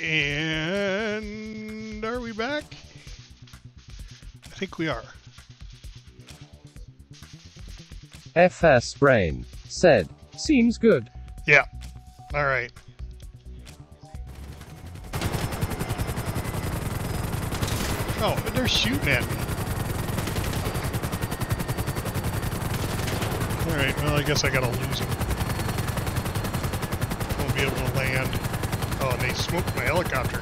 And are we back? I think we are. FS Brain said, seems good. Yeah. All right. Oh, they're shooting at me. All right. Well, I guess I gotta lose them. Won't be able to land. Oh, they smoked my helicopter.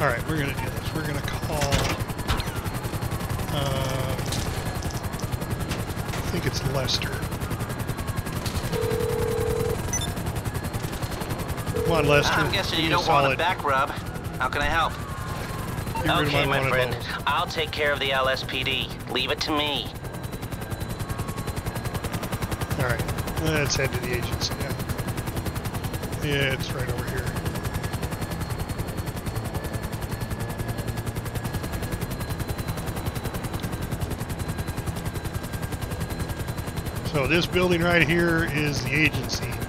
All right, we're gonna do this. We're gonna call. Um, I think it's Lester. Come on, Lester. I'm guessing Give you don't want a back rub. How can I help? Get okay, my one friend. I'll take care of the LSPD. Leave it to me. All right, let's head to the agency now. Yeah, it's right over here. So this building right here is the agency.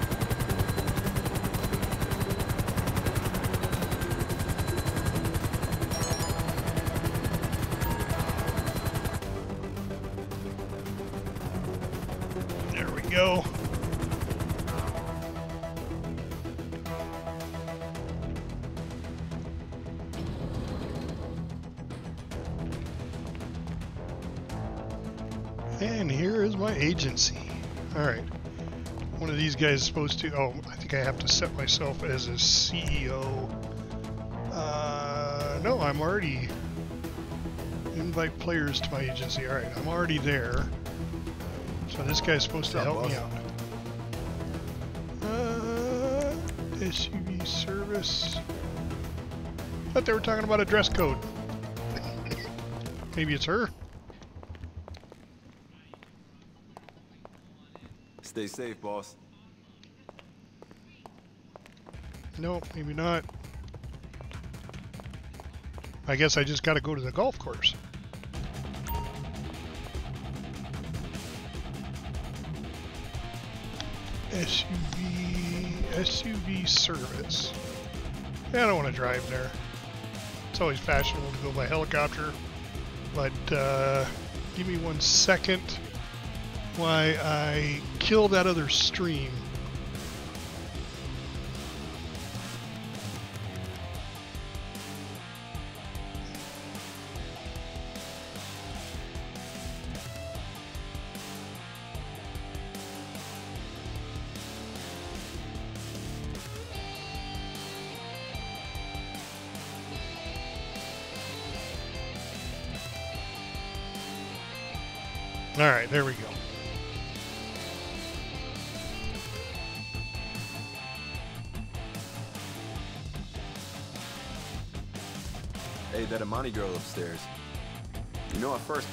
Of is supposed to. Oh, I think I have to set myself as a CEO. Uh, no, I'm already. Invite players to my agency. All right, I'm already there. So this guy's supposed to What's up, help me out. Uh, SUV service. Thought they were talking about a dress code. Maybe it's her. Stay safe, boss. No, maybe not. I guess I just got to go to the golf course. SUV, SUV service. Yeah, I don't want to drive there. It's always fashionable to go by helicopter, but uh, give me one second. Why I kill that other stream. That girl upstairs. You know, at first,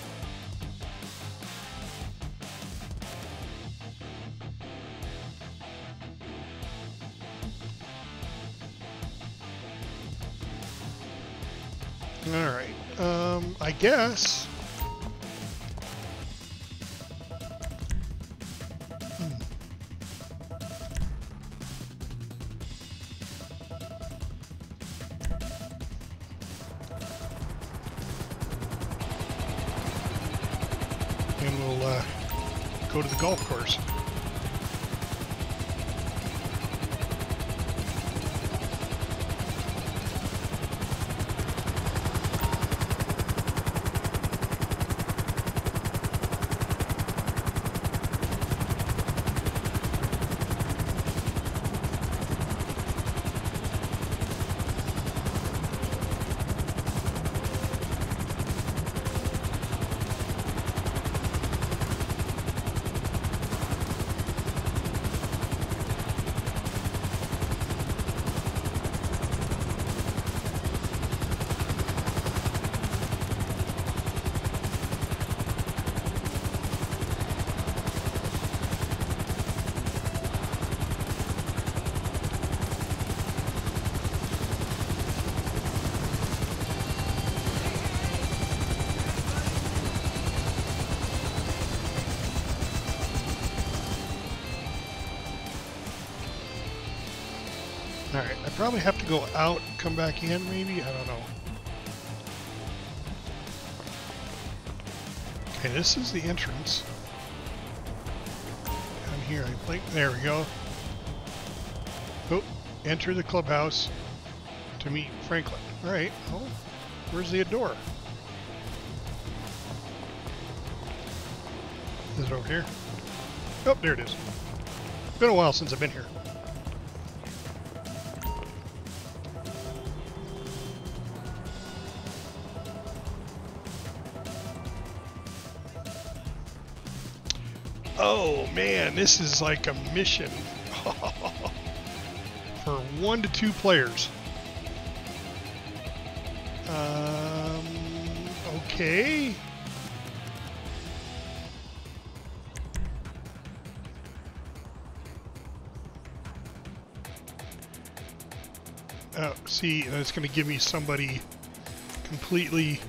All right. Um, I guess. Alright, I probably have to go out, come back in, maybe? I don't know. Okay, this is the entrance. I'm here, I think. There we go. Oh, enter the clubhouse to meet Franklin. Alright, well, where's the door? Is it over here? Oh, there it is. Been a while since I've been here. Oh man, this is like a mission for one to two players. Um, okay. Oh, see, it's going to give me somebody completely.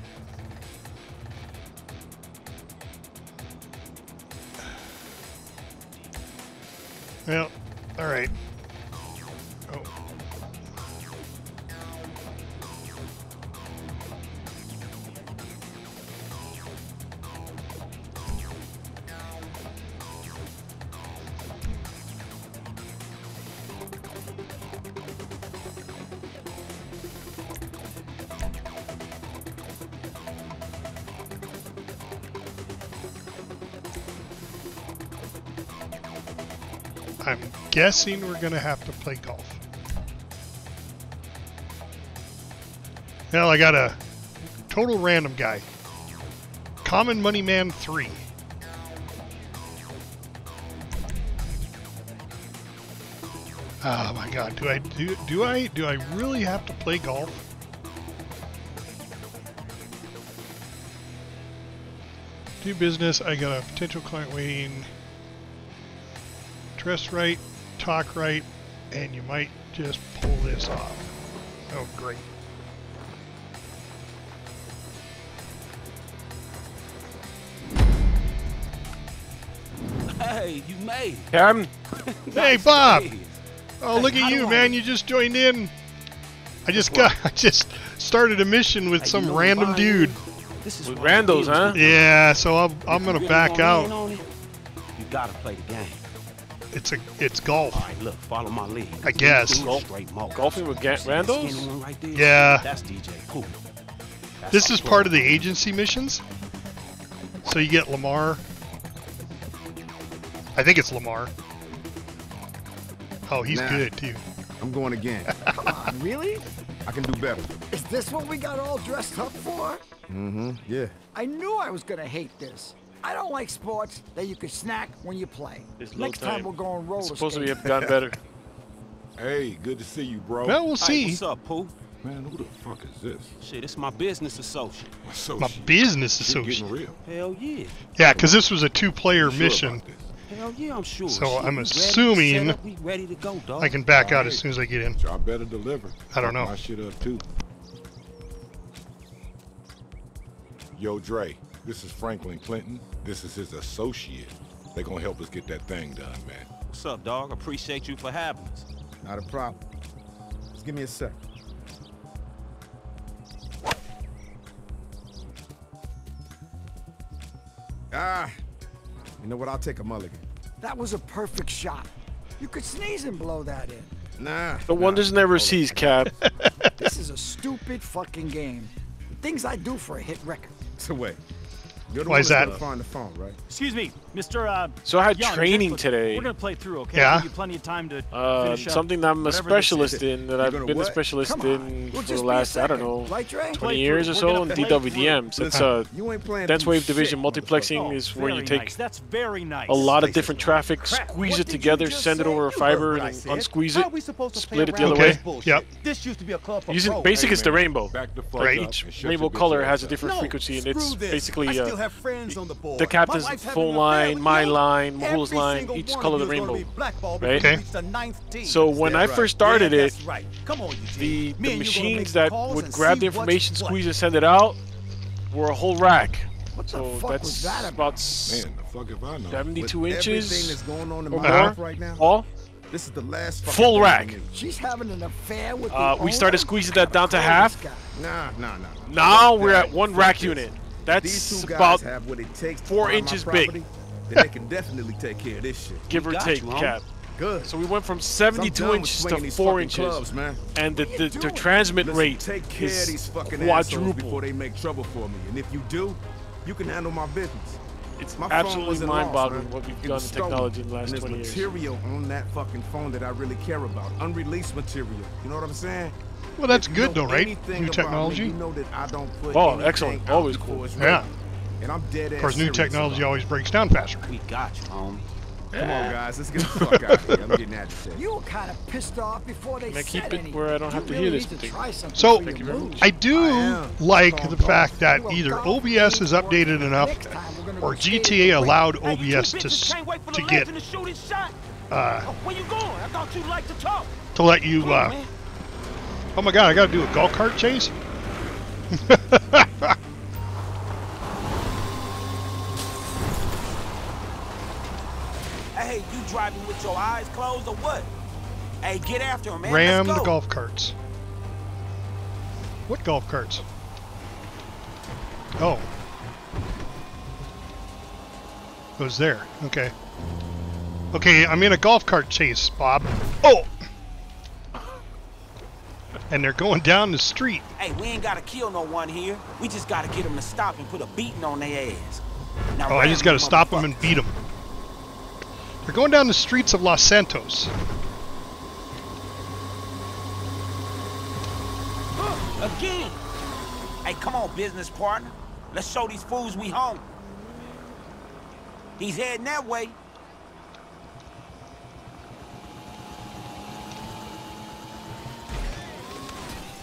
Guessing we're going to have to play golf. Well, I got a total random guy. Common Money Man 3. Oh my god, do I do do I do I really have to play golf? Do business, I got a potential client waiting dress right, talk right, and you might just pull this off. Oh, great. Hey, you made it. Cam, Hey, Bob! Oh, look at you, man! You just joined in. I just got, I just started a mission with some random dude. This is with what Randos, huh? Yeah, so I'm, I'm gonna really back out. in on it, You gotta play the game. It's a, it's golf. All right, look, follow my lead. I guess. Golf, golfing with Ga- See that Randos? skinny one right there? Yeah. That's DJ Cool. This is part of the agency missions. So you get Lamar. I think it's Lamar. Oh, he's Nah. good too. I'm going again. Really? I can do better. Is this what we got all dressed up for? Mm-hmm. Yeah. I knew I was gonna hate this. I don't like sports that you can snack when you play. It's low Next time time. we'll go on roller supposed to be skates. have gotten better. Hey, good to see you, bro. Well, we'll Hey, see. what's up, Pooh? Man, who the fuck is this? Shit, it's my business associate. So My business Shit associate. getting real. Hell yeah. Yeah, because this was a two-player sure mission. Hell yeah, I'm sure. So Shit, I'm we ready, assuming up, ready to go, dog. I can back out Alright. as soon as I get in. Y'all better deliver. I don't know. My shit up too. Yo, Dre, this is Franklin Clinton. This is his associate. They're gonna help us get that thing done, man. What's up, dog? Appreciate you for having us. Not a problem. Just give me a sec. Ah. You know what? I'll take a mulligan. That was a perfect shot. You could sneeze and blow that in. Nah. The nah. wonders never Hold cease, up. Cap. This is a stupid fucking game. The things I do for a hit record. So wait. You're the Why one is that? gonna find the phone, right? Excuse me, Mr. Uh, So I had Young, training just- today. We're gonna play through, okay? Yeah. Give you plenty of time to Uh, finish up something that I'm a whatever this is. specialist in, that I've gonna been a specialist in We'll for the last, I don't know, Right, 20 Play years or so in DWDM. So it's uh, You ain't Dense Wave Division shit, multiplexing Oh, is where you take nice. That's very nice. a lot of different traffic, Crap, squeeze what it together, send it over a fiber, and unsqueeze it, are we supposed to play split it the other way. this bullshit? Yep. This used to be a club for Use it, pros. basically, Hey, it's the rainbow. Back Right. Each rainbow color has a different frequency, and it's basically uh, still have friends on the board. the captain's My wife's having phone an affair line, my line, Every Mahula's line, each color of of the you is gonna rainbow. right? Okay. reach the ninth tee. So when I first started yeah, it, right. Come on, the, the Me and you gonna make machines that would grab the what's information, what. squeeze it, send it out, were a whole rack. What the So fuck that's was that about? about Man, the fuck if I know. 72 With inches that's going on in or my more. life right now. all. This is the last Full rack. She's having an affair with Uh, we started squeezing that down to half. Nah, nah, nah. Now we're at one Fuck rack this. unit. These That's two guys about have what it takes to four buy my inches big. Then they can definitely take care of this shit. give or take you, cap. Good. So we went from 72 inches to 4 inches, Clubs, man. and the, What the, the transmit Listen, rate take care of is these fucking assholes before they make trouble for me. And if you do, you can handle my business. It's My absolutely mind-boggling what we've It done in technology in the last and there's 20 years. material on that fucking phone that I really care about. Unreleased material. You know what I'm saying? Well, that's good though, right? New about me, technology. you know that I don't put Oh, excellent. Always cool. it's Yeah. And I'm dead Of course, new technology always breaks down faster. We got you, homie. Come on, guys, let's get the fuck out of here. I'm getting agitated. You were kind of pissed off before they Man, said keep it anything. where I don't You have to really hear this need to thing. try something So, Thank you very moves. I do I like the down. fact that either OBS is updated enough, Next time we're gonna or GTA allowed. OBS to to get uh, Where you going? I thought you liked to talk. to let you. Come on, Uh, man. Oh my god, I gotta do a golf cart chase. Hey, you driving with your eyes closed or what? Hey, get after him, man. Ram the golf carts. What golf carts? Oh. It was there. Okay. Okay, I'm in a golf cart chase, Bob. Oh! And they're going down the street. Hey, we ain't gotta kill no one here. We just gotta get them to stop and put a beating on their ass. Now Oh, I just gotta stop them and beat them. They're going down the streets of Los Santos. Again. Hey, come on, business partner. Let's show these fools we home. He's heading that way.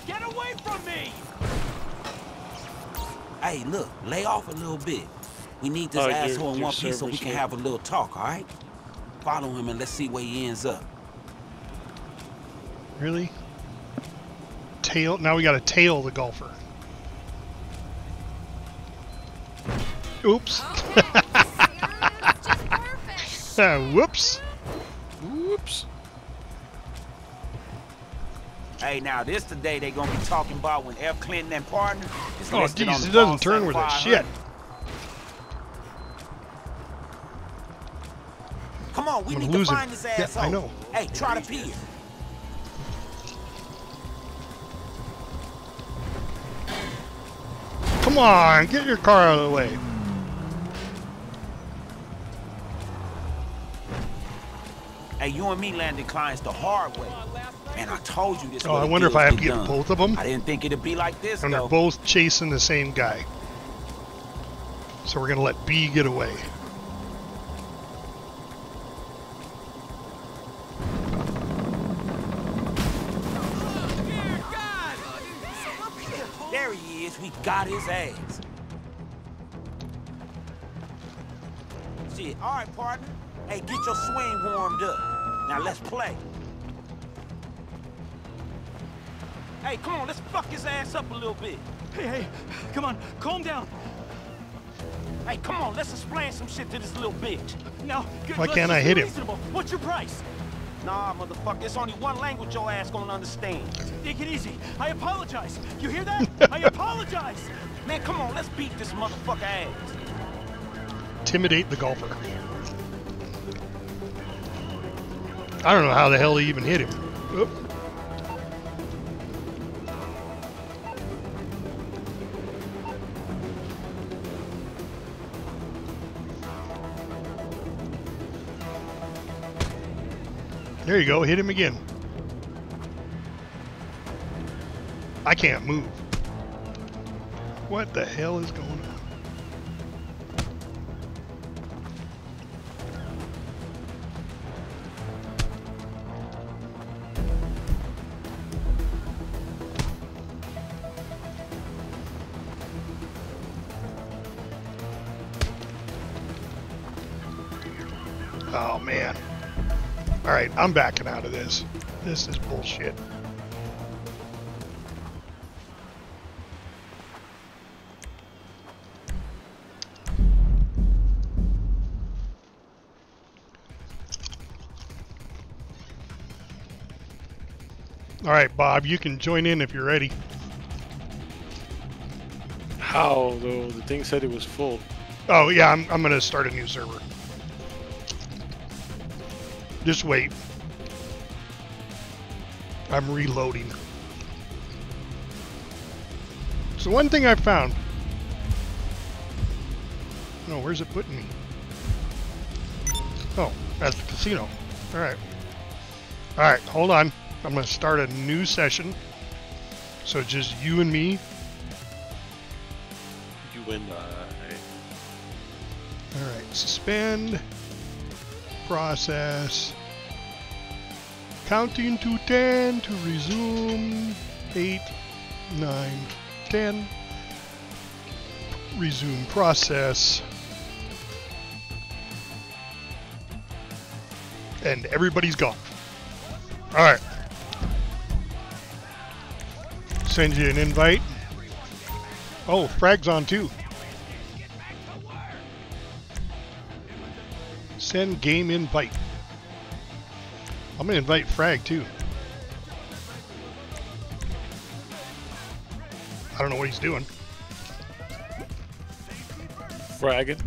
Get away from me! Hey, look, lay off a little bit. We need this Oh, asshole in one piece so we can have a little talk, all right? Follow him and let's see where he ends up. Really? Tail? Now we gotta tail the golfer. Oops. Uh, Whoops. Whoops. Hey, now this the day they gonna be talking about when F. Clinton and partner is Oh, listed on jeez, it doesn't turn worth a shit. Come on, we need gonna to lose him. find this Yeah, asshole. I know. Hey, try to pier. Come on, get your car out of the way. Hey, you and me landed clients the hard way. And I told you this. Oh, I wonder if I have to get both of them. I didn't think it'd be like this, And though. they're both chasing the same guy. So we're gonna let B get away. There he is. We got his ass. Shit. All right, partner. Hey, get your swing warmed up. Now let's play. Hey, come on. Let's fuck his ass up a little bit. Hey, hey, come on, calm down. Hey, come on. Let's explain some shit to this little bitch. Now, good, Why can't I be hit him? What's your price? Nah, motherfucker. It's only one language your ass gonna understand. Take it easy. I apologize. You hear that? I apologize. Man, come on. Let's beat this motherfucker ass. Intimidate the golfer. I don't know how the hell he even hit him. Oop. There you go, hit him again. I can't move. What the hell is going on? Alright, I'm backing out of this. This is bullshit. All right, Bob, you can join in if you're ready. How though? The thing said it was full. Oh yeah, I'm I'm gonna start a new server. Just wait. I'm reloading. So one thing I found. No, where's it putting me? Oh, that's the casino. All right. All right, hold on. I'm gonna start a new session. So just you and me. You win. Uh, All right, suspend, process, counting to 10 to resume, 8, 9, 10, resume process, and everybody's gone. All right. Send you an invite. Oh, Frag's on too. Send game invite. I'm gonna invite Frag too. I don't know what he's doing. fragging.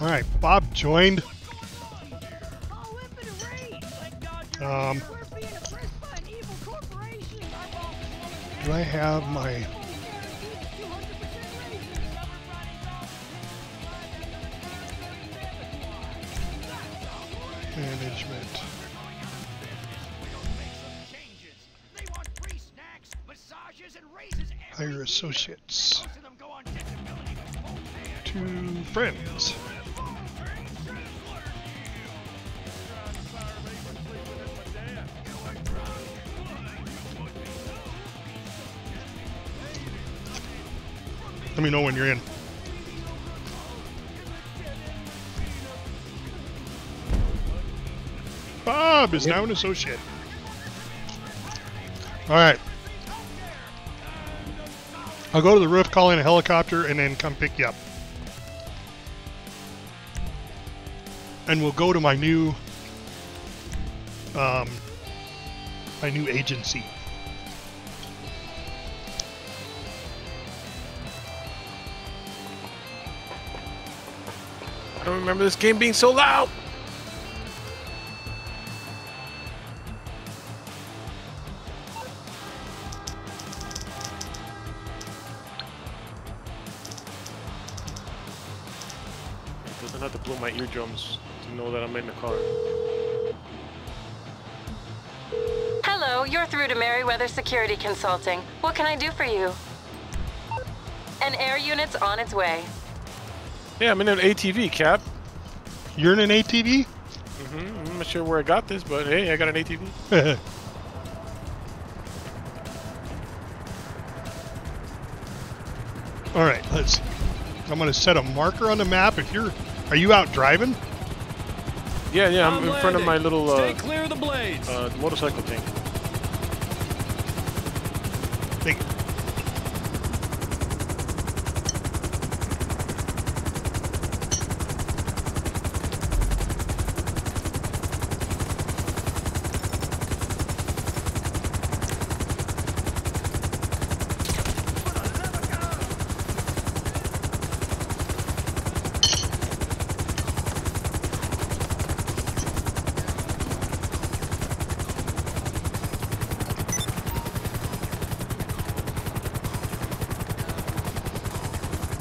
All right, Bob joined. Um, do I have my? Associates. Two friends. Let me know when you're in. Bob is now an associate. All right. I'll go to the roof, call in a helicopter, and then come pick you up. And we'll go to my new, um, my new agency. I don't remember this game being so loud. I'm in the car. Hello, you're through to Merryweather Security Consulting. What can I do for you? An air unit's on its way. Yeah, I'm in an ATV, Cap. You're in an ATV? Mm-hmm. I'm not sure where I got this, but hey, I got an ATV. All right, let's. I'm gonna set a marker on the map. If you're, are you out driving? Yeah, yeah, I'm in front of my little uh, Stay clear of the blades. uh, motorcycle thing. Think.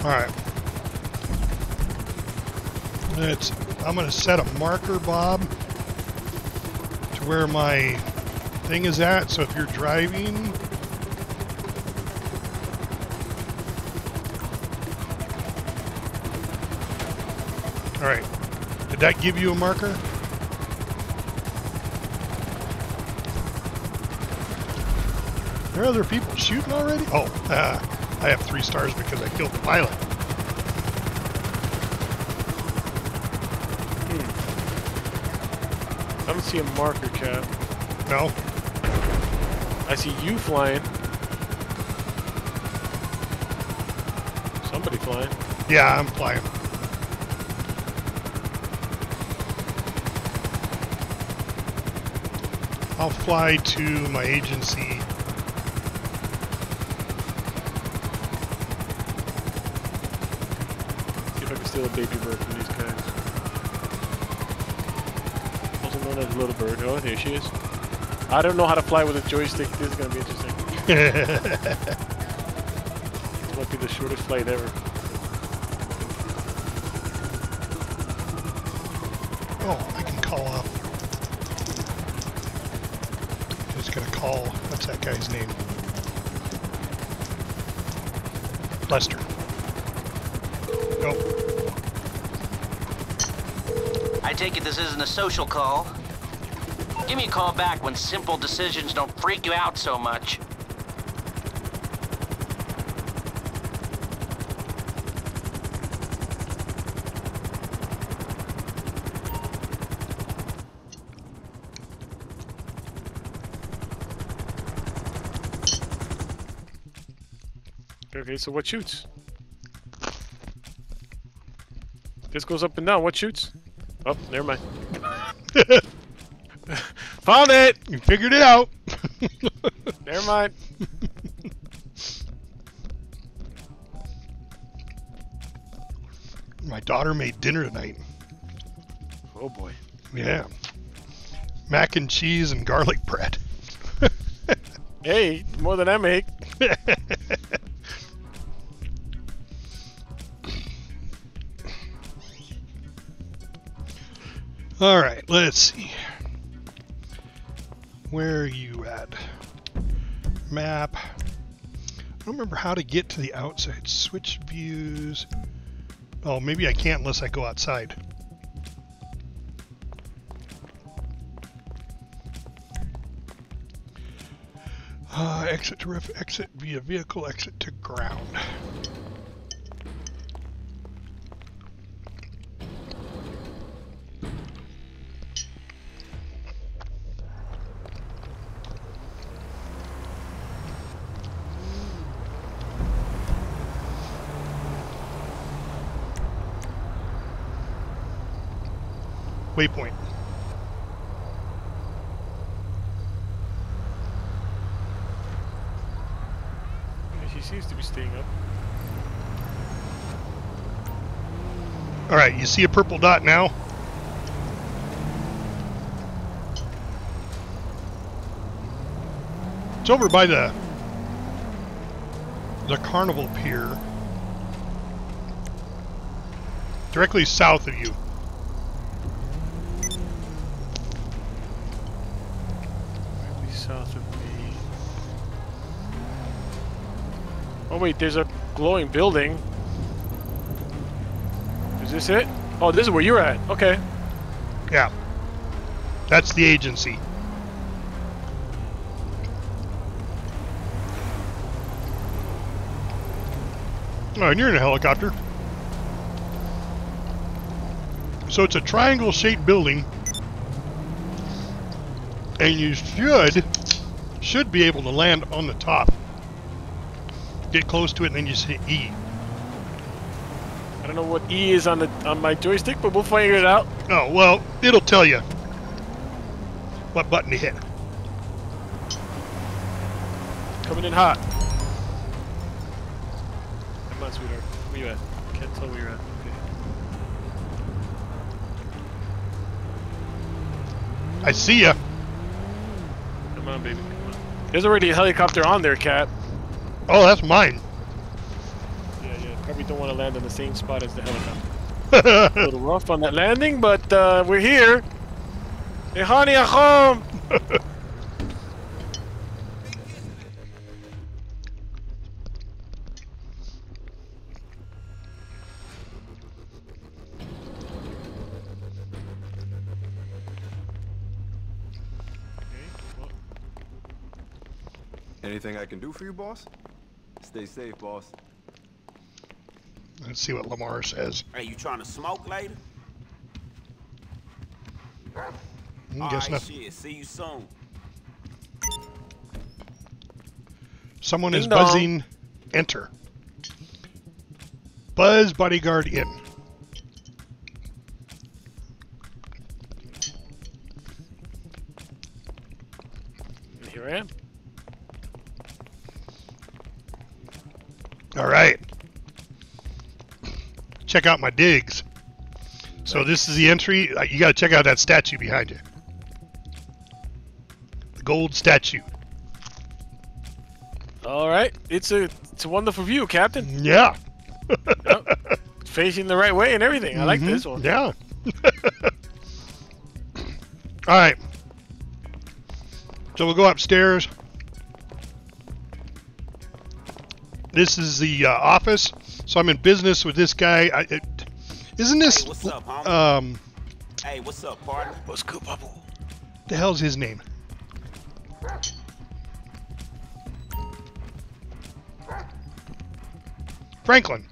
All right. I'm gonna set a marker, Bob, to where my thing is at. So if you're driving, all right. Did that give you a marker? There are other people shooting already? Oh, uh, I have three stars because I killed the pilot. I don't see a marker, Cap. No? I see you flying. Somebody flying. Yeah, I'm flying. I'll fly to my agency. See if I can steal a baby bird Little Bird. Oh, there she is. I don't know how to fly with a joystick. This is gonna be interesting. this might be the shortest flight ever. Oh, I can call up. Just gonna call. What's that guy's name? Lester. Go. I take it this isn't a social call. Give me a call back when simple decisions don't freak you out so much. Okay, so what shoots? This goes up and down. What shoots? Oh, never mind. Found it! You figured it out. Never mind. My daughter made dinner tonight. Oh boy. Yeah. Mac and cheese and garlic bread. Hey, more than I make. All right, let's see. Where are you at? Map. I don't remember how to get to the outside. Switch views. Oh, maybe I can't unless I go outside. Uh, exit to roof, exit via vehicle, exit to ground. Waypoint. She seems to be staying up. All right, you see a purple dot now? It's over by the the Carnival Pier. Directly south of you. Oh wait, there's a glowing building. Is this it? Oh, this is where you're at. Okay. Yeah. That's the agency. Oh, and you're in a helicopter. So it's a triangle shaped building. And you should should be able to land on the top. Get close to it and then you just hit E. I don't know what E is on the on my joystick, but we'll figure it out. Oh, well, it'll tell you what button to hit. Coming in hot. Come on, sweetheart. Where you at? Can't tell where you're at. Okay. I see ya. Come on, baby. Come on. There's already a helicopter on there, Cat. Oh, that's mine. Yeah, yeah. Probably don't want to land in the same spot as the helicopter. a little rough on that landing, but uh, we're here. Hey, honey, at home. Anything I can do for you, boss? Stay safe, boss. Let's see what Lamar says. Hey, you trying to smoke later? Hmm, All guess right, nothing. shit. See you soon. Someone is dong. buzzing. Enter. Buzz bodyguard in. All right. Check out my digs. So this is the entry. Uh, You got to check out that statue behind you. The gold statue. All right. It's a it's a wonderful view, Captain. Yeah. Facing the right way and everything. I like Mhm. this one. Yeah. All right. So we'll go upstairs. This is the uh, office. So I'm in business with this guy. I, it, isn't this? Hey, what's up, homie? um, Hey, what's up, partner? What's good, Bubble? the hell's his name? Franklin.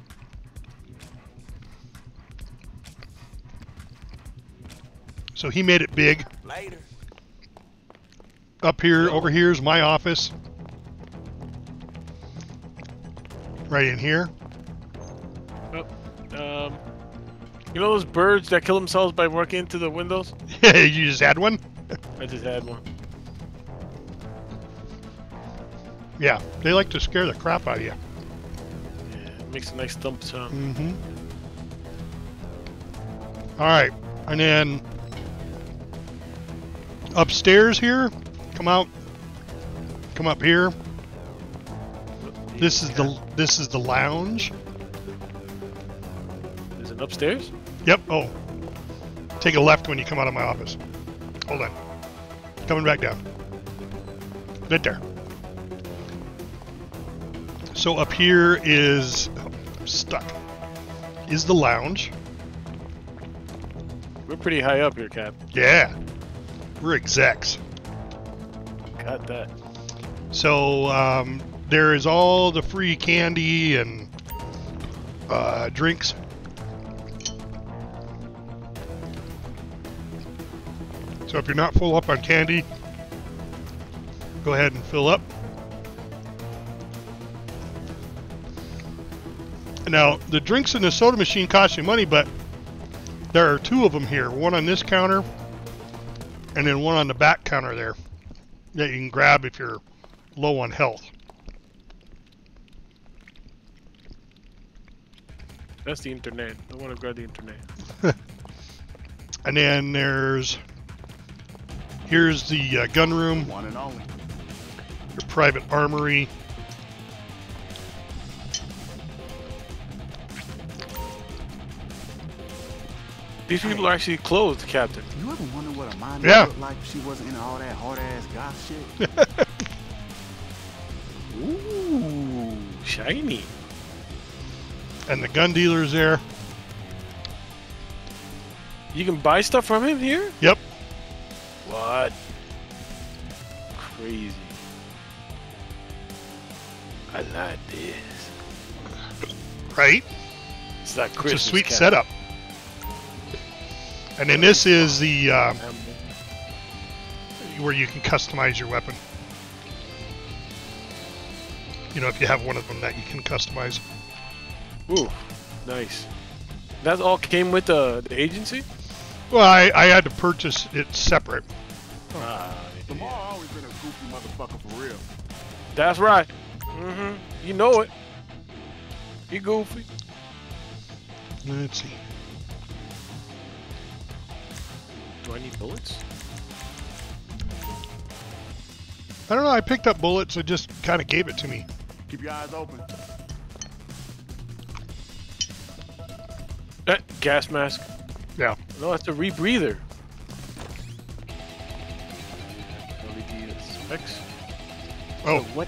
So he made it big. Later. Up here, over here is my office. Right in here. Um, you know those birds that kill themselves by working into the windows? Yeah, you just had one? I just had one. Yeah, they like to scare the crap out of you. Yeah, makes a nice thump sound. Mm-hmm. All right, and then upstairs here, come out, come up here. This is the this is the lounge. Is it upstairs? Yep. Oh, take a left when you come out of my office. Hold on. Coming back down. Right there. So up here is oh, I'm stuck. Is the lounge? We're pretty high up here, Cap. Yeah, we're execs. Got that. So um, there is all the free candy and uh, drinks. So if you're not full up on candy, go ahead and fill up. Now, the drinks in the soda machine cost you money, but there are two of them here. One on this counter, and then one on the back counter there that you can grab if you're low on health. That's the internet. I want to grab the internet. And then there's here's the uh, gun room, One and only. your private armory. These people are actually clothed, Captain. You ever wonder what Amanda Yeah. looked like if she wasn't in all that hard ass goth shit? Ooh, shiny. And the gun dealer's there. You can buy stuff from him here? Yep. What? Crazy. I like this. Right? It's that It's a sweet Cap. setup. And then this is the uh, where you can customize your weapon. You know, if you have one of them that you can customize. Ooh, nice. That all came with the, the agency? Well, I, I had to purchase it separate. Ah, Lamar always been a goofy motherfucker for real. that's right. Mm-hmm. You know it. You goofy. Let's see. Do I need bullets? I don't know. I picked up bullets. It just kind of gave it to me. Keep your eyes open. Eh, gas mask. Yeah. No, that's a rebreather. LED specs. Oh, What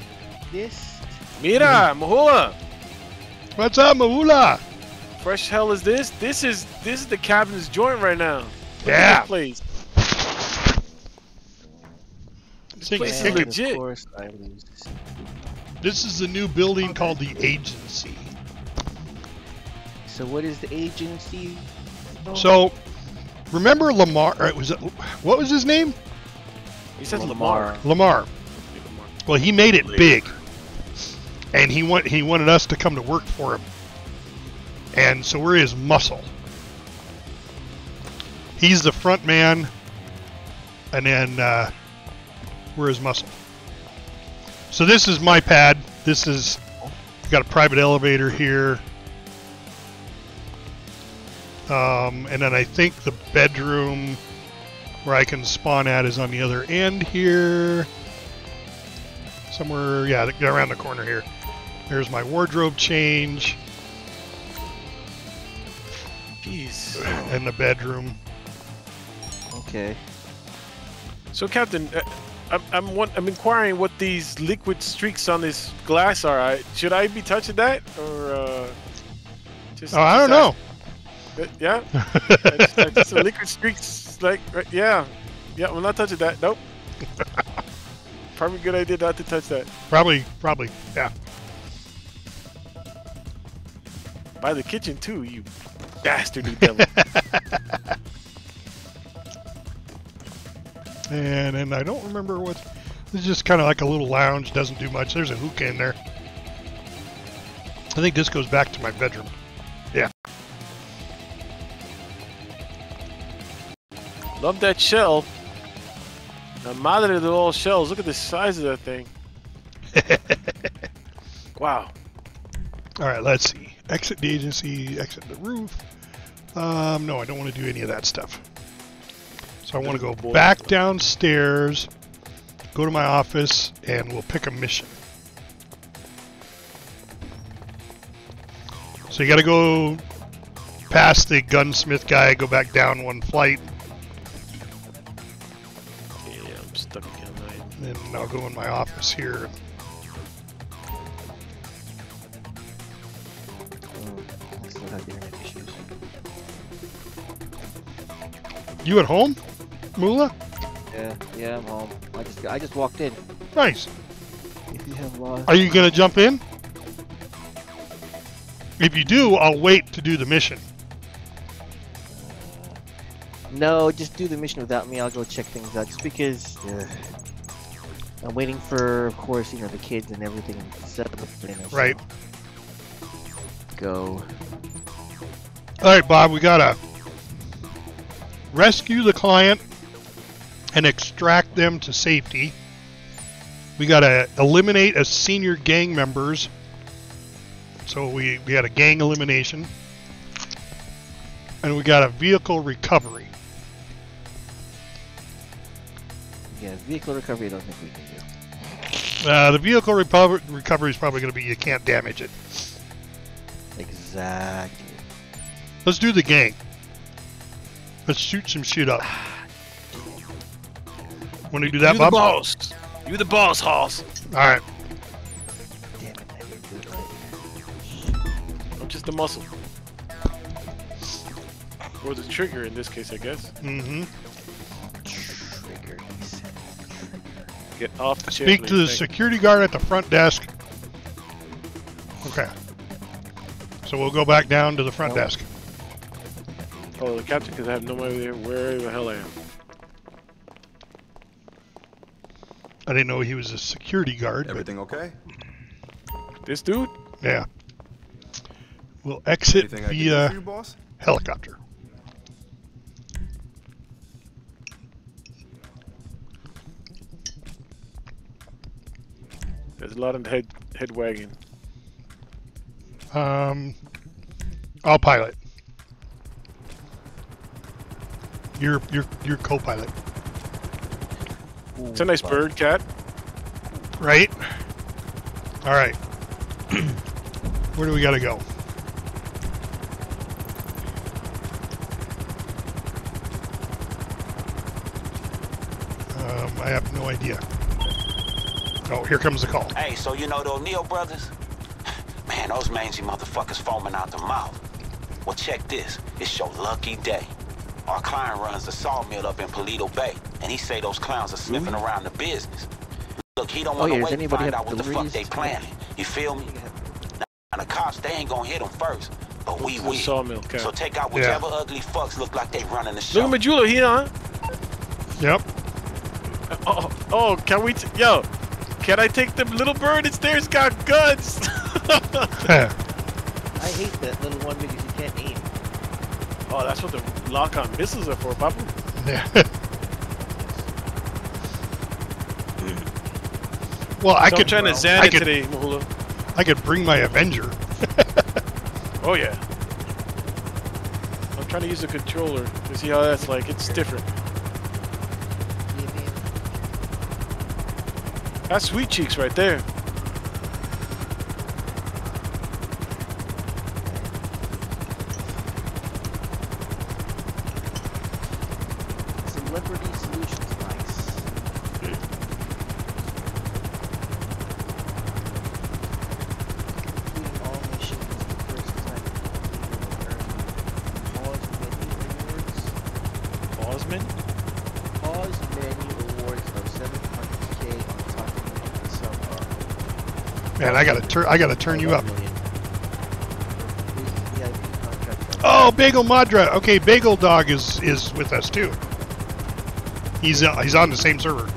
this? Mira, Mahula! what's up, Mahula? Fresh hell is this? This is this is the captain's joint right now. Look at Yeah. This place. This place is is legit. Of course, I was. This is the new building called the Agency. So what is the agency? So, remember Lamar? Or was it, what was his name? He said Lamar. Lamar. Well, he made it big, and he want he wanted us to come to work for him, and so we're his muscle. He's the front man, and then uh, we're his muscle. So this is my pad. This is got a private elevator here. Um, and then I think the bedroom where I can spawn at is on the other end here. Somewhere, yeah, around the corner here. There's my wardrobe change. Jeez. And the bedroom. Okay. So, Captain, uh, I'm I'm, one, I'm inquiring what these liquid streaks on this glass are. I, should I be touching that or uh, just? Oh, I don't know. Uh, yeah. It's- it's liquid streaks, like right, yeah, yeah. I'm not touching that. Nope. Probably a good idea not to touch that. Probably, probably, yeah. By the kitchen too, you bastardly devil. And and I don't remember what. This is just kind of like a little lounge. Doesn't do much. There's a hookah in there. I think this goes back to my bedroom. Yeah. Love that shell. La madre de all shells. Look at the size of that thing. wow. All right. Let's see. Exit the agency. Exit the roof. Um, no, I don't want to do any of that stuff. So I want to go back downstairs, go to my office, and we'll pick a mission. So you got to go past the gunsmith guy, go back down one flight, and then I'll go in my office here. Oh, I still have internet issues. You at home, Mula? Yeah, yeah, I'm home. I just I just walked in. Nice. If you have lost. Are you gonna jump in? If you do, I'll wait to do the mission. No, just do the mission without me. I'll go check things out. Just because uh, I'm waiting for, of course, you know, the kids and everything set up. Know, so Right. Go. All right, Bob, we gotta rescue the client and extract them to safety. We gotta eliminate a senior gang members. So we, we had a gang elimination. And we got a vehicle recovery. Yeah, vehicle recovery. I don't think we can do. Uh, the vehicle repo- recovery is probably going to be you can't damage it. Exactly. Let's do the gang. Let's shoot some shit up. Want to do that, you Bob? the boss. You the boss, Hoss. All right. Damn it, I didn't do it right. I'm just a muscle. Or the trigger in this case, I guess. Mm-hmm. Get off the chair. Speak to the please. Thank security guard at the front desk. Okay. So we'll go back down to the front Oh. desk. you. Oh, the captain, because I have no idea where the hell I am. I didn't know he was a security guard. But Everything okay? This dude? yeah. We'll exit Anything I can do for via you, boss? helicopter. There's a lot of head head wagging. Um, I'll pilot. You're you're you're co-pilot, It's a nice bird, cat. right? All right. Where do we gotta go? Um, I have no idea. Oh, here comes the call. Hey, so you know the O'Neill brothers? Man, those mangy motherfuckers foaming out the mouth. Well, check this. It's your lucky day. Our client runs the sawmill up in Paleto Bay, and he say those clowns are sniffing mm-hmm. around the business. Look, he don't Oh, want yeah, to wait to anybody find out what the fuck they planning. You feel me? Now, the cops, they ain't gonna hit them first, but we It's a will. sawmill, cat. So take out Yeah. whichever ugly fucks look like they running the show. Look at Mahula here, huh? Yep. Uh, oh, oh, can we? T- Yo, can I take the little bird? It's there. It's got guns. I hate that little one because you can't aim. oh, that's what the lock-on missiles are for, Papa. Yeah. well, I So could. I'm trying to zan I it could, today, Mahula. I could bring my Avenger. Oh yeah. I'm trying to use the controller to see how that's like. It's different. That's sweet cheeks right there. Celebrity Solutions, nice. Completing all missions the first time you will earn Pause menu awards. Osman? Pause menu awards of 700k on top of the sub. Man, I gotta turn. I gotta turn you up. Oh, Bagel Madra. Okay, Bagel Dog is is with us too. He's uh, he's on the same server.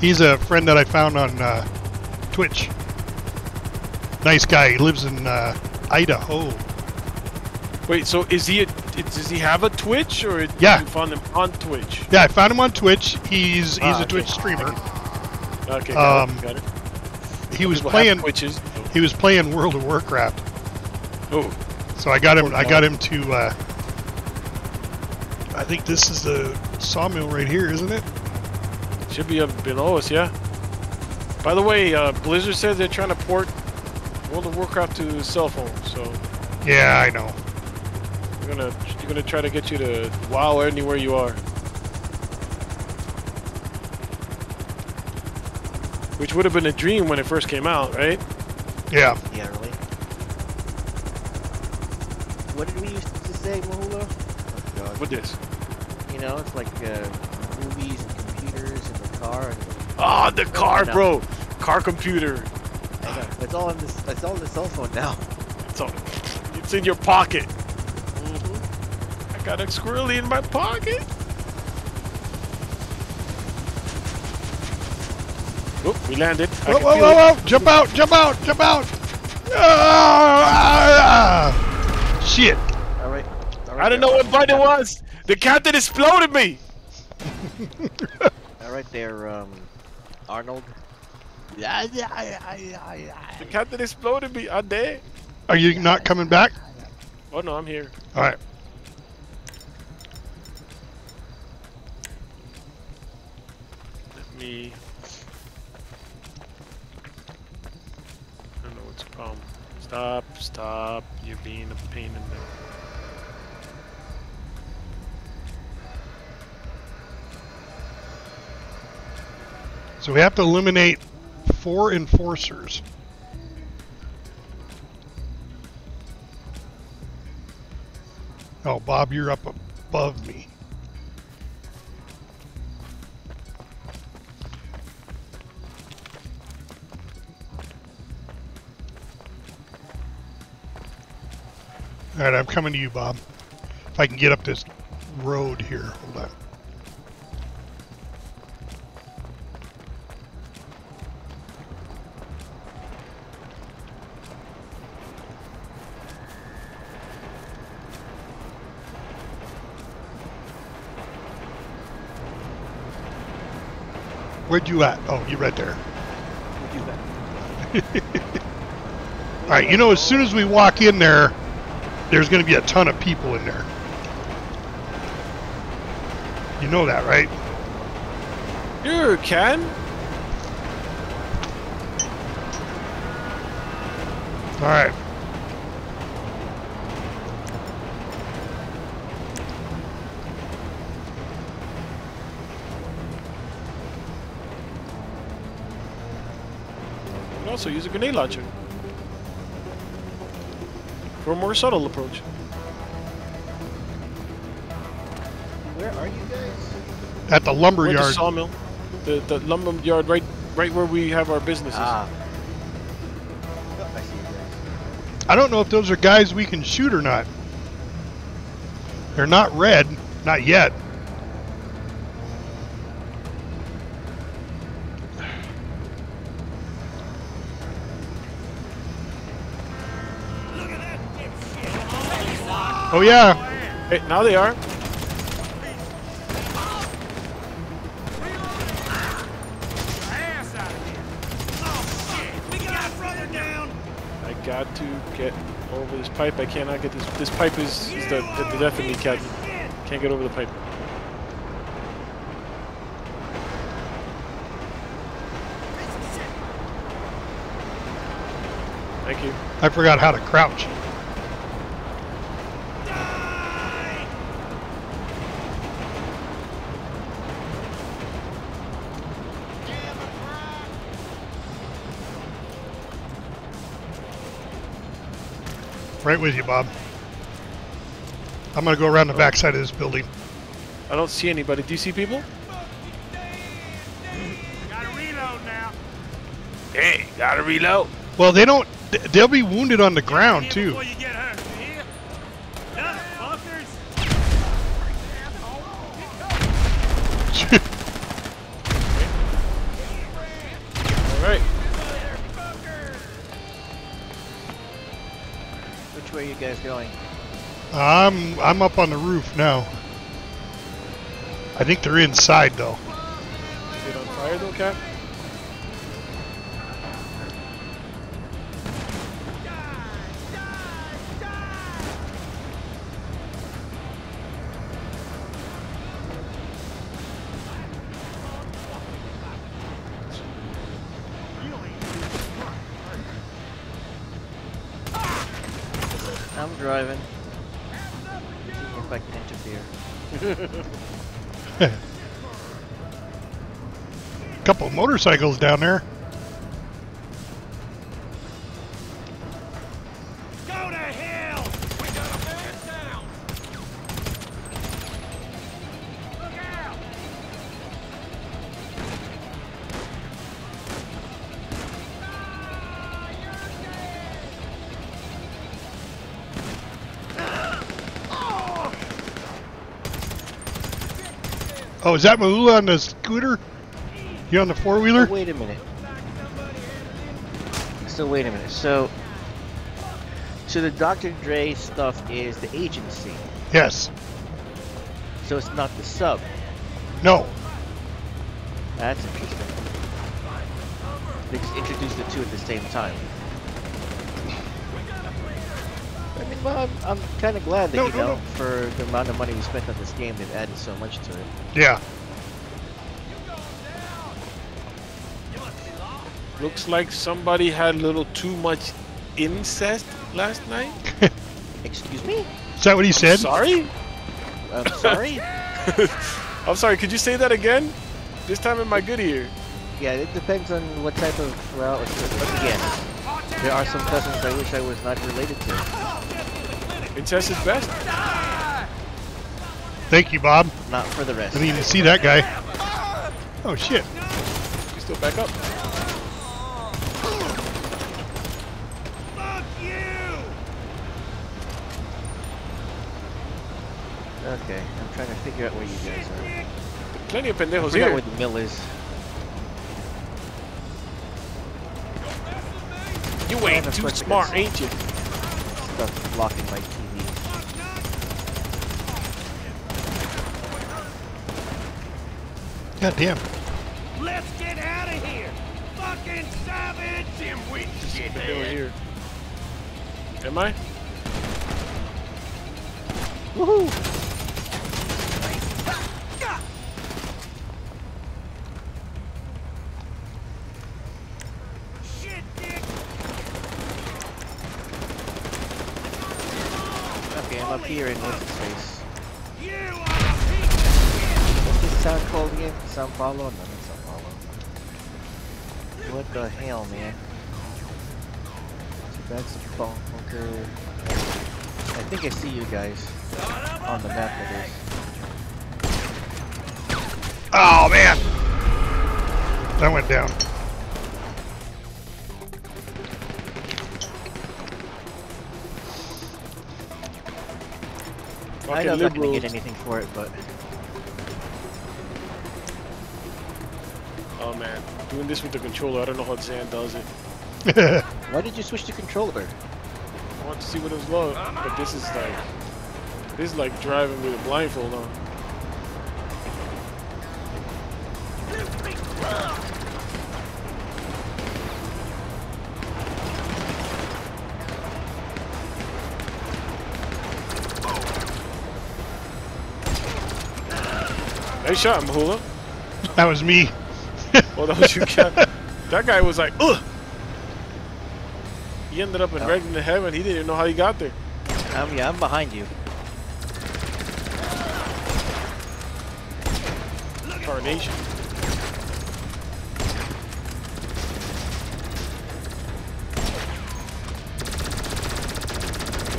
He's a friend that I found on uh, Twitch. Nice guy. He lives in uh, Idaho. Wait, so is he? A, does he have a Twitch or Yeah. you found him on Twitch? Yeah, I found him on Twitch. He's he's Ah, a okay. Twitch streamer. Okay, got Um, it. Got it. He was playing. Twitches. He was playing World of Warcraft. Oh, So I got him. I got him to. Uh, I think this is the sawmill right here, isn't it? should be up below us, yeah. By the way, uh, Blizzard says they're trying to port World of Warcraft to cell phone, so Yeah, I know. they're gonna they're gonna try to get you to WoW anywhere you are. Which would have been a dream when it first came out, right? Yeah. Yeah, really. What did we used to say, Mahula? Oh, God. With this. You know, it's like uh, movies and computers in the car. And Ah, the car, no. bro. Car computer. I know. It's all in this. It's all in the cell phone now. It's all, it's in your pocket. Mm-hmm. I got a squirrely in my pocket. Oh, we landed. I Whoa, whoa, whoa, whoa! Jump out! Jump out! Jump out! Ah, shit! All right. All right I didn't know what button it was. The captain exploded me. All right there, um, Arnold. Yeah, yeah, yeah, yeah, yeah. The captain exploded me. I'm dead. Are you not coming back? Oh no, I'm here. All right. Let me. I don't know what's the problem. Stop, stop. You're being a pain in the. So we have to eliminate four enforcers. Oh, Bob, you're up above me. All right, I'm coming to you, Bob. If I can get up this road here. Hold on. Where'd you at? Oh, you right there. All right, you know, as soon as we walk in there, there's going to be a ton of people in there. You know that, right? You can. All right. You can also use a grenade launcher for a more subtle approach. Where are you guys? At the lumber We're at the yard. sawmill, the the lumber yard, right right where we have our businesses. Ah. I see you. I don't know if those are guys we can shoot or not. They're not red, not yet. Oh yeah, Hey, now they are. I got to get over this pipe. I cannot get this. This pipe is, is the, the, the death of me, Captain. Can't get over the pipe. Thank you. I forgot how to crouch. Right with you, Bob. I'm gonna go around the oh. backside of this building. I don't see anybody. Do you see people? Gotta reload now. Hey, gotta reload. Well, they don't. They'll be wounded on the ground too. I'm I'm up on the roof now. I think they're inside though. Is it on fire though, Cap? Motorcycles down there. Go to hell! We got a man down! Look out! Oh, is that Mahula on the scooter? You on the four wheeler? Oh, wait a minute. So wait a minute. So, so the Dr. Dre stuff is the agency. Yes. So it's not the sub. No. That's interesting. They just introduced the two at the same time. I mean, well, I'm, I'm kind of glad that, No, you no, know, no. for the amount of money we spent on this game, they've added so much to it. Yeah. Looks like somebody had a little too much incest last night. Excuse me? Is that what he said? Sorry? I'm sorry? I'm sorry, could you say that again? This time in my good ear. Yeah, it depends on what type of, well, once again, there are some cousins I wish I was not related to. Incest is best. Thank you, Bob. Not for the rest. I Didn't even see that guy. Oh shit. You still back up. Fuck you! Okay, I'm trying to figure out where you guys are. Plenty of I pendejos forgot here. where the mill is. You ain't that's too what smart, ain't you? Stuff blocking my TV. God damn. Let's get out of here! Fucking savage! Them weak shit Pendejo here. Am I? Woohoo! That's a bunker. I think I see you guys on the map that is. Oh man. That went down. I Fucking know I'm not gonna get anything for it, but Oh man, doing this with the controller, I don't know how Zan does it. Why did you switch to controller? I want to see what it was like, but this is like, this is like driving with a blindfold on. They shot, Mahula. That was me. well, that was you. That guy was like, ugh. He ended up in Oh. into heaven. He didn't even know how he got there. Um, yeah, I'm behind you. Carnation.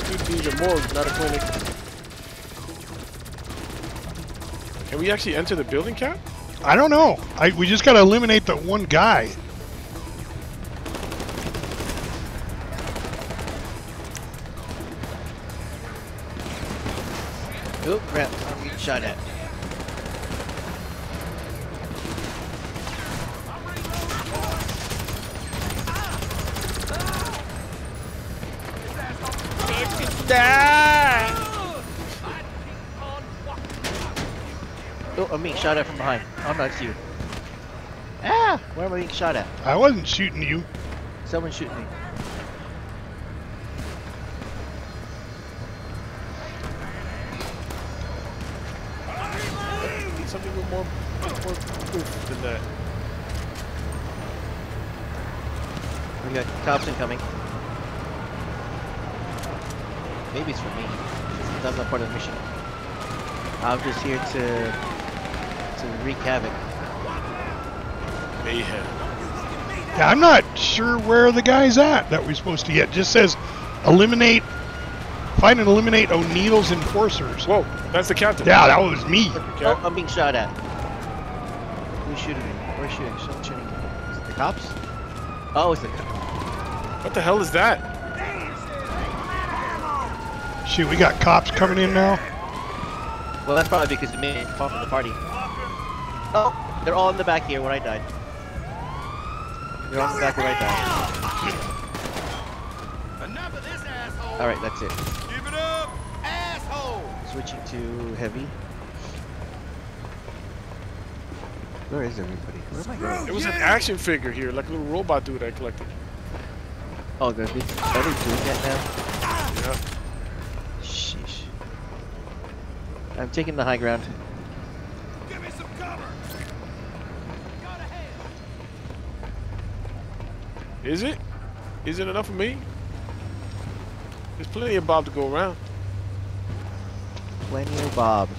Could be the morgue, not a clinic. Can we actually enter the building, Cap? I don't know. I, we just got to eliminate that one guy. I'm getting shot at. Oh, I'm being shot at from behind. Oh no, it's you. Ah! Where am I being shot at? I wasn't shooting you. Someone's shooting me. Cops incoming. Maybe it's for me. Since I'm not part of the mission. I'm just here to to wreak havoc. Mayhem. Yeah, I'm not sure where the guy's at that we're supposed to get. It just says eliminate, find and eliminate O'Neill's enforcers. Whoa, that's the captain. Yeah, that was me. Oh, I'm being shot at. Who's shooting me? Where's shooting? Someone's shooting me. Is it the cops? Oh, it's the cops. What the hell is that? Shoot, we got cops coming in now. Well, that's probably because the main part of the party. Oh, they're all in the back here where I died. They're all in the back where I died. Alright, that's it. Give it up, asshole! Switching to heavy. Where is everybody? Where am I going? There was an action figure here, like a little robot dude I collected. Oh, they're, they- doing that now? Yeah. Sheesh. I'm taking the high ground. Give me some cover! Is it? Is it enough for me? There's plenty of Bob to go around. Plenty of Bob.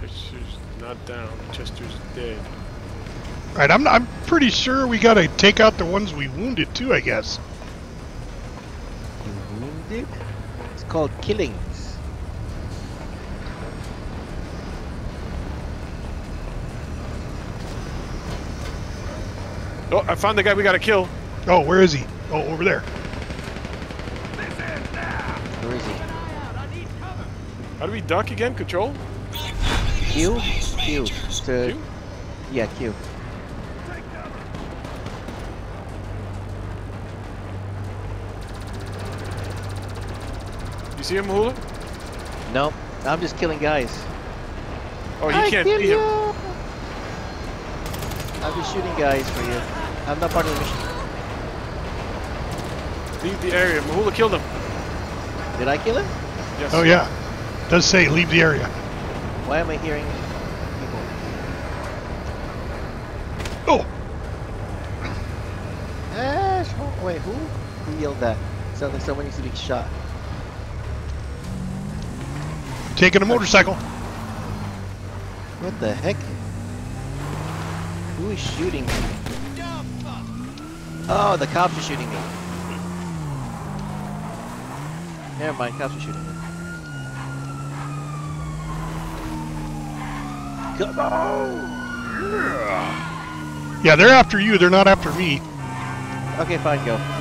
Chester's not down. Chester's dead. All right, I'm, I'm pretty sure we got to take out the ones we wounded too, I guess. Wounded? It's called killings. Oh, I found the guy we gotta kill. Oh, where is he? Oh, over there. Where is he? How do we duck again? Control? Q? Q. To, Q? Yeah, Q. You see him, Hula? Nope. I'm just killing guys. Oh, you I can't kill see him. I'm just shooting guys for you. I'm not part of the mission. Leave the area. Mahula killed him. Did I kill him? Yes. Oh yeah, does say leave the area. Why am I hearing people? Oh, Ash! oh, Wait, who? Who yelled that? Sounds like someone needs to be shot. taking a motorcycle. What the heck? Who is shooting me? Oh, the cops are shooting me. Never mind, cops are shooting me. Yeah, they're after you. They're not after me. Okay, fine, go.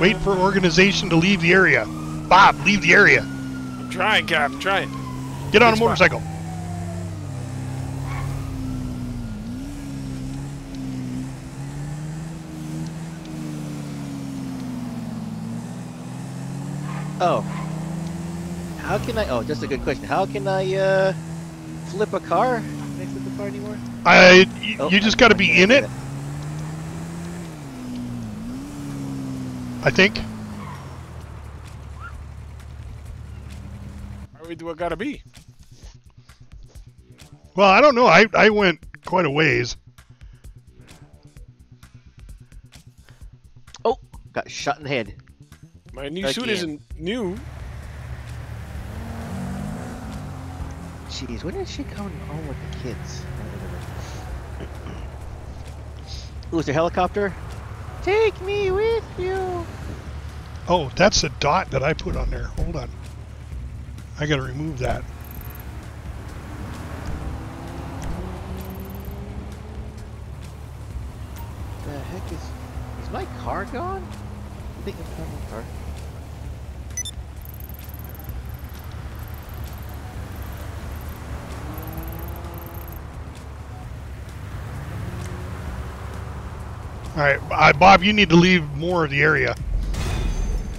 Wait for organization to leave the area. Bob, leave the area. I'm trying, Cap. I'm trying. Get on a Good spot. motorcycle. Oh. How can I? Oh, that's a good question. How can I uh, flip a car? Can I flip a car anymore? I, y- Oh, you just got to be in it. I think. Where we do I gotta be? Well, I don't know. I, I went quite a ways. Oh, got shot in the head. My new suit isn't new. Jeez, when is she coming home with the kids? Ooh, is there a helicopter? Take me with you. Oh, that's a dot that I put on there. Hold on. I gotta remove that. The heck is is my car gone? I think I found my car. All right, uh, Bob, you need to leave more of the area.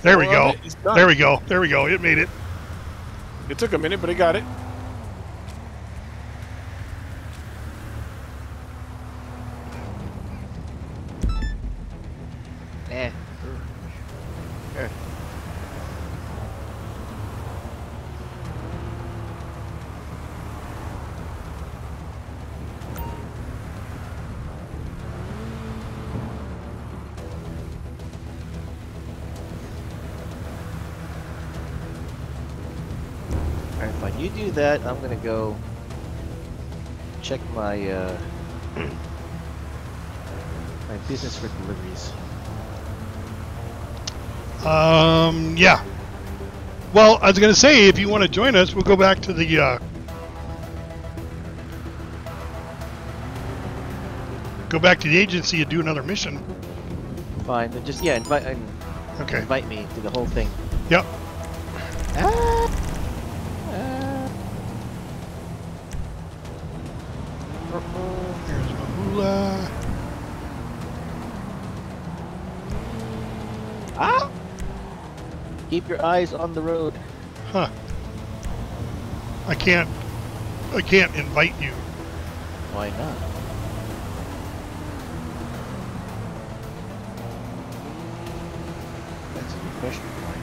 There we go. There we go. There we go. It made it. It took a minute, but it got it. That. I'm gonna go check my uh, my business for deliveries. Um, yeah. Well, I was gonna say, if you want to join us, we'll go back to the. Uh, go back to the agency and do another mission. Fine, then just yeah, invite Okay. invite me to the whole thing. Yep. Ah, Here's Mahula. ah! Keep your eyes on the road. Huh. I can't. I can't invite you. Why not? That's a good question. Why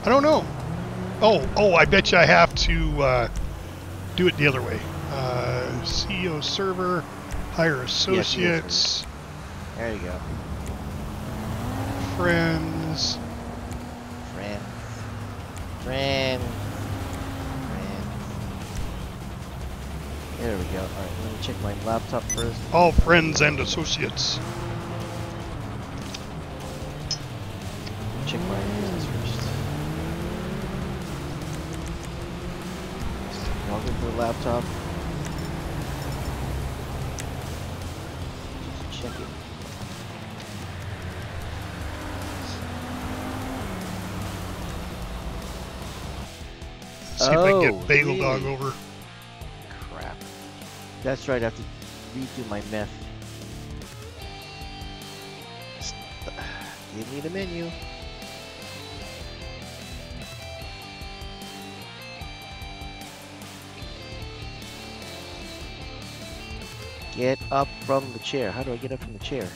not? I don't know. Oh, oh, I bet you I have to uh, do it the other way. Uh, CEO server, hire associates, not? There you go. friends. Friends. Friends. Friends. There we go. Alright, let me check my laptop first. All friends and associates. That's right, I have to redo my meth. Give me the menu. Get up from the chair. How do I get up from the chair?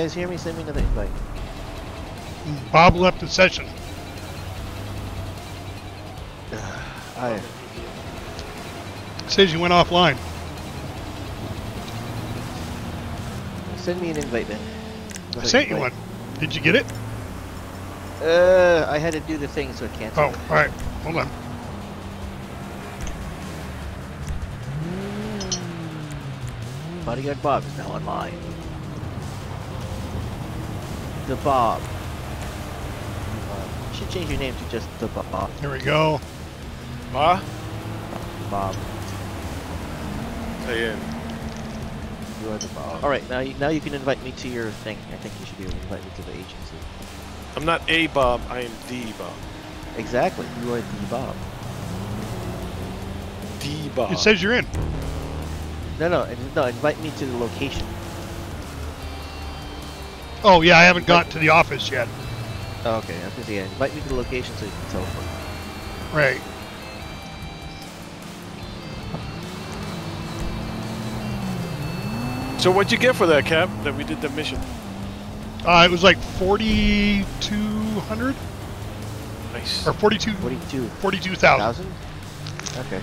Guys hear me? Send me another invite. Bob left the session. I. Says you went offline. Send me an invite then. I sent you one. Did you get it? Uh, I had to do the thing, so I can't. Oh, all right. Hold on. Bodyguard Bob is now online. The Bob. Uh, you should change your name to just the Bob. Here we go. Ma? Bob. Say in. You are the Bob. All right, now you, now you can invite me to your thing. I think you should be able to invite me to the agency. I'm not a Bob. I am the Bob. Exactly. You are the Bob. The Bob. It says you're in. No, no, no. Invite me to the location. Oh yeah, I haven't got to the office yet. Oh, okay, I was gonna say, yeah, invite me to the location so you can teleport. Right. So what'd you get for that, Cap? That we did the mission. Uh, it was like 4,200 Nice. or 42, 42. 42,000. Okay.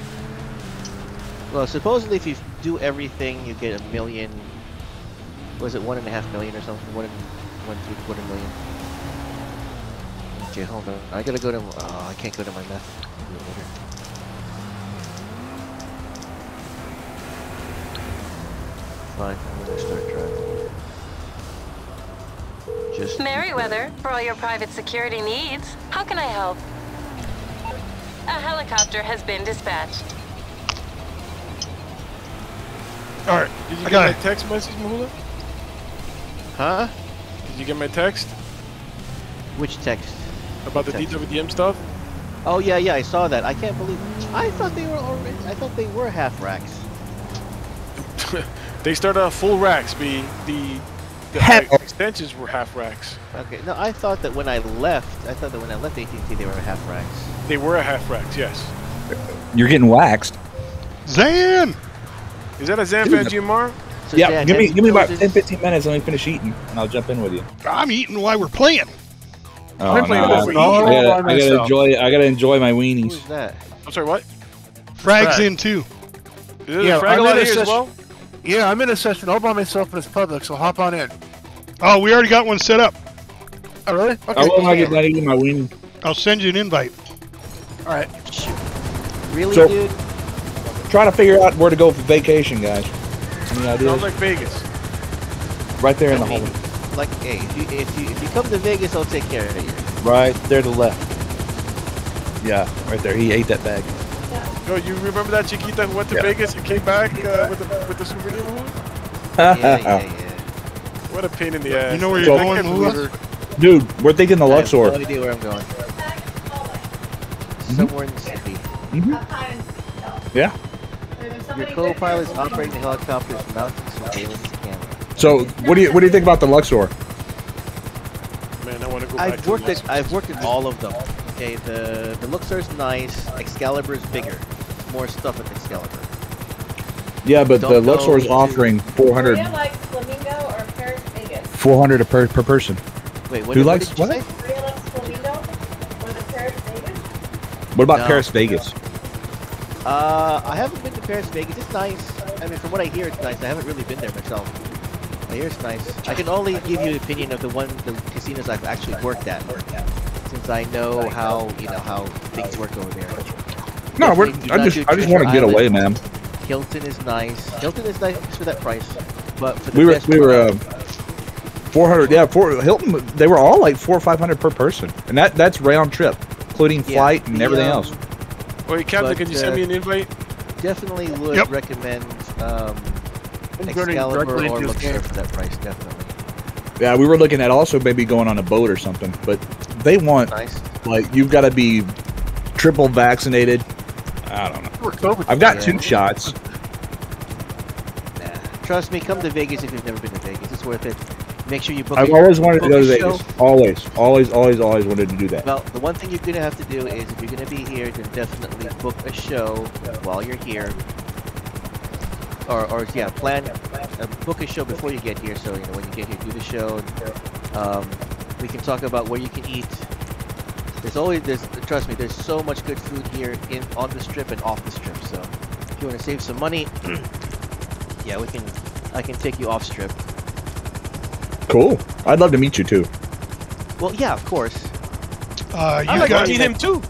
Well, supposedly if you do everything, you get a million. Was it one and a half million or something? One and one three quarter million. Okay, hold on. I gotta go to. Oh, I can't go to my meth. I'll do it later. Fine, I'm gonna start driving. Just. Merryweather, for all your private security needs. How can I help? A helicopter has been dispatched. All right. Did you I get got my it. text message, Mahula? Huh? Did you get my text Which text? about the Text. DWDM stuff? Oh yeah, yeah, I saw that. I can't believe. I thought they were already. I thought they were half racks. they started off full racks. The the, the Half- extensions were half racks. Okay, no, I thought that when I left, I thought that when I left AT&T they were half racks. They were a half racks. Yes. You're getting waxed. Zan! Is that a Zanfen Dude. GMR? So yeah, Dan, give me give me about noticed- 10, 15 minutes. Let me finish eating, and I'll jump in with you. I'm eating while we're playing. Oh, I'm playing no, over I, gotta, I gotta enjoy. I gotta enjoy my weenies. Who's that? I'm sorry. What? Frag's Frag. in too. Is Yeah, frag I'm in a here as session- well? Yeah, I'm in a session all by myself and it's public, so hop on in. Oh, we already got one set up. Oh, really? Okay. I will when I get done eating my weenie. I'll send you an invite. All right. Really, So- dude? Trying to figure out where to go for vacation, guys. Any ideas? Sounds like Vegas. right there in the I mean, hole. Like, hey, if you if you if you come to Vegas, I'll take care of you. Right there to the left. Yeah, right there. He ate that bag. Yo, you remember that Chiquita who went to Yeah. Vegas and came back uh, with the with the souvenir? Mahula? Yeah, yeah, yeah. What a pain in the ass. You know where you're going, Mahula? Dude, we're thinking the I have Luxor. no idea where I'm going. Mm-hmm. Somewhere in the city. Yeah. Your co-pilot is operating the helicopter's mounted surveillance camera. So, what do you what do you think about the Luxor? Man, I want to go I've to worked the at I've worked at all of them. Okay, the the Luxor's nice. Excalibur is bigger. More stuff at Excalibur. Yeah, but the Don't go Luxor is offering 400, Korea likes Flamingo or Paris Vegas? 400 a per, per person. Wait, what, Who did- what likes did you what? say? Flamingo or the Paris Vegas? What about No. Paris Vegas? Uh, I haven't been to Paris Vegas. It's nice. I mean, from what I hear, it's nice. I haven't really been there myself. I hear it's nice. I can only give you an opinion of the one the casinos I've actually worked at, since I know how you know how things work over there. No, we're, I just I just want to get away, man. Hilton is nice. Hilton is nice for that price, but for the We were best we were price- uh, 400. Yeah, four Hilton. They were all like four or 500 per person, and that that's round trip, including Yeah, flight and everything um, else. Wait, Captain, but, can you uh, send me an invite? Definitely would Yep. recommend um, Excalibur or into Luxor for that price. Definitely. Yeah, we were looking at also maybe going on a boat or something, but they want Nice. like you've got to be triple vaccinated. I don't know. We're COVID. I've got Yeah. two shots. Nah. Trust me, come to Vegas if you've never been to Vegas. It's worth it. Make sure you book. I've always wanted to go to show. Vegas. Always, always, always, always wanted to do that. Well, the one thing you're gonna have to do is, if you're gonna be here, then definitely book a show while you're here. Or, or yeah, plan, uh, book a show before you get here. So you know when you get here, do the show. Um, we can talk about where you can eat. There's always, there's, trust me, there's so much good food here in on the strip and off the strip. So if you want to save some money, yeah, we can. I can take you off strip. Cool. I'd love to meet you too. Well, yeah, of course. Uh, you I like got to meet him too.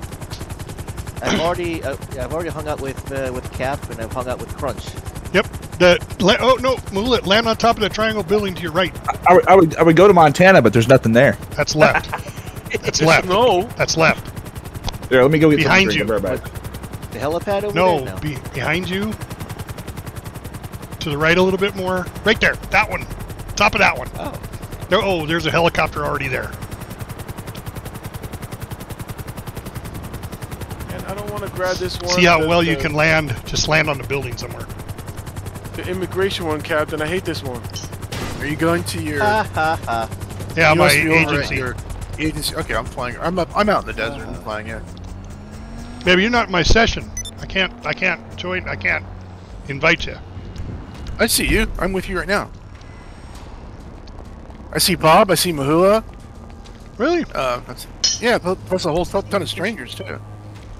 I've already, uh, I've already hung out with uh, with Cap and I've hung out with Crunch. Yep. The la- oh no, Mahula, land on top of the triangle building to your right. I, would- I would I would go to Montana, but there's nothing there. That's left. That's left. No. That's left. There, let me go get Behind something you. Right back. The helipad over no, there? No, Be, behind you. To the right a little bit more. Right there. That one. Top of that one. Oh. There, oh, there's a helicopter already there. And I don't want to grab this one. See how the- well you can land. Just land on the building somewhere. The immigration one, Captain. I hate this one. Are you going to your? Ha ha ha. Yeah, you my must be over at agency. Your agency. Okay, I'm flying. I'm up. I'm out in the desert and flying in. Maybe you're not in my session. I can't. I can't join. I can't invite you. I see you. I'm with you right now. I see Bob. I see Mahula. Really? Uh, that's, yeah. Plus a whole ton of strangers too.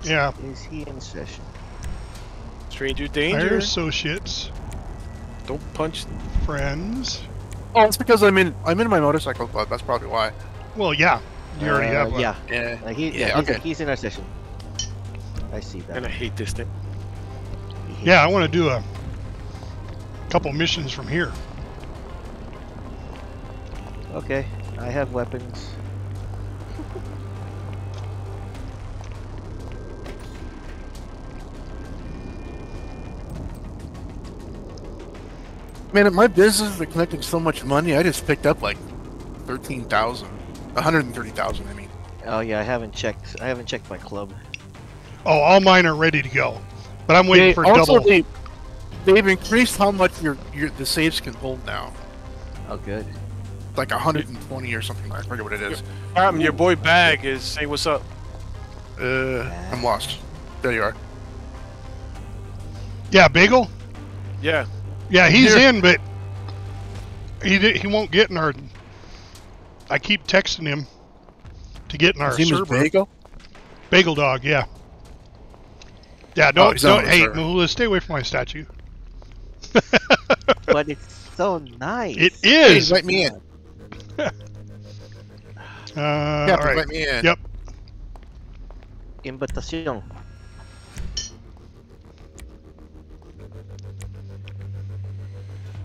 Yeah. Is he in session? Stranger danger. danger. associates, Don't punch. friends. Oh, it's because I'm in. I'm in my motorcycle club. That's probably why. Well, yeah. You already Uh, have one. Yeah. Yeah. Uh, he, Yeah, yeah, he's, okay. he's in our session. I see that. And I hate this thing. Yeah, I want to do a couple missions from here. Okay, I have weapons. Man, my business is collecting so much money. I just picked up like thirteen thousand, one hundred and thirty thousand. I mean. Oh yeah, I haven't checked. I haven't checked my club. Oh, all mine are ready to go, but I'm waiting They- for also, double. They, they've increased how much your your the saves can hold now. Oh good. Like 120 or something. I forget what it is. Captain, your boy Bag is saying what's up. Uh, I'm lost. There you are. Yeah, Bagel. Yeah. Yeah, he's Here. in, but he di- he won't get in our. I keep texting him to get in our His name is server. Bagel? Bagel dog, yeah. Yeah, Oh, don't he's not don't on the hey server. Mahula, stay away from my statue. but it's so nice. It is. Hey, is. let me in. Uh, Captain, all right. let me in. Yep. Invitación.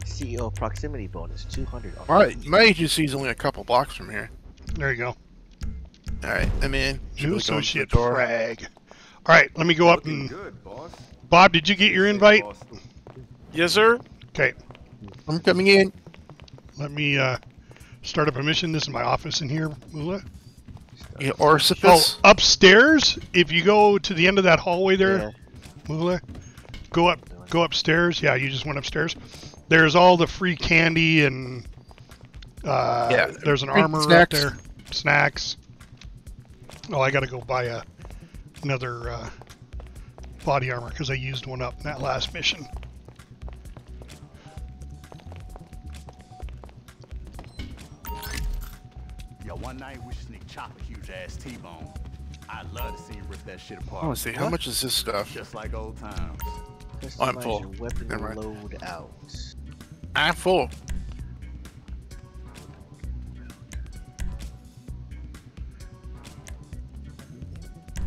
CEO proximity bonus 200. All right, my agency is only a couple blocks from here. There you go. All right, I'm in. Should New we go to the associate door? frag. All right, let me go up and. Good, boss. Bob, did you get your invite? Yes, sir. Okay. I'm coming in. Let me uh, start up a mission. This is my office in here, Mula. Yeah, Oh, Orcipus. upstairs. If you go to the end of that hallway there, Yeah. Mula, go up, go upstairs. Yeah, you just went upstairs. There's all the free candy and uh, Yeah, there's an armor snacks. up there, snacks. Oh, I got to go buy a another uh, body armor because I used one up in that last mission. Yo, one night we sneak chop a huge ass T-bone. I'd love to see you rip that shit apart. I want to see how much is this stuff. Just like old times. Oh, I'm full. your weapon Never mind. load out. I'm full.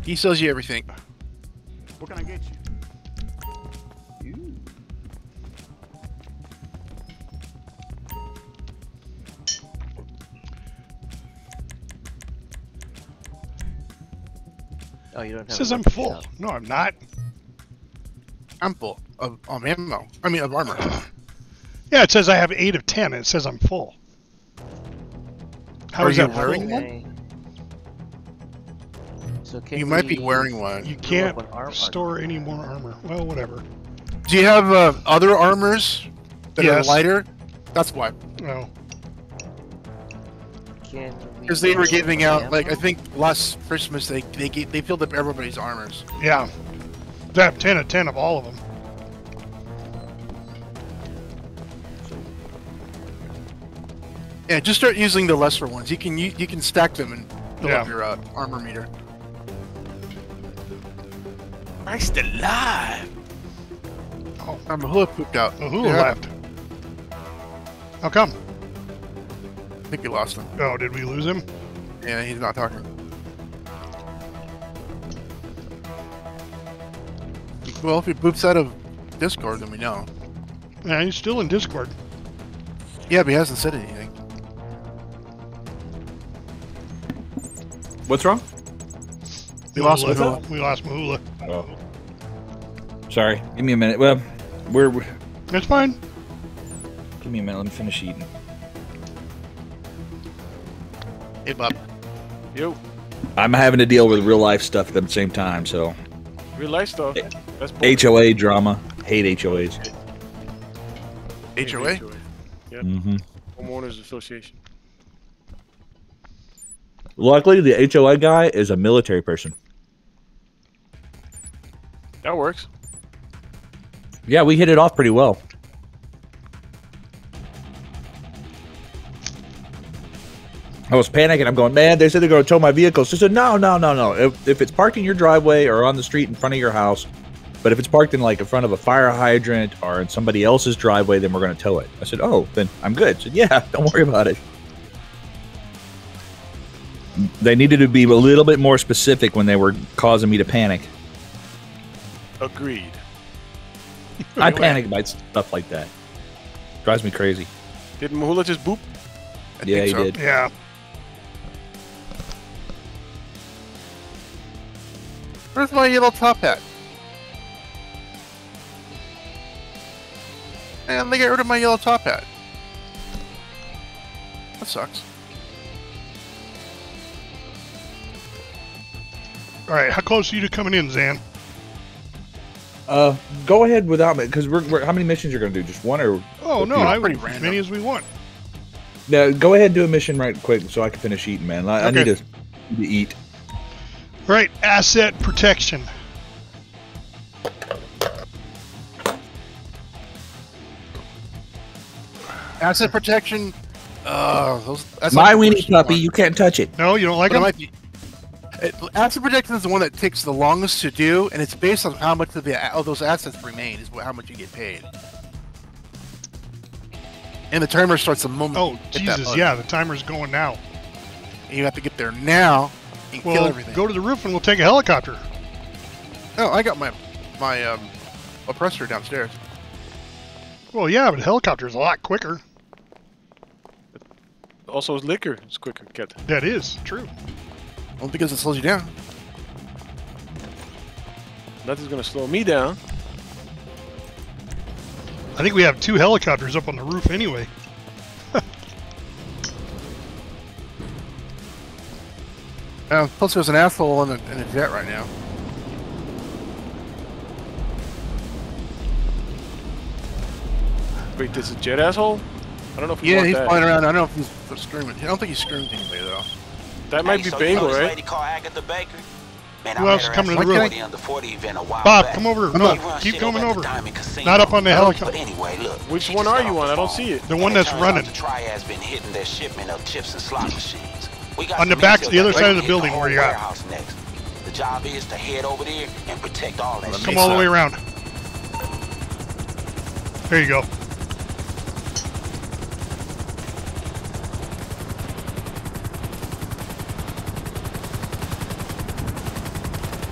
He sells you everything. What can I get you? Oh, you don't have. says I'm full. shop. No, I'm not. I'm full of, of ammo. I mean, of armor. Yeah, it says I have eight of ten. It says I'm full. How Are is you that wearing full? Okay. So can You might be wearing one. You can't arm- store any more armor. Well, whatever. Do you have uh, other armors that Yes. are lighter? That's why. No. Can we Because they were giving out, like, I think last Christmas they they they filled up everybody's armors. Yeah. I have ten of ten of all of them. Yeah, just start using the lesser ones. You can you, you can stack them and fill up your uh, armor meter. Christ alive. Oh, Um, Mahula pooped out. Mahula Yeah, left. How come? I think we lost him. Oh, did we lose him? Yeah, he's not talking. Well, if he poops out of Discord, then we know. Yeah, he's still in Discord. Yeah, but he hasn't said anything. What's wrong? We lost Mahula. Mahula. We lost Mahula. Oh. Sorry. Give me a minute. Well, we're. we're That's fine. give me a minute. Let me finish eating. Hey, Bob. Yo, I'm having to deal with real life stuff at the same time, so real life stuff. That's. HOA drama. Hate HOAs. HOA? Yeah. hmm Homeowners Association. Luckily, the HOA guy is a military person. That works. Yeah, we hit it off pretty well. I was panicking. I'm going, man. They said they're going to tow my vehicle. She said, no, no, no, no. If, if it's parked in your driveway or on the street in front of your house, but if it's parked in like in front of a fire hydrant or in somebody else's driveway, then we're going to tow it. I said, oh, then I'm good. She said, yeah, don't worry about it. They needed to be a little bit more specific when they were causing me to panic. Agreed. I panic about stuff like that. Drives me crazy. Did Mahula just boop? yeah, he so. did. Yeah. Where's my yellow top hat? And they got rid of my yellow top hat. That sucks. All right. How close are you to coming in, Zan? Uh, go ahead without me because we're, we're how many missions you're gonna do? Just one or? Oh no, Yeah. I would as many as we want. No, go ahead and do a mission right quick so I can finish eating, man. I, I need, to, need to eat. Right. Asset protection. Asset protection. Uh, those. That's My like weenie puppy, one. you can't touch it. No, you don't like But it them. it- asset protection is the one that takes the longest to do, and it's based on how much of the of those assets remain is how much you get paid. And the timer starts the moment. Oh you hit Jesus! button. Yeah, the timer's going now. And you have to get there now and kill Well, everything. go to the roof and we'll take a helicopter. Oh, I got my my um, oppressor downstairs. Well, yeah, but a helicopter's a lot quicker. Also, liquor is quicker, Cat. That is true. Only because it slows you down. Nothing's gonna slow me down. I think we have two helicopters up on the roof anyway. Uh, plus, there's an asshole in a, in a jet right now. Wait, there's a jet asshole? I don't know if we Yeah, he's that. flying around. I don't know if he's screaming. I don't think he's screaming anybody though. That might Hey, be so you know Bangle, right? lady called Agatha Baker? Man, Who I else met her coming to the room? roof? 40 under 40 event a while Bob, back. come over. She No, run keep coming over. Not up on the helicopter. But helicopter. anyway, look. Which one are you on? I don't see it. The one that's running. The Triad's been hitting their shipment of chips and slot machines. We got On the back- intel the other side of the building whole where you're at. next. The job is to head over there and protect all that Come all the way around. There you go.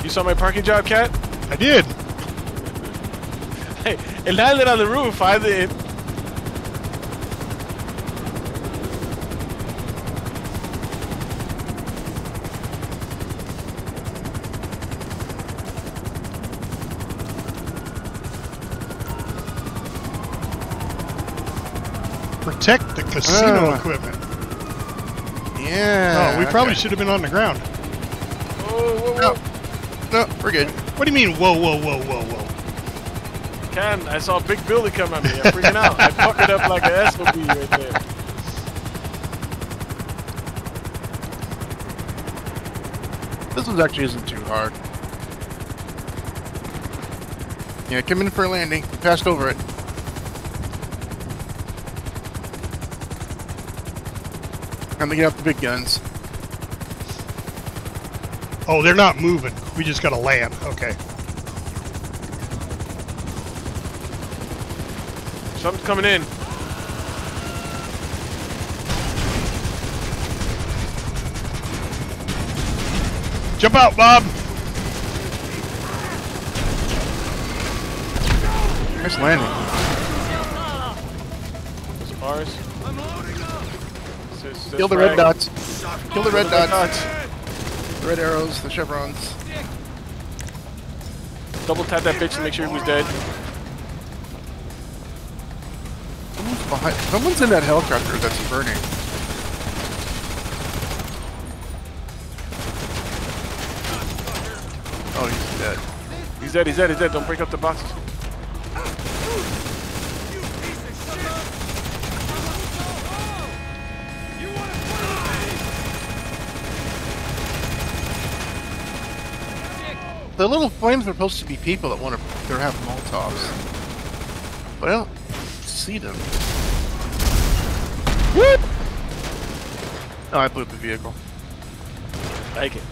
You saw my parking job, Cat? I did. Hey, it landed on the roof. I did. Protect the casino Ah. equipment. Yeah. oh, we probably okay. should have been on the ground. Oh, whoa, No, whoa. no, we're good. What do you mean? Whoa, whoa, whoa, whoa, whoa! Can, I saw a big building come at me. I'm freaking out. I fucked it up like an SOB right there. This one actually isn't too hard. Yeah, come in for a landing. We passed over it. Time to get out the big guns. Oh, they're not moving. We just gotta land. Okay. Something's coming in. Jump out, Bob. Nice landing. Kill the red dots. Kill the red dots. The red arrows, the chevrons. Double tap that bitch to make sure he was dead. Someone's behind. Someone's in that helicopter that's burning. Oh, he's dead. He's dead, he's dead, he's dead. Don't break up the boxes. The little flames are supposed to be people that want to. They're having Molotovs. But I don't see them. Whoop! Oh, I blew up the vehicle. Like it.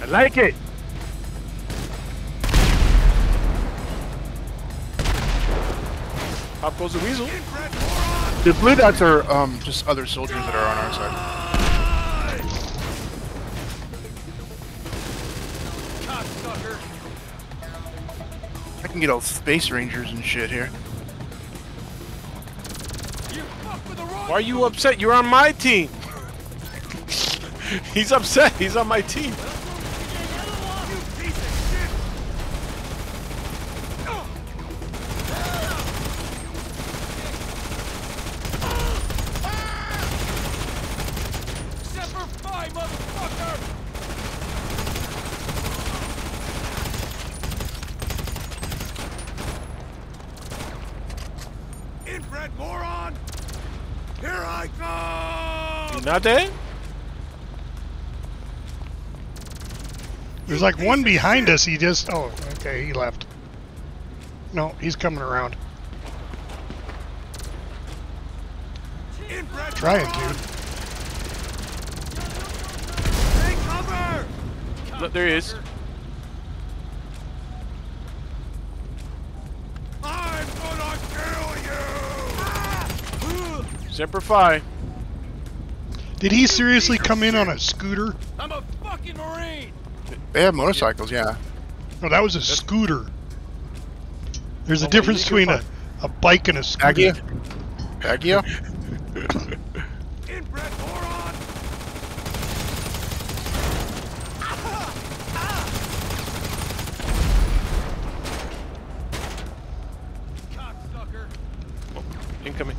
I like it. Pop goes the weasel. The blue dots are um, just other soldiers that are on our side. Can get all space rangers and shit here. Why are you upset? You're on my team. He's upset. He's on my team. Semper Fi, motherfucker! Inbred moron! Here I come! You not dead? There's like one behind us. He just. Oh, okay. He left. No, he's coming around. Trying to. Look, there he is. I'm gonna kill you! Semper Fi. Did he seriously come in on a scooter? I'm a fucking marine! They have motorcycles, yeah. No, that was a scooter. There's a Oh, difference between a, a bike and a scooter. Baggio? Inbred moron! Cocksucker! Incoming.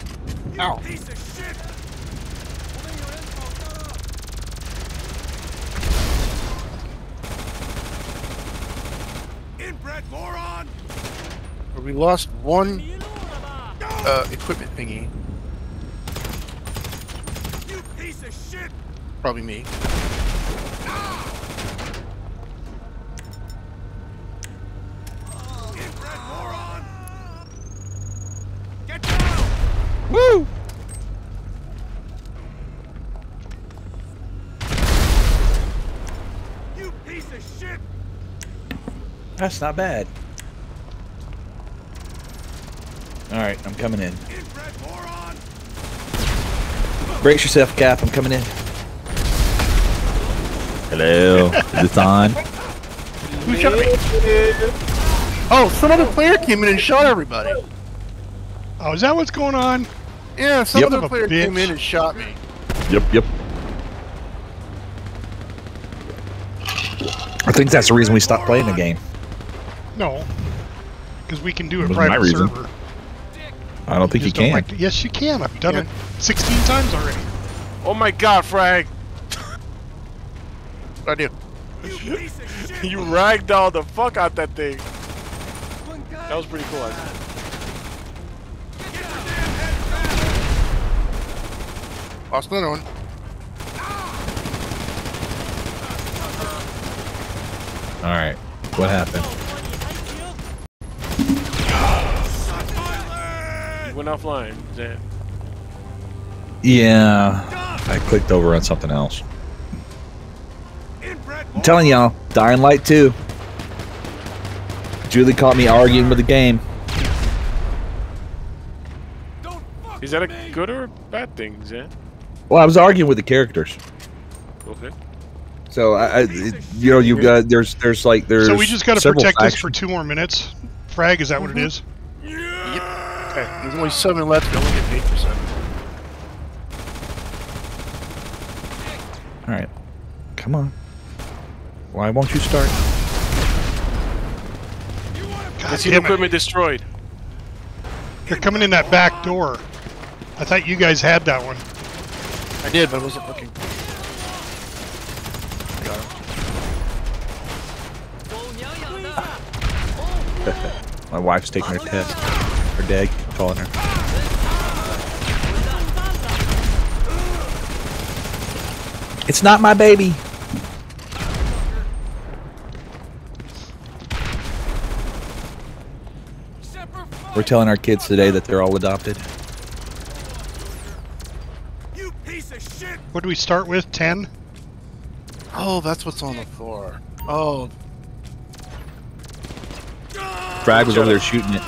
Ow. Piece of shit! Inbred moron! We lost one uh, equipment thingy. You piece of shit! Probably me. Inbred moron! Get down! Woo! You piece of shit! That's not bad. All right, I'm coming in. Brace yourself, Cap. I'm coming in. Hello. Is this on? Who shot me? Oh, some other player came in and shot everybody. Oh, is that what's going on? Yeah, some Yep. other player came in and shot me. Yep, yep. I think that's the reason we stopped playing the game. No. Because we can do it Wasn't my private server. I don't think you Just don't can. like yes, you can. I've done it 16 times already. Oh my god, Frag. I do. you ragdolled the fuck out that thing. That was pretty cool. I think. Lost another one. All right. What happened? You went offline, Zan. Yeah. I clicked over on something else. I'm telling y'all, Dying Light 2. Julie caught me arguing with the game. Is that a good or a bad thing, Zan? Well, I was arguing with the characters. Okay. So I, I it- you know, you've got there's there's like there's So we just got to several protect this for two more minutes. Frag, is that what it mm-hmm. is? Okay, there's only seven left. You only get paid for seven. All right, come on. Why won't you start? Casino damn it. equipment destroyed. They're coming in that back door. I thought you guys had that one. I did, but it wasn't looking. My wife's taking her test. Her dad calling her. It's not my baby. We're telling our kids today that they're all adopted. What do we start with? 10? Oh, that's what's on the floor. Oh, Brad was over there shooting it.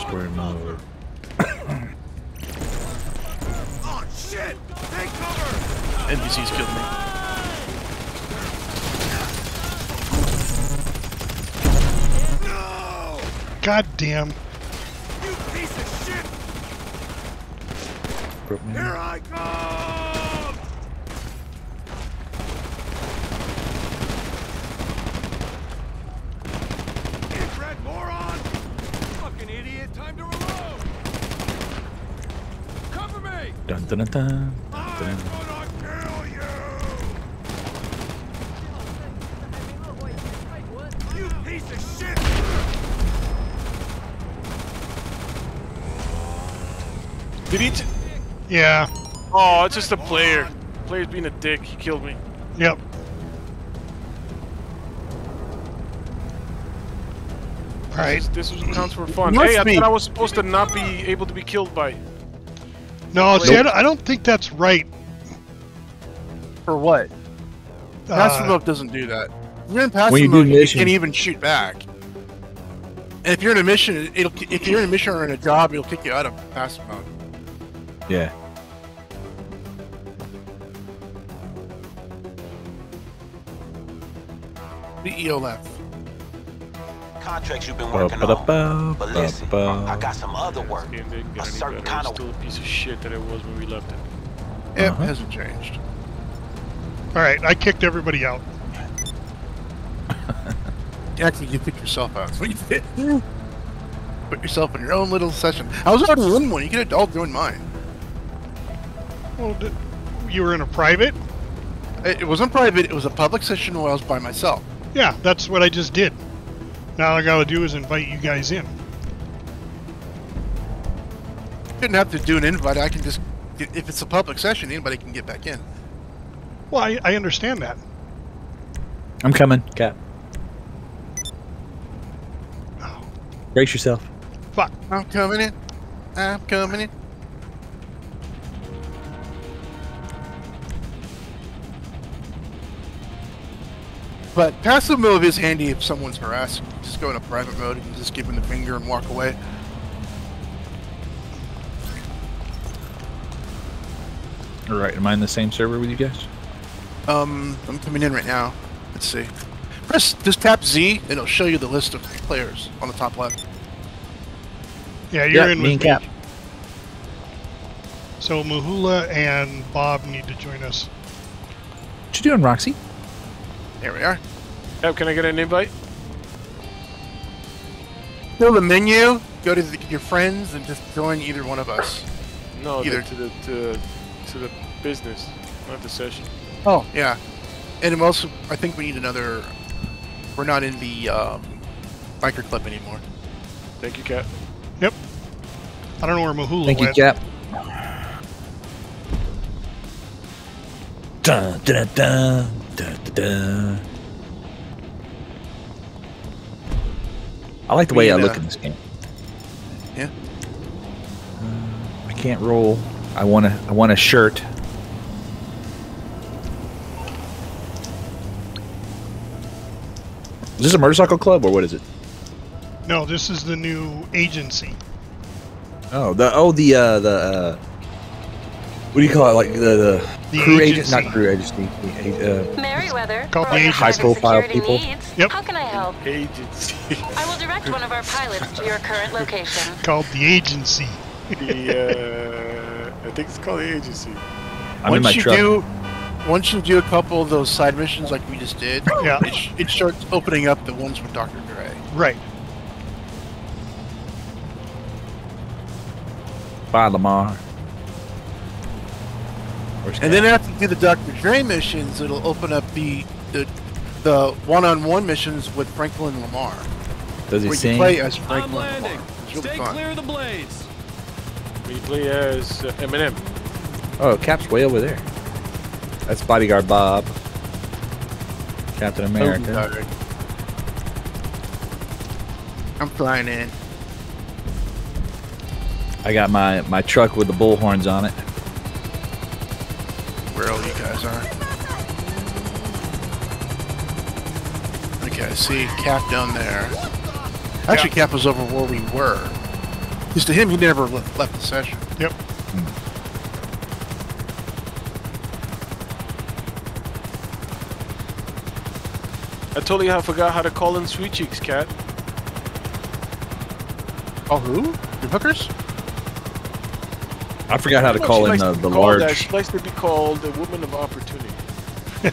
Story mode. Oh shit! Take cover! NPCs killed me. God damn. You piece of shit! Here I come! Infrared moron! Fucking idiot! Time to reload! Cover me! Dun dun dun dun. dun. You piece of shit! Did he? T- Yeah. oh, it's just a player. Player's being a dick. He killed me. Yep. This Alright. is- This was counts for fun. Must Hey, I be. thought I was supposed to not be able to be killed by. No, see, I don't, I don't think that's right. For what? Uh, Passive mode doesn't do that. You're in passive When you do mode, you mission- can even shoot back. And if you're in a mission, it'll if you're in a mission or in a job, it'll kick you out of passive mode. Yeah. EO left. Contracts you've been working on. But listen. I got some other work. A certain kind of still a piece of shit that it was when we left it. It Uh-huh. hasn't changed. Alright, I kicked everybody out. Actually, you picked yourself out. That's what you did. Put yourself in your own little session. I was already in one. You could have all joined mine. Well, d- you were in a private? It, it wasn't private. It was a public session where I was by myself. Yeah, that's what I just did. Now all I gotta do is invite you guys in. You didn't have to do an invite. I can just, if it's a public session, anybody can get back in. Well, I, I understand that. I'm coming, Cap. Oh. Brace yourself. Fuck. I'm coming in. I'm coming in. But passive mode is handy if someone's harassing. Just go into private mode and just give them the finger and walk away. All right, am I in the same server with you guys? Um, I'm coming in right now. Let's see. Press just tap Z and it'll show you the list of players on the top left. Yeah, you're Yeah, in with and Cap. So Mahula and Bob need to join us. What you doing, Roxy? There we are. Yep, can I get an invite? Fill the menu, go to the, your friends, and just join either one of us. No, Either. to the to, to the business, not the session. Oh, yeah. And I'm also, I think we need another. We're not in the um, biker club anymore. Thank you, Cap. Yep. I don't know where Mahula Thank you. Cap. Dun, dun, dun, dun, dun, dun. I like the way We I look uh, in this game. Yeah. I can't roll. I want a. I want a shirt. Is this a motorcycle club or what is it? No, this is the new agency. Oh, the oh the uh the uh what do you call it? Like the the, The crew agent, not crew agency. the, Uh, Merryweather. Called the agency. High profile people. Needs. Yep. How can I help? Agency. I will direct one of our pilots to your current location. Called the agency. the I think it's called the agency. I'm in once my you truck. do, once you do a couple of those side missions like we just did, Yeah. it, sh- it starts opening up the ones with Dr. Dre. Right. Bye, Lamar. Where's And then after you do the Dr. Dre missions, it'll open up the the the one-on-one missions with Franklin Lamar. Does he where sing? You play as I'm landing. Lamar. Really Stay fun. clear of the blades. We play as uh, Eminem. Oh, Cap's way over there. That's Bodyguard Bob. Captain America. Sorry. I'm flying in. I got my, my truck with the bullhorns on it. Where all you guys are. Okay, I see Cap down there. Actually, Cap was over where we were. Because to him, he never le- left the session. Yep. Hmm. I totally have forgot how to call in Sweet Cheeks, cat. Oh, who? The hookers? I forgot how to call in the, the called that- large. She likes to be called the woman of opportunity.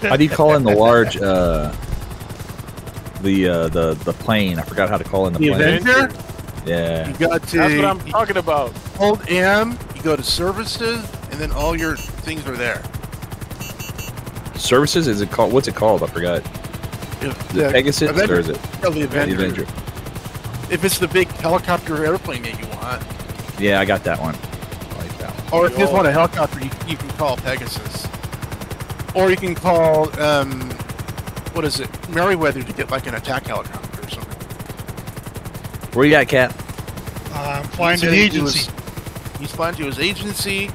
How do you call in the large uh the uh the the plane? I forgot how to call in the, The plane. Avenger? Yeah. You got to. That's what I'm talking about. Hold M, you go to services, and then all your things are there. Services is it called what's it called? I forgot. Is it Pegasus Avenger. or is it the Yeah, Avenger. If it's the big helicopter airplane that you want, Yeah, I got that one. Or if you just want a helicopter, you, you can call Pegasus. Or you can call, um, what is it, Merryweather to get like an attack helicopter or something. Where you at, Cap? I'm flying He to the said he was- agency. He's flying to his agency.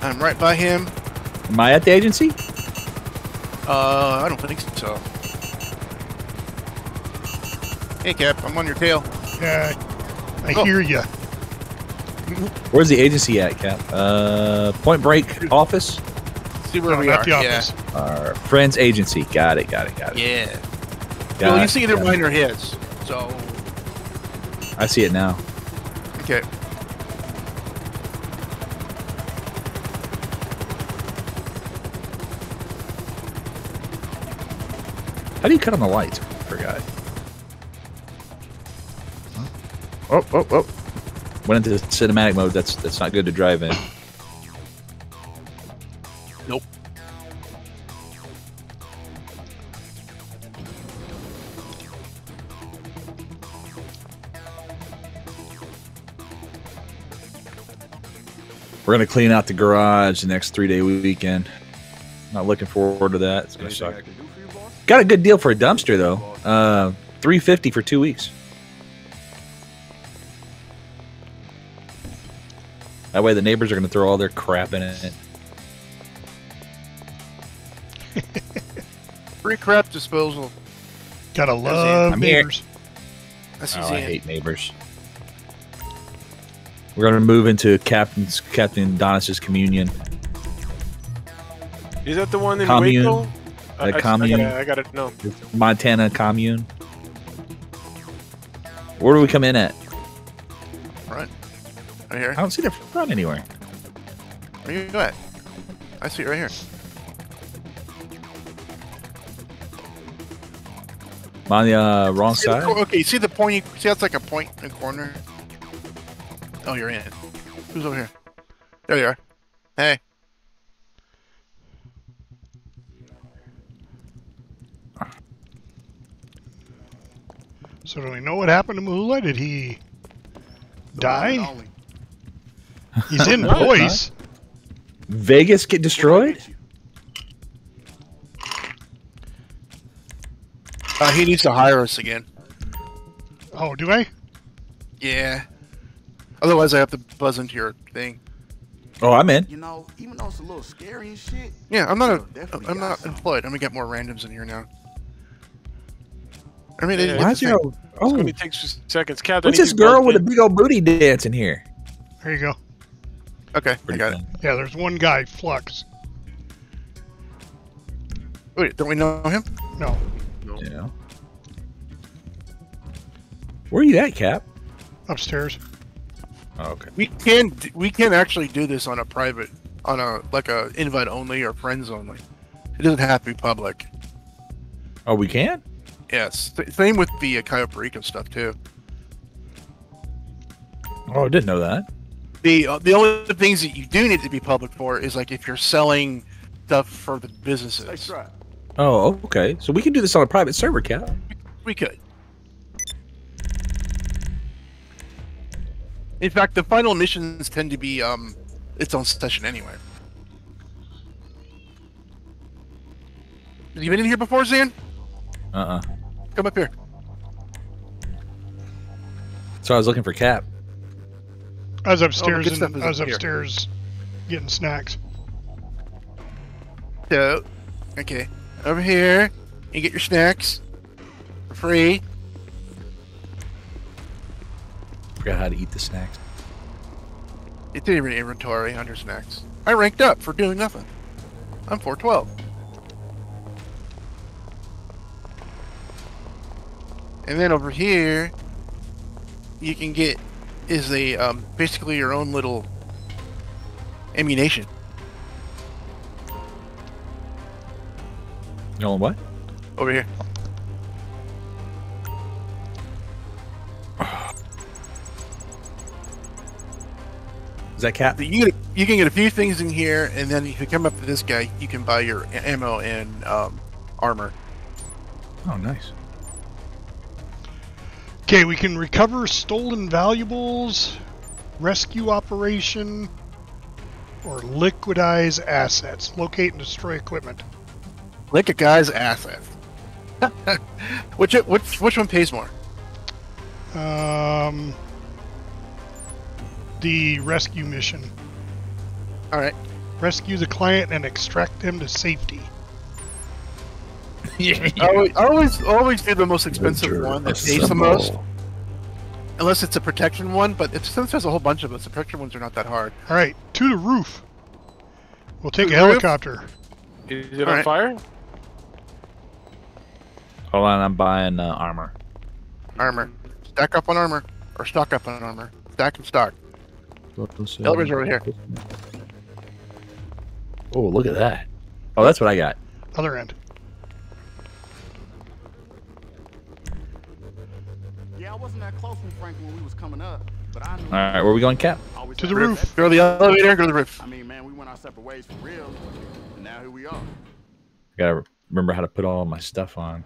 I'm right by him. Am I at the agency? Uh, I don't think so. Hey, Cap, I'm on your tail. Yeah, I Oh. hear you. Where's the agency at, Cap? Uh Point Break office? See where No, we are. the office. Our friends agency. Got it, got it, got it. Yeah. Got well, you see it got behind your heads. So. I see it now. okay. How do you cut on the lights? Forgot. Oh, oh, oh. Went into cinematic mode. That's that's not good to drive in. Nope. We're gonna clean out the garage the next three day weekend. Not looking forward to that. It's gonna Anything suck. I can do for you. Got a good deal for a dumpster though. Uh, three fifty for two weeks. That way the neighbors are gonna throw all their crap in it. Free crap disposal. Gotta love I'm neighbors. That's Oh. I hate neighbors. We're gonna move into Captain's Captain Adonis's communion. Is that the one in Commune. Waco? I, A I- commune. I gotta, I gotta know. Montana commune. Where do we come in at? Front. Right here. I don't see the front anywhere. Where you at? I see it right here. I'm on the uh, wrong See side. cor- okay, you see the point? You, see that's like a point in the corner. Oh, you're in. Who's over here? There you are. Hey. So do we know what happened to Mahula? Did he die? He's in No, voice. Vegas get destroyed? Uh, he needs to hire us again. Oh, do I? Yeah. Otherwise, I have to buzz into your thing. Oh, I'm in. You know, even though it's a little scary and shit. Yeah, I'm not. it'll A, definitely I'm not something. employed. I'm gonna get more randoms in here now. I mean, Yeah, it, Why it's is the. It's Oh, gonna take s- seconds. Captain, what's this girl buzzed with a big old booty dancing here? There you go. Okay, I got it. Yeah, there's one guy, Flux. Wait, don't we know him? No. Yeah. Where are you at, Cap? Upstairs. Oh, okay. We can. We can actually do this on a private on a like a invite only or friends only. It doesn't have to be public. Oh, we can. Yes. Th- same with the uh, Cayo Perico stuff too. Oh, I didn't know that. The uh, the only things that you do need to be public for is like if you're selling stuff for the businesses. Oh, okay. So we can do this on a private server, Cap. We could. In fact, the final missions tend to be um its own session anyway. Have you been in here before, Zan? Uh uh Come up here. So I was looking for Cap. I was upstairs good and I was up here. upstairs getting snacks. So, okay, over here, you get your snacks for free. Forgot how to eat the snacks. It's in your inventory under snacks. I ranked up for doing nothing. I'm 412. And then over here, you can get is a um, basically your own little ammunition. You know what? Over here. Is that Cap? You can, get, you can get a few things in here, and then if you come up to this guy, you can buy your ammo and um, armor. Oh, nice. Okay, we can recover stolen valuables, rescue operation, or liquidize assets. Locate and destroy equipment. Guy's assets. which which which one pays more? Um, the rescue mission. All right. Rescue the client and extract them to safety. always, always, always do the most expensive one that pays the most. Unless it's a protection one, but it's, since there's a whole bunch of us, the protection ones are not that hard. All right, to the roof. We'll take To a the roof? helicopter. Is it on Alright. fire? Hold on, I'm buying uh, armor. Armor. Stack up on armor. Or stock up on armor. Stack and stock. Elevator's over here. Oh, look at that. Oh, that's what I got. Other end. Wasn't that close with Frank when we was coming up, but I knew. All right, where are we going, Cap? Always To the roof. Go to the elevator, go to the roof. I mean, man, we went our separate ways for real, and now here we are. I Gotta remember how to put all my stuff on.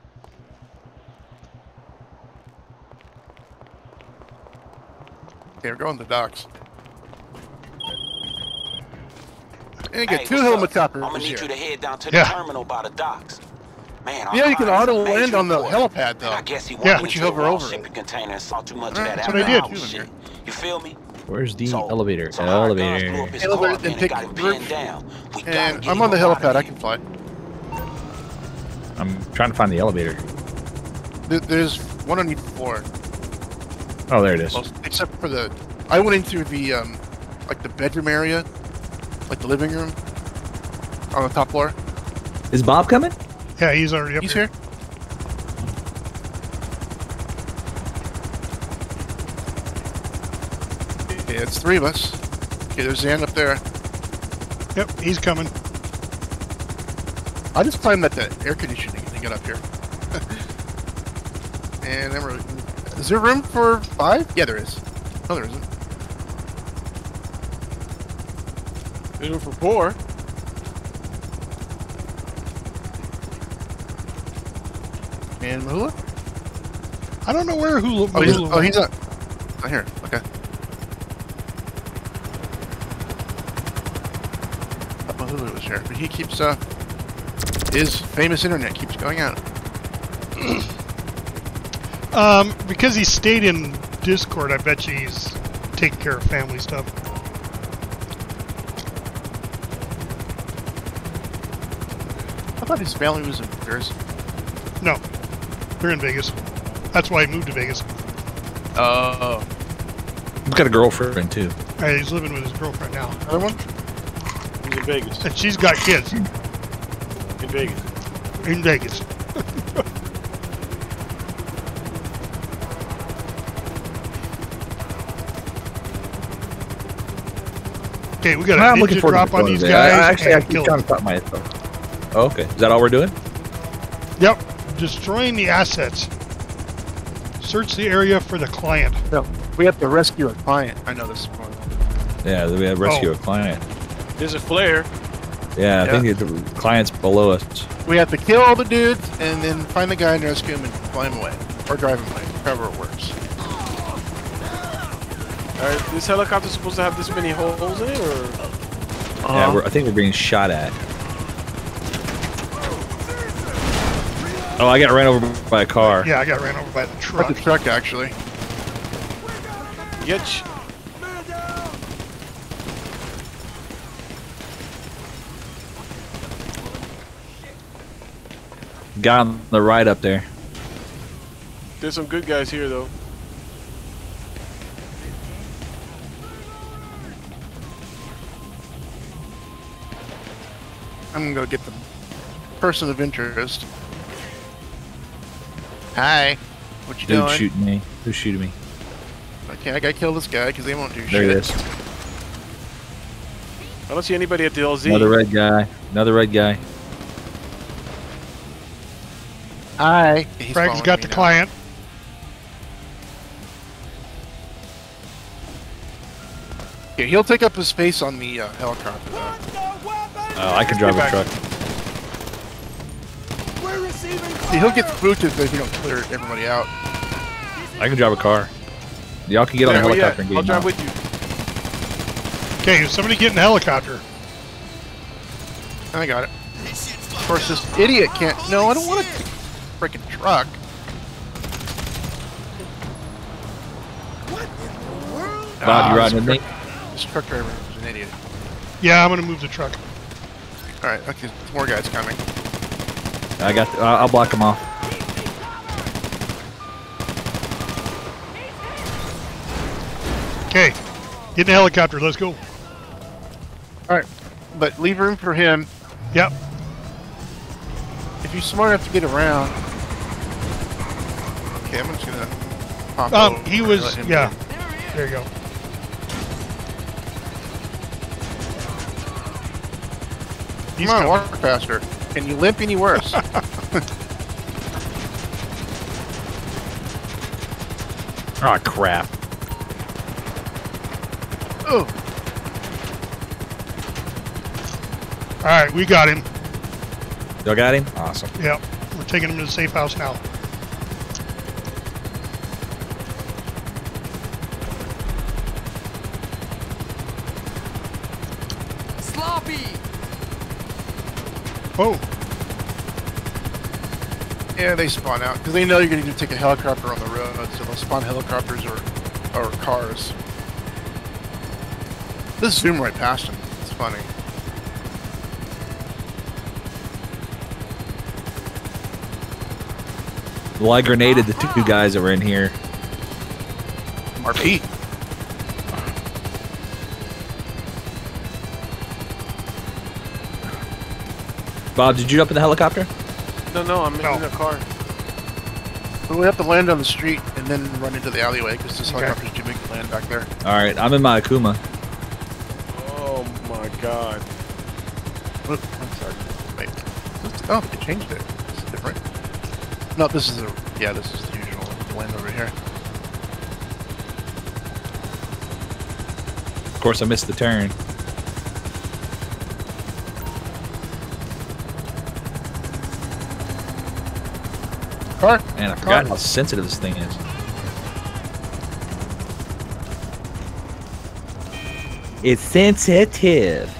Okay, we're going to the docks. And you get Hey, two what's up? helicopters I'm gonna need here. you to head down to the Yeah. terminal by the docks. Man, Yeah, you can auto is a major land on the helipad though. I guess he Yeah. went Which you hover over it. shipping container and saw too much Alright, of that that's what I did. shit. You feel me? Where's the So- elevator? so our guns blew elevator. Elevator, car, then man, take got the him roof. pinned down. We And get I'm on the helipad. I can fly. I'm trying to find the elevator. There's one on each floor. Oh, there it is. Well, except for the, I went into the um, like the bedroom area, like the living room, on the top floor. Is Bob coming? Yeah, he's already up He's here. here. Okay, it's three of us. Okay, there's Zan up there. Yep, he's coming. I just climbed that the air conditioning to get up here. and then we're. Is there room for five? Yeah, there is. No, there isn't. There's room for four. And Mahula? I don't know where Hulu. Oh, he's, Hulu oh, he's went. not. Not here. Okay. Thought Mahula was here, but he keeps uh his famous internet keeps going out. Um, because he stayed in Discord, I bet you he's taking care of family stuff. I thought his family was in Jersey. No, they're in Vegas. That's why he moved to Vegas. Oh. He's got a girlfriend too. Uh, he's living with his girlfriend now, Another one? He's in Vegas. and she's got kids In Vegas. in Vegas. Okay, we got a I'm looking ninja forward drop to on these guys. I, I actually, I keep trying to them. put my info. Oh, okay. Is that all we're doing? Yep, destroying the assets. Search the area for the client. No, we have to rescue a client. I know this one. Yeah, we have to rescue Oh. a client. There's a flare. Yeah, I Yeah. think the client's below us. We have to kill all the dudes and then find the guy and rescue him and fly him away. Or drive him away, however it works. Alright, this helicopter supposed to have this many holes in it, or? Yeah, we're, I think we're being shot at. Oh, I got ran over by a car. Yeah, I got ran over by the truck. Truck. the truck, actually. Get sh- Guy on the right up there. There's some good guys here, though. I'm gonna go get the person of interest. Hi. What you Dude doing? shooting me. Who's shooting me? Okay, I gotta kill this guy because they won't do There shit. he is. I don't see anybody at the LZ. Another red guy. Another red guy. Hi. He's Frank's following got the now. client. Yeah, he'll take up his space on the uh, helicopter. Though. Oh, I can drive a Get truck. Back. Yeah, he'll get booted if you don't clear everybody out. I can drive a car. Y'all can get on the There, where you helicopter at? and get I'll drive out. with you. Okay, somebody get in the helicopter. I got it. Of course, this idiot can't. No, I don't want to freaking truck. What? in the world? Bob, you Ah, riding this with me? This truck driver is an idiot. Yeah, I'm gonna move the truck. All right, okay, more guys coming. I got. The, I'll block him off. Okay, get in the helicopter. Let's go. All right, but leave room for him. Yep. If you're smart enough to get around. Okay, I'm just gonna. Pop Um, over he was. Yeah. in. There you go. He's Come on, coming. walk faster. Can you limp any worse? Oh crap! oh, All right, we got him. Y'all got him? Awesome. Yep, we're taking him to the safe house now. Oh, yeah, they spawn out because they know you're going to take a helicopter on the road, so they'll spawn helicopters or or cars. This zoom right past him. It's funny. Well, I grenaded the two guys that were in here. RP. Bob, did you jump in the helicopter? No, no, I'm in the car. We have to land on the street and then run into the alleyway because this Okay. helicopter's too big to land back there. All right, I'm in my Akuma. Oh my god. Oop, I'm sorry. Wait. Oh, they changed it. This is different. No, this is a. Yeah, this is the usual land over here. Of course, I missed the turn. Car. Man, I forgot how sensitive this thing is. It's sensitive.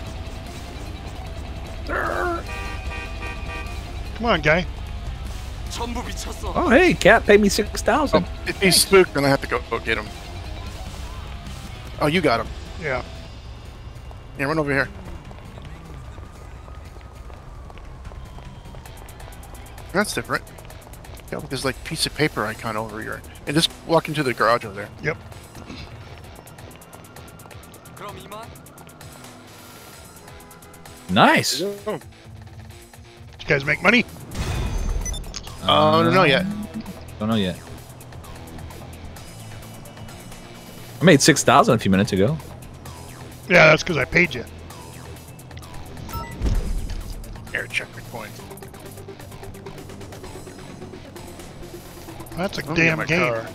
come on, guy. Oh, hey, cat paid me six thousand. Oh, if he's spooked, then I have to go, go get him. Oh, you got him. Yeah. Yeah, run over here. That's different. Yeah, there's like piece of paper icon over here. And just walk into the garage over there. Yep. Nice. Did you guys make money? Oh, no, no, yet. Don't know yet. I made six thousand a few minutes ago. Yeah, that's because I paid you. Air checkpoint. That's a I'm damn my game. car.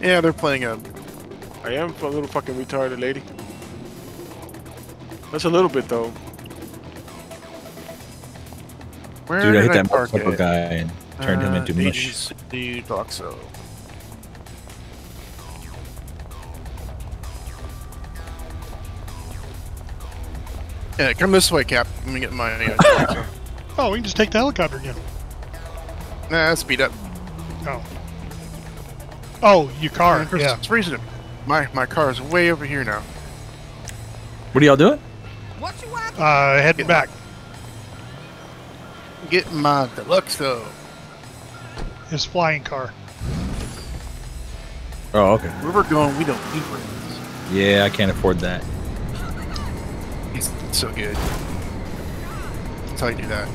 Yeah, they're playing a. I am a little fucking retarded lady. That's a little bit though. Where Dude, I did hit that park motherfucker it? guy and turned him Uh, into mush. Agency Doxo. Yeah, come this way, Cap. Let me get my. Uh, Oh, we can just take the helicopter again. nah, speed up. Oh. Oh, your car. For Yeah. some reason, my my car is way over here now. What are y'all doing? Uh, heading back. Get my deluxe though. His flying car. Oh, okay. Where we're going, we don't need rooms. Yeah, I can't afford that. It's so good. That's how you do that.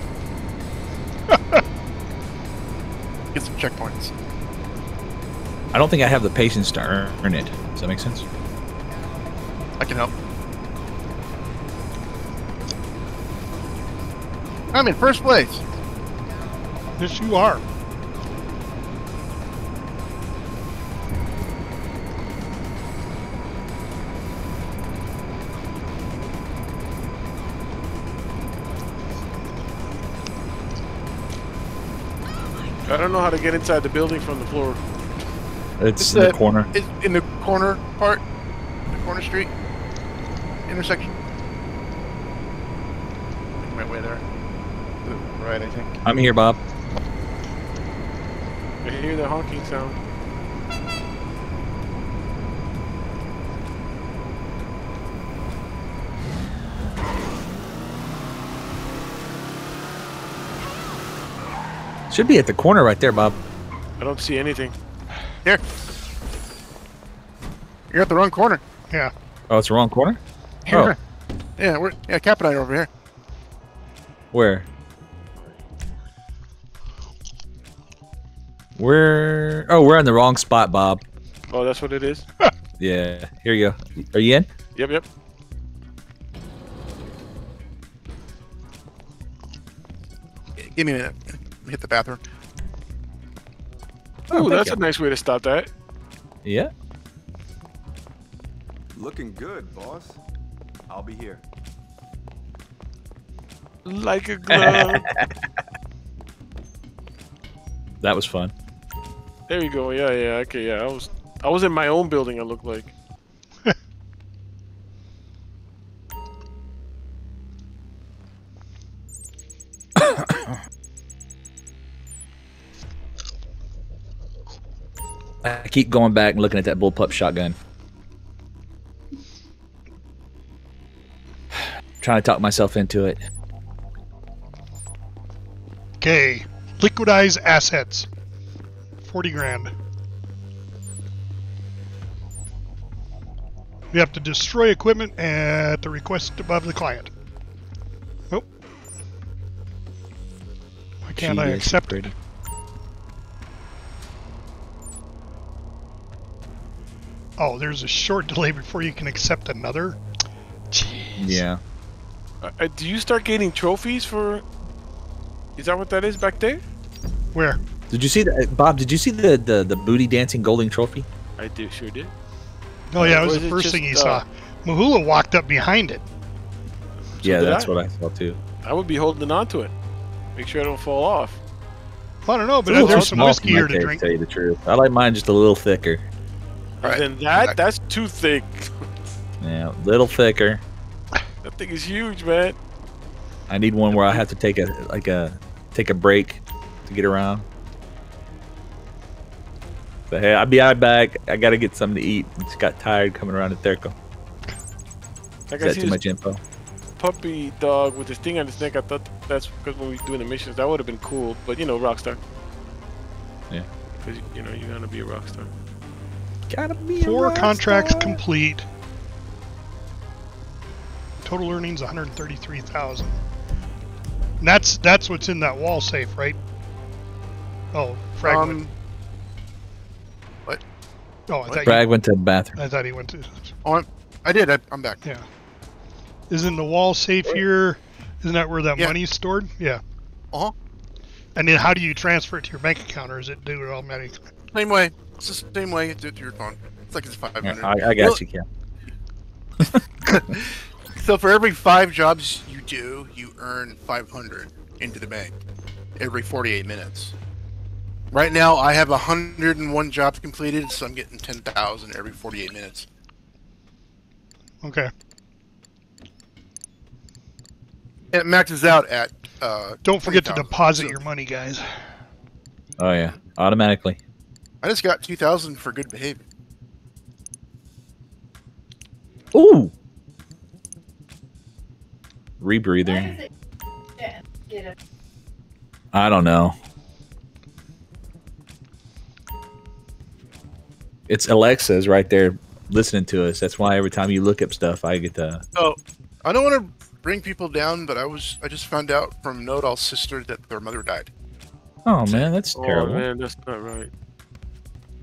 Get some checkpoints. I don't think I have the patience to earn it. Does that make sense? I can help. I'm in first place. Yes, you are. I don't know how to get inside the building from the floor. It's, in the uh, corner. It's in the corner part, the corner street intersection. Make my way there. Right, I think. I'm here, Bob. I hear the honking sound. Should be at the corner right there, Bob. I don't see anything. Here. You're at the wrong corner. Yeah. Oh, it's the wrong corner? Here. Oh, Yeah, we're yeah, Cap and I are over here. where? Where? Oh, we're in the wrong spot, Bob. Oh, that's what it is. Yeah. Here you go. Are you in? Yep, yep. Give me a minute. Let me hit the bathroom. Oh, thank that's you. a nice way to stop that. Yeah. Looking good, boss. I'll be here. Like a glove. That was fun. there you go. Yeah, yeah. Okay, yeah. I was, I was in my own building. I looked like. Keep going back and looking at that bullpup shotgun. Trying to talk myself into it. Okay. Liquidize assets. 40 grand. We have to destroy equipment at the request above the client. Nope. Why can't I accept pretty. it? Oh, there's a short delay before you can accept another? Jeez. Yeah. Uh, uh, do you start getting trophies for? Is that what that is back there? Where? Did you see that, Bob? Did you see the the, the booty dancing golden trophy? I did, sure did. Oh, yeah, it was Was the first just, thing he uh, saw. Mahula walked up behind it. yeah, that's I. what I saw too. I would be holding on to it. Make sure I don't fall off. I don't know, but It's a little there's some whiskey here to taste, drink. Tell you the truth, I like mine just a little thicker. Right. Then that, that's too thick. Yeah, little thicker. That thing is huge, man. I need one where I have to take a like a take a break to get around. But hey, I'll be right back. I gotta get something to eat. I Just got tired coming around the Terco. Like Is I that too much info? puppy dog with this thing on his neck. I thought that's because when we were doing the missions, that would have been cool. But you know, Rockstar. Yeah. Because you know you're gonna be a rockstar. Gotta be Four contracts complete. Total earnings 133,000. That's that's what's in that wall safe, right? Oh, fragment. Um, what? oh, I thought, Bragg went to the bathroom. I thought he went to. Oh, I'm, I did. I, I'm back. Yeah. Isn't the wall safe here? Isn't that where that Yeah. money's stored? Yeah. Uh huh. And then how do you transfer it to your bank account, or is it do it automatically? Same way. It's the same way it's to your phone. It's like it's five Yeah, hundred. I, I got you, Cap. So for every five jobs you do, you earn 500 into the bank every 48 minutes. Right now, I have 101 jobs completed, so I'm getting 10,000 every 48 minutes. Okay. And it maxes out at. Uh, Don't forget to deposit So your money, guys. Oh yeah, automatically. I just got 2,000 for good behavior. Ooh. Rebreather. Yeah, get it. I don't know. It's Alexa's right there listening to us. That's why every time you look up stuff, I get the. Oh, I don't want to bring people down, but I was I just found out from Know It All's sister that their mother died. Oh man, that's Oh terrible. man, that's not right.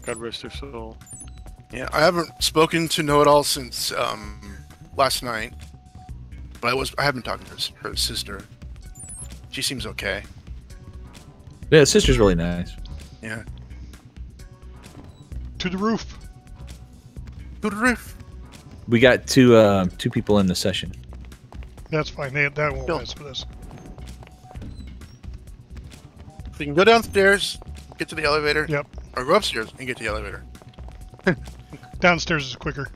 God rest her soul. Yeah, I haven't spoken to Know It All since um, last night, but I was I have been talking to her, her sister. She seems okay. Yeah, sister's really nice. Yeah. To the roof. To the roof. We got two uh, two people in the session. That's fine. They, that won't Bill. mess with us. So you can go downstairs, get to the elevator. Yep. Or go upstairs and get to the elevator. Downstairs is quicker.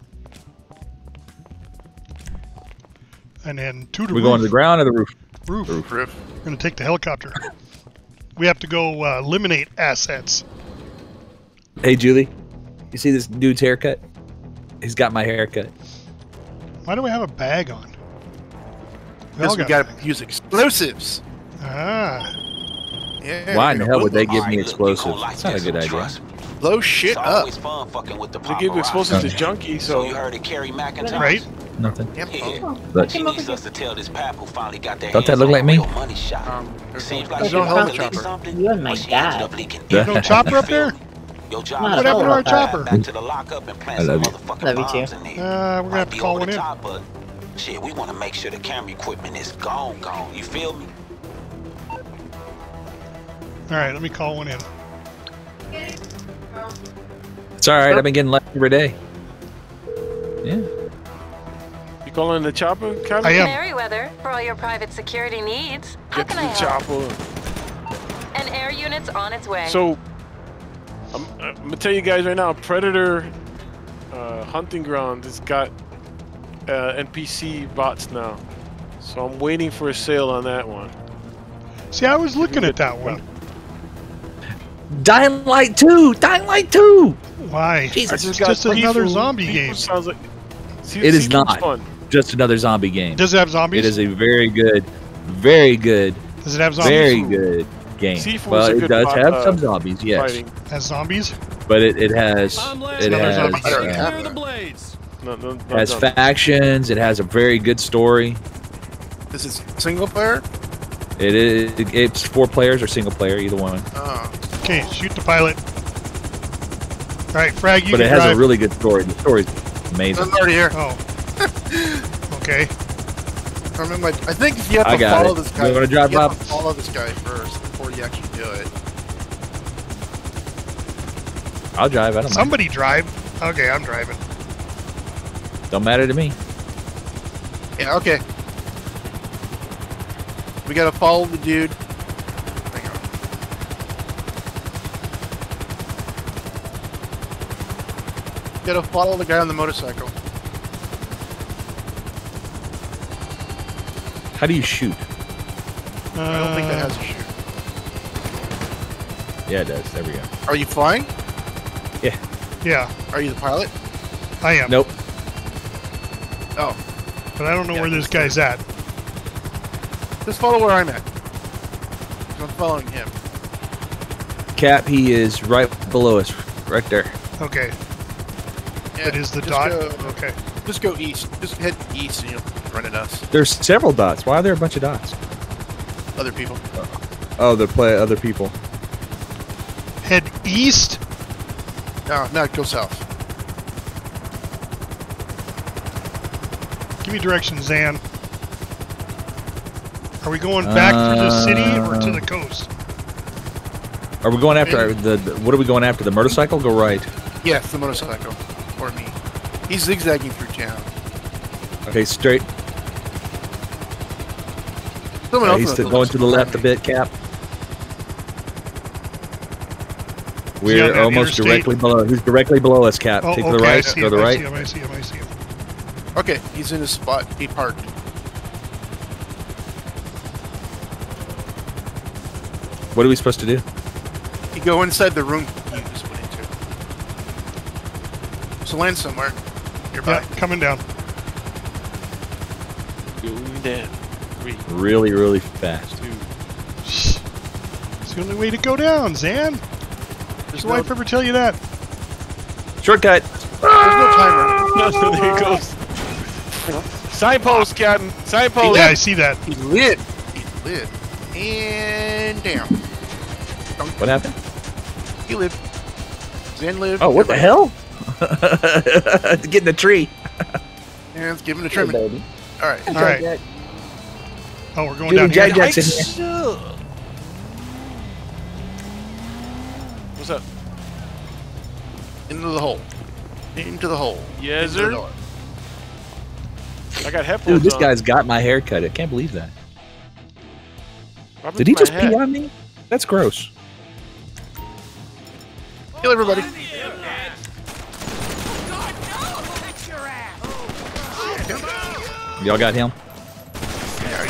And then to the We roof. going to the ground or the roof? Roof. Roof. Roof. We're gonna take the helicopter. we have to go uh, eliminate assets. Hey Julie, you see this dude's haircut? He's got my haircut. Why do we have a bag on? We Because all we got got to use explosives. Ah. Yeah. Why in the hell would they give me explosives? like That's not a good idea. Blow shit It's up. fun fucking with the They give paparazzi. explosives to junkies, So so you heard of Kerry McIntyre? Right? Nothing. Yeah. But She needs us to tell this pap who finally got their Don't that look like me? real money shot. Um, there's Seems like there's she no wanted to helicopter. something, You and my but she ended dad. up leaking Yeah. No chopper up there? Your job What is happened to our fly chopper? Back to the lockup and plant I some love you. motherfucking Love you bombs too. in there. Uh, we're gonna have to be call one the in. top, but shit, we want to make sure the camera equipment is gone, gone. You feel me? All right, let me call one in. It's all right. I've been getting left every day. Yeah. you calling in the chopper, Captain? I am. Merryweather, for all your private security needs. How Get can I the help? chopper. An air unit's on its way. So, I'm, I'm gonna tell you guys right now, Predator uh, Hunting Ground has got uh, NPC bots now. So I'm waiting for a sale on that one. See, I was looking at that one. Dying Light 2! Dying Light 2! Why? Jesus. It's just another Sifu- zombie Sifu game. Sounds like, See, It is Sifu's not. Fun. Just another zombie game. Does it have zombies? It is a very good, very good, Does it have zombies? very good game. Sifu's a well, it does have uh, some zombies, yes, Fighting. Has zombies? but it, it has it has zombie I don't game. have Clear the blades. No, no, not has zombies. factions. It has a very good story. This is single player. It is it's four players or single player, either one. Oh. Okay, shoot the pilot. All right, Frag, you but can it has drive. a really good story. The story's amazing. I'm already here. Oh. okay. I remember. I think you have I to got follow it. this guy. You wanna drive, you have to follow this guy first before you actually do it. I'll drive. I don't mind. Somebody drive. Okay, I'm driving. Don't matter to me. Yeah. Okay. We gotta follow the dude. Gotta follow the guy on the motorcycle. How do you shoot? I don't think that has a shoot. Yeah, it does. There we go. Are you flying? Yeah. Yeah, Are you the pilot? I am. Nope. Oh, But I don't know Yeah, where this just- guy's at. just follow where I'm at. I'm following him. Cap, he is right below us, right there. Okay. Yeah, That is the dot. Go, Okay. just go east. Just head east and you'll run at us. There's several dots. Why are there a bunch of dots? Other people. Oh, they're play other people. Head east. No, no, go south. Give me directions, Zan. Are we going back through the city or to the uh, coast? Are we going after the, the? What are we going after? The motorcycle? Go right. Yes, the motorcycle. He's zigzagging through town. Okay, straight. Someone else he's going to the left a bit, Cap. We're that almost directly below. He's directly below us, Cap. Oh, Take okay, to the right. Go to the I right. see him, I see him, I see him. Okay, he's in his spot. He parked. What are we supposed to do? You go inside the room you just went into. So land somewhere. Nearby. Yeah, coming down. Going down. Three, Really, really fast. two. It's the only way to go down, Zan. Does your wife ever tell you that? Shortcut. There's no timer. No, there he goes. Signpost, Captain. Signpost. Yeah, I see that. He lit. He lit. And down. What happened? He lived. Zan lived. Oh, what the hell? Get in the tree. And let's give him a trim. baby. All right. All right. Oh, we're going Dude, down Jack here. Jackson. What's up? Into the hole. Into the hole. Yes, Into sir. I got headphones Dude, this on. guy's got my haircut. I can't believe that. What Did he just my pee on me? That's gross. Kill everybody. Y'all got him? Yeah, I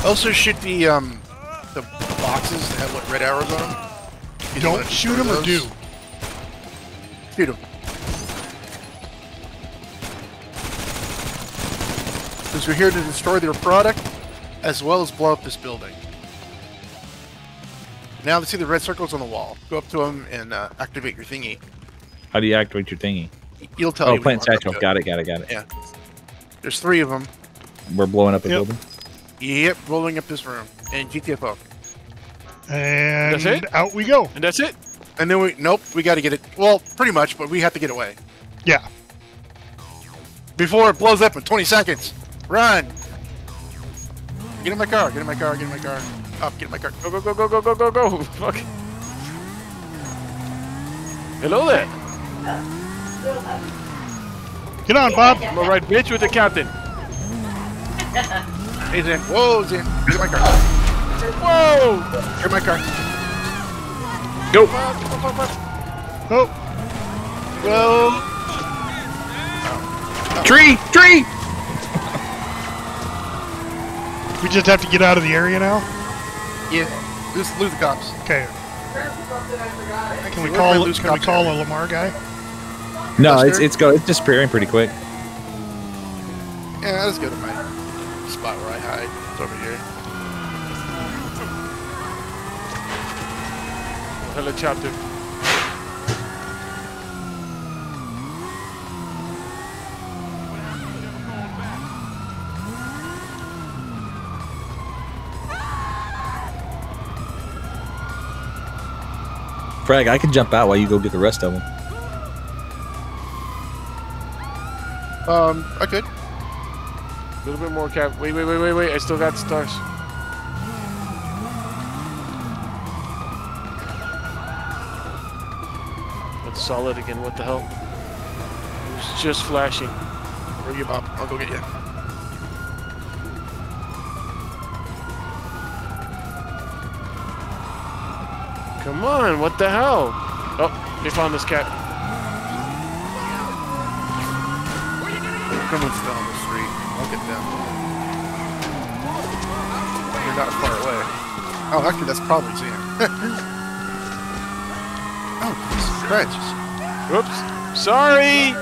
did. Also shoot the um the boxes that have like red arrows on them. You Don't shoot them or do. Shoot them. Because we're here to destroy their product, as well as blow up this building. Now they see the red circles on the wall. Go up to them and uh, activate your thingy. How do you activate your thingy? You'll tell oh, you. when plant you satchel. Got it, got it, got it. Yeah. There's three of them. We're blowing up a Yep. building. Yep, blowing up this room. And GTFO. And That's it? out we go. And that's it. And then we, nope, we got to get it. Well, pretty much, but we have to get away. Yeah. Before it blows up in 20 seconds. Run! Get in my car, get in my car, get in my car. Up, get in my car. Go, go, go, go, go, go, go, go. Fuck. Hello there. Get on, Bob. I'm a right bitch with the captain. Hey, Zen. Whoa, Zen. Get my car. Whoa! Get my car. Go. Oh, Well, Tree! Tree! we just have to get out of the area now. yeah. Just lose the cops. Okay. Can we call? Can we call a Lamar guy? No, it's Buster? it's go it's disappearing pretty quick. Yeah, let's go to my spot where I hide. It's over here. Helicopter. Frag, I can jump out while you go get the rest of them. Um, I could. A little bit more cap. Wait, wait, wait, wait, wait. I still got stars. That's solid again. What the hell? It was just flashing. Where you, Bob? I'll go get you. Come on, what the hell? Oh, they found this cat. Someone's down the street. I'll get them. You're not far away. Oh, actually, that's probably Zan. oh, Jesus Christ. Whoops. Sorry.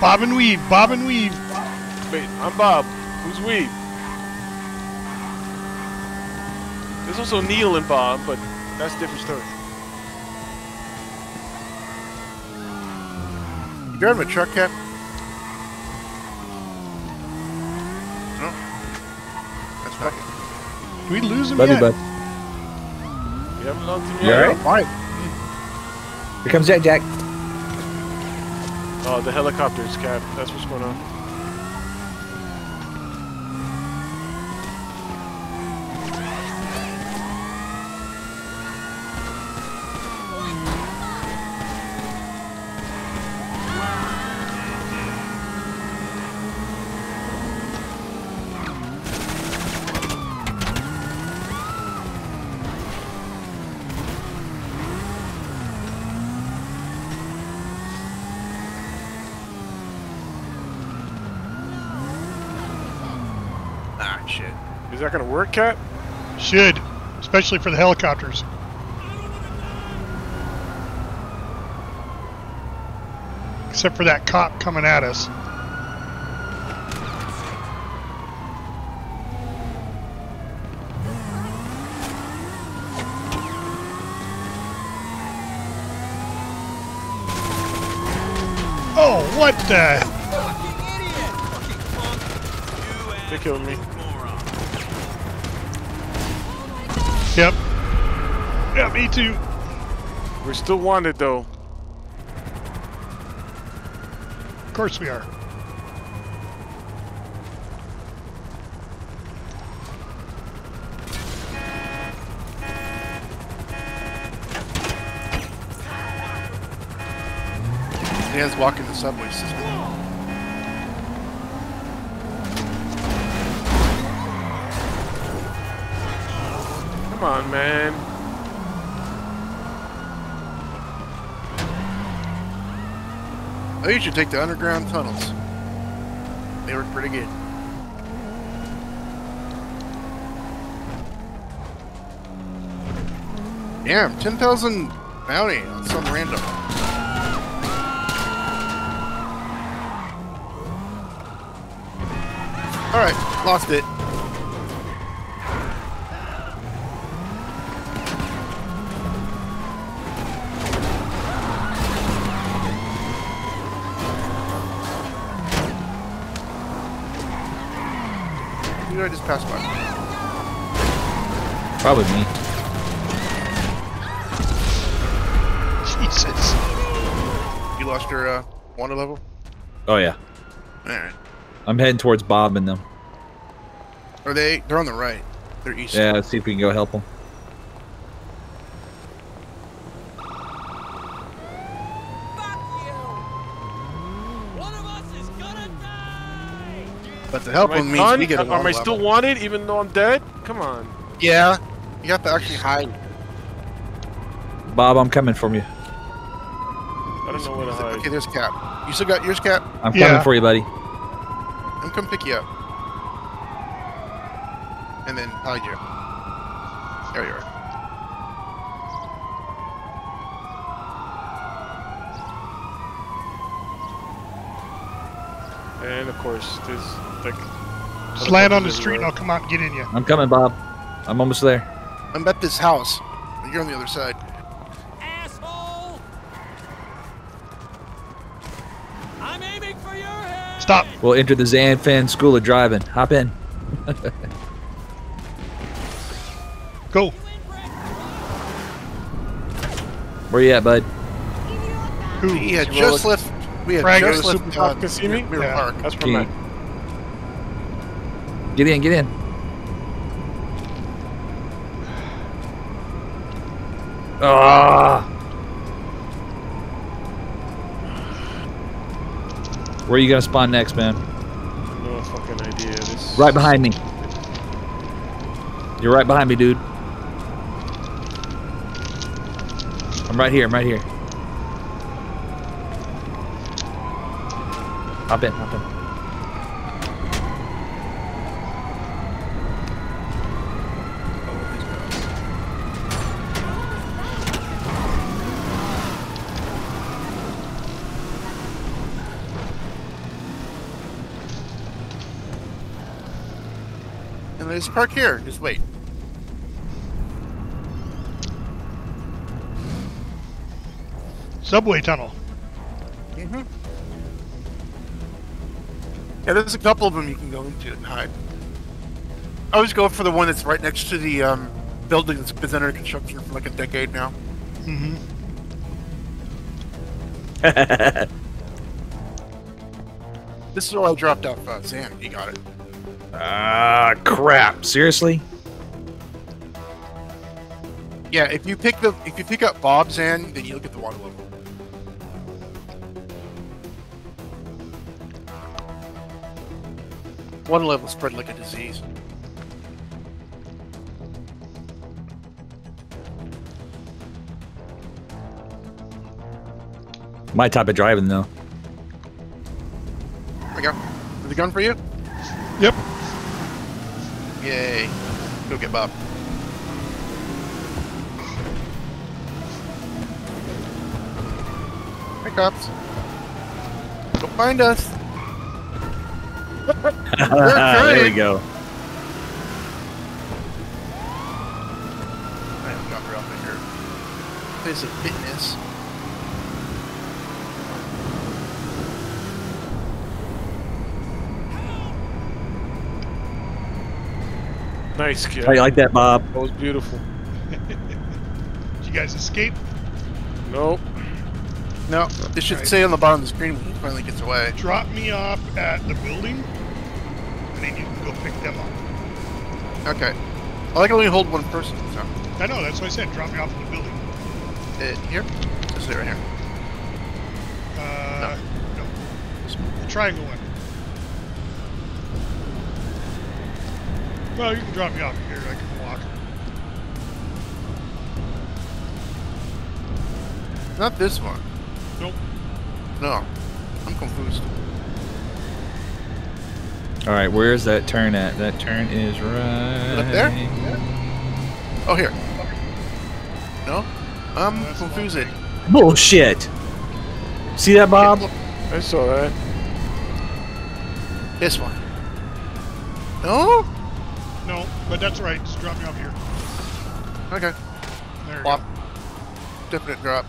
Bob and weave. Bob and weave. Wait, I'm Bob. Who's we? There's also Neil and Bob, but that's a different story. You driving a truck, Cap? No. That's not it. Did we lose him Love you, yet? bud. You haven't lost him You yet? all right? Here comes Jack Jack. Oh, the helicopters, Cap. That's what's going on. Work, Cap? Should, especially for the helicopters. Except for that cop coming at us. Oh, what the? Too. We're still wanted though. Of course we are. Dan's walking the subway system. Come on, man. You should take the underground tunnels. They work pretty good. Damn, 10,000 bounty on some random. Alright, lost it. Did I just pass by? Probably me. Jesus. You lost your uh, water level? Oh yeah. Alright. I'm heading towards Bob and them. Are they? They're on the right. They're east. Yeah, let's see if we can go help them. But the help Am I means we get a Am I still level. wanted even though I'm dead? Come on. Yeah. You have to actually hide. Bob, I'm coming from you. I don't know where to hide. Okay, there's Cap. You still got yours, Cap? I'm coming for you, buddy. I'm come pick you up. And then hide you. There you are. And of course, there's like. Just land on the street and I'll come out and get in you. I'm coming, Bob. I'm almost there. I'm at this house. You're on the other side. Asshole! I'm aiming for your head! Stop. We'll enter the Zanfen School of Driving. Hop in. Go. Where you at, bud? Who? We had just left. We had Frag just the left. super cop can see me? Mirror Yeah, Park. that's where I'm Okay. at. Get in, get in. Ah. Where are you gonna spawn next, man? No fucking idea. This. Right behind me. You're right behind me, dude. I'm right here. I'm right here. Hop in. Hop in. And there's park here. Just wait. Subway tunnel. Mm-hmm. Yeah, there's a couple of them you can go into and hide. I always go for the one that's right next to the um, building that's been under construction for like a decade now. Mm-hmm. This is where I dropped off uh, Zan. He got it. Ah, crap. Seriously? Yeah, if you pick the if you pick up Bob Zan, then you look at the water level. Water level spread like a disease. My type of driving, though. There we go. Is the gun for you? Yep. Yay. Go get Bob. Hey, cops. Don't find us. There we go. I have got her off of here. Place of fitness. Nice kid. How you like that, Bob? That was beautiful. Did you guys escape? Nope. No, it should say on the bottom of the screen when he finally gets away. Drop me off at the building, and then you can go pick them up. Okay. I can only hold one person, so. I know, that's what I said. Drop me off at the building. Uh, here? Is it right here. Uh, no. The triangle one. Well, you can drop me off here. I can walk. Not this one. Nope. No. I'm confused. All right, where's that turn at? That turn is right Up there? Oh, here. No? I'm confused. Bullshit. See that, Bob? I saw that. This one. No? No, but that's right. Just drop me off here. Okay. There you Plop. Definite drop.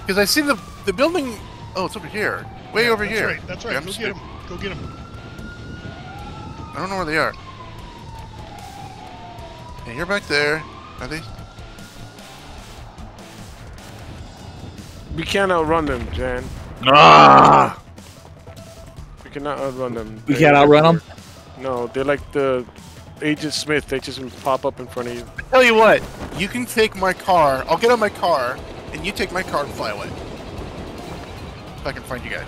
Because I see the the building. Oh, it's over here. Way Yeah, over that's here. right, that's right. Yeah, Go get him. Go get them. I don't know where they are. Yeah, you're back there. Are they? We can't outrun them, Jan. Ah! We cannot outrun them. We They- can't outrun 'em? No, they're like the Agent Smith. They just pop up in front of you. Tell you what, you can take my car. I'll get on my car, and you take my car and fly away. If I can find you guys.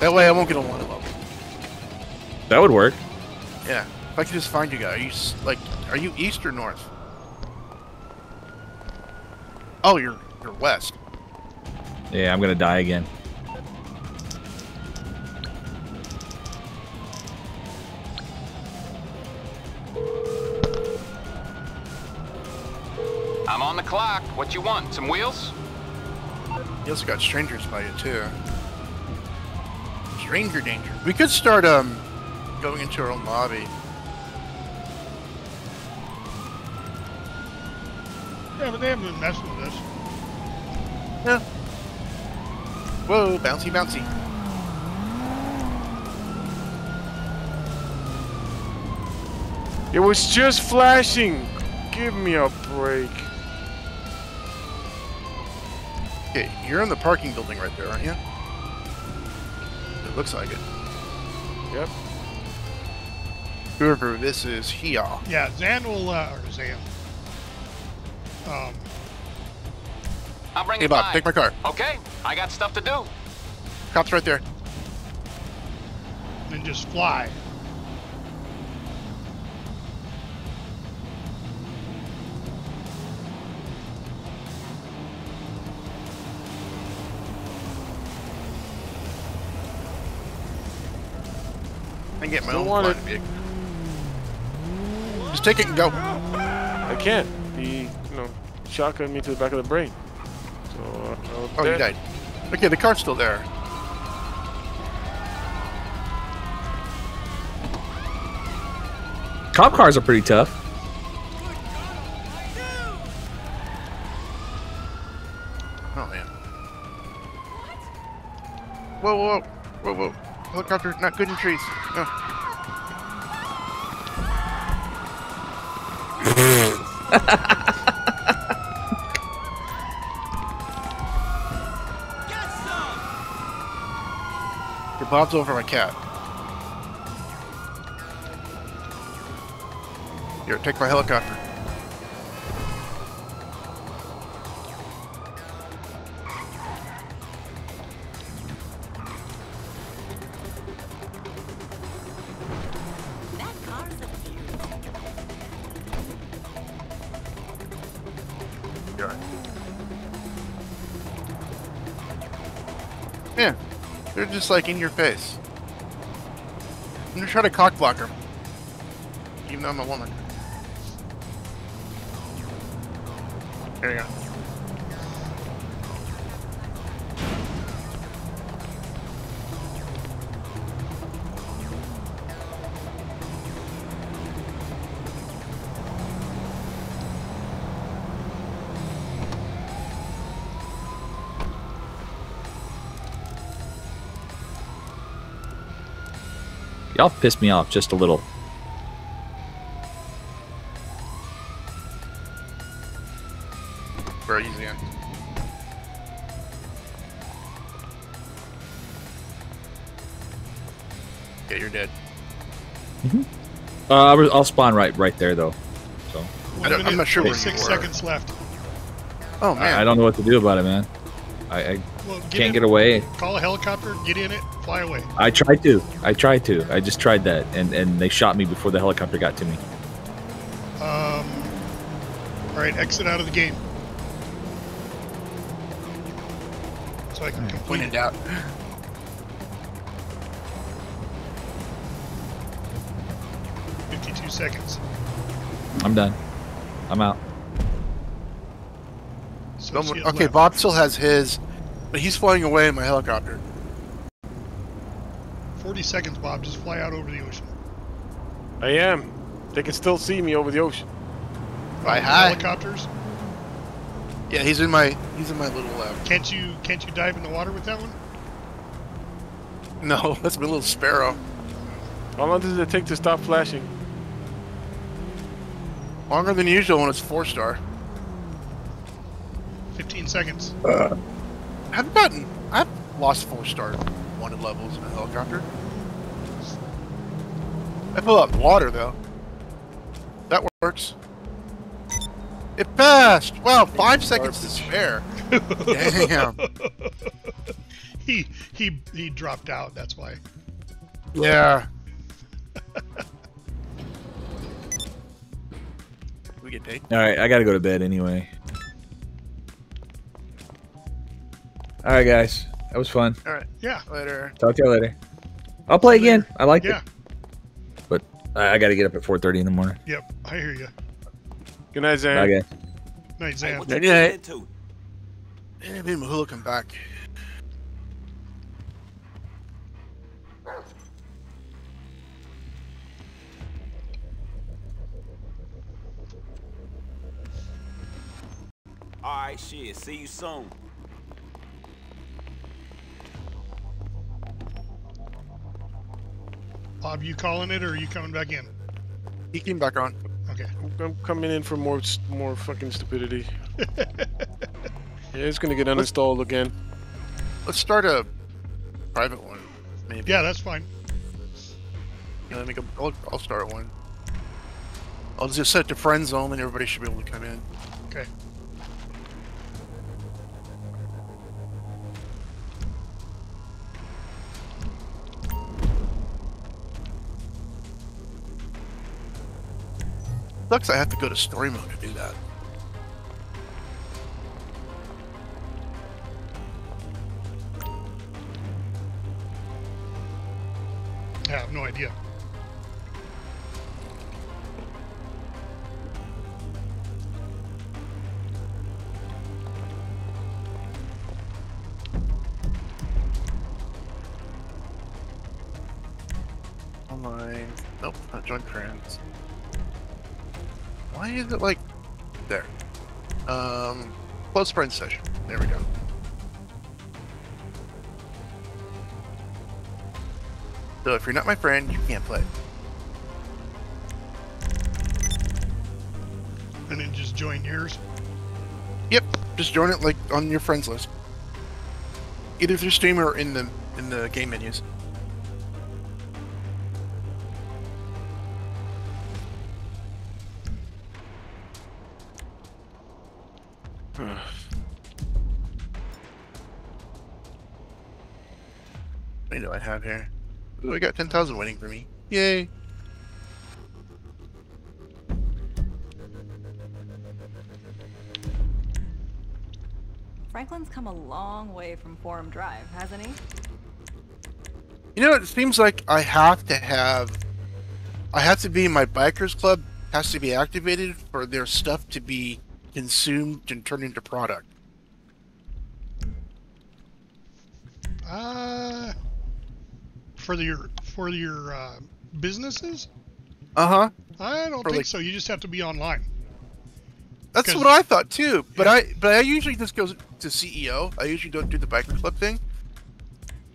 That way, I won't get a of level. That would work. Yeah. If I could just find you guys. Are you like? Are you east or north? Oh, you're you're west. Yeah, I'm gonna die again. I'm on the clock. What you want? Some wheels? You also got strangers by you too. Stranger danger. We could start um going into our own lobby. Yeah, but they haven't been messing with us. Yeah. Whoa, bouncy, bouncy. It was just flashing. Give me a break. Okay, you're in the parking building right there, aren't you? It looks like it. Yep. Whoever this is, here. Yeah, Zan will, uh, or Zan. Um, I'll bring Hey, it Bob, by. take my car. Okay, I got stuff to do. Cops right there. and just fly. I can get my Still own want flying vehicle. Just take it and go. I can't. He, you know, shotgun me to the back of the brain. So, uh, I'm Oh, you died. Okay, the car's still there. Cop cars are pretty tough. Oh man. Whoa, whoa, whoa, whoa, whoa! Helicopter not good in trees. No. Your Bob's over my cat. Here, take my helicopter. Just like in your face. I'm gonna try to cock block her. Even though I'm a woman. There you go. Y'all pissed me off just a little. Where are you again? Yeah, you're dead. Uh, I'll I'll spawn right right there though. So I don't, I'm not sure where you Six were. seconds left. Oh man. I, I don't know what to do about it, man. I, I Well, can't in- get away. Call a helicopter, get in it, fly away. I tried to. I tried to. I just tried that, and and they shot me before the helicopter got to me. Um, all right, exit out of the game. So I can complete it. out. Fifty-two seconds. I'm done. I'm out. Associate okay, left. Bob still has his, but he's flying away in my helicopter. Forty seconds, Bob. Just fly out over the ocean. I am. They can still see me over the ocean. Bye, hi. Helicopters. Yeah, he's in my he's in my little uh, Can't you can't you dive in the water with that one? No, that's my little sparrow. How long does it take to stop flashing? Longer than usual when it's four star. Fifteen seconds. I've gotten I've lost four star wanted levels in a helicopter. I pull out water though. That works. It passed! Wow, five seconds to spare. Damn. he he he dropped out. That's why. Yeah. we get paid. All right, I gotta go to bed anyway. All right, guys, that was fun. All right. Yeah. Later. Talk to you later. I'll play again. I like Yeah. it, but I, I gotta get up at 4:30 in the morning. Yep. I hear you. Good night, Zan. Bye, guys. Night, Zan. Good night. Yeah, maybe Mahula come back. Alright, shit. See you soon. Bob, you calling it or are you coming back in? He came back on. Okay. I'm coming in for more more fucking stupidity. yeah, it's gonna get uninstalled again. Let's start a private one. Maybe. Yeah, that's fine. Yeah, let me go. I'll, I'll start one. I'll just set it to friend zone, and everybody should be able to come in. Okay. Sucks. I have to go to story mode to do that. I have no idea. Is it like there? Um, close friend session. There we go. So if you're not my friend, you can't play. And then just join yours. Yep, just join it like on your friends list, either through Steam or in the in the game menus. I got 10,000 waiting for me. Yay! Franklin's come a long way from Forum Drive, hasn't he? You know, it seems like I have to have, I have to be in my bikers club. Has to be activated for their stuff to be consumed and turned into product. Uh, for your for your uh, businesses, Uh huh. I don't think like- so. You just have to be online. That's what I thought too. But I but I usually just go to CEO. I usually don't do the biker club thing.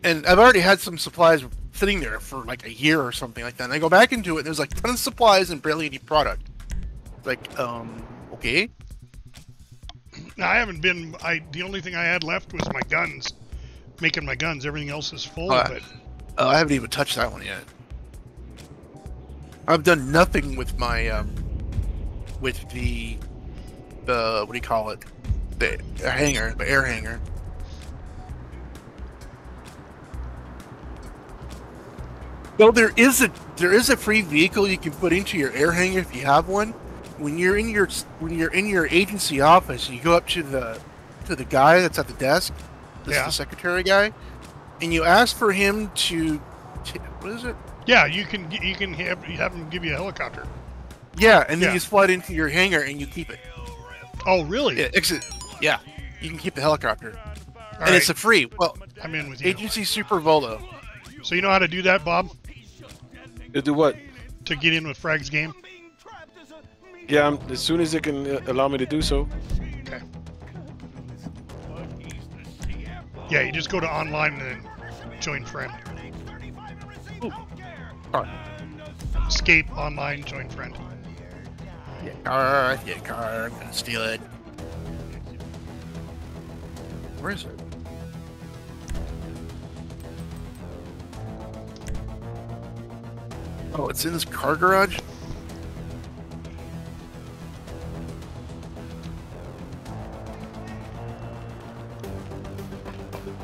And I've already had some supplies sitting there for like a year or something like that. And I go back into it and there's like tons of supplies and barely any product. Like, um, okay. Now, I haven't been. I the only thing I had left was my guns, making my guns. Everything else is full. Uh, but Oh, I haven't even touched that one yet. I've done nothing with my um, with the the what do you call it? The hanger, the air hanger. Though there is a there is a free vehicle you can put into your air hanger if you have one. When you're in your when you're in your agency office, you go up to the to the guy that's at the desk, this Yeah. the secretary guy, and you ask for him to t- what is it? yeah, you can you can have, you have them give you a helicopter. Yeah, and then Yeah. you slide into your hangar and you keep it. Oh, really? Yeah, exit. Yeah, you can keep the helicopter, and right. it's a free. Well, I'm in with you. Agency Super Volo. So you know how to do that, Bob? To do what? To get in with Frag's game. Yeah, I'm, as soon as it can uh, allow me to do so. Okay. Yeah, you just go to online and then join friend. Escape online, join friend. Yeah, car. Yeah, car. I'm gonna steal it. Where is it? Oh, it's in this car garage.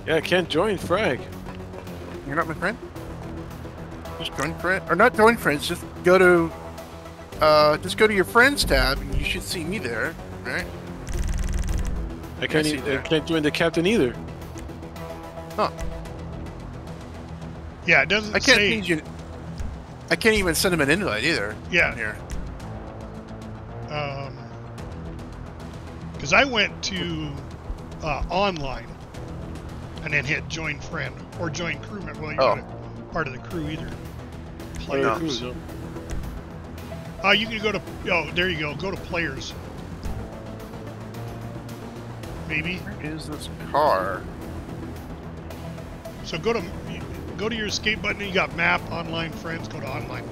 Yeah, I can't join Frag. You're not my friend. Just join friend, or not join friends. Just go to, uh, just go to your friends tab, and you should see me there, right? I can't. see e- I there. can't join the captain either. Huh. Yeah, it doesn't I can't say. change it. I can't even send him an invite either. Yeah. Here. Um, because I went to uh, online and then hit join friend or join crewman. Well, you're Oh. not part of the crew either. Part Players. crew, Uh, you can go to. Oh, there you go. Go to players. Maybe. Where is this car? So go to go to your escape button. and You got map, online, friends. Go to online.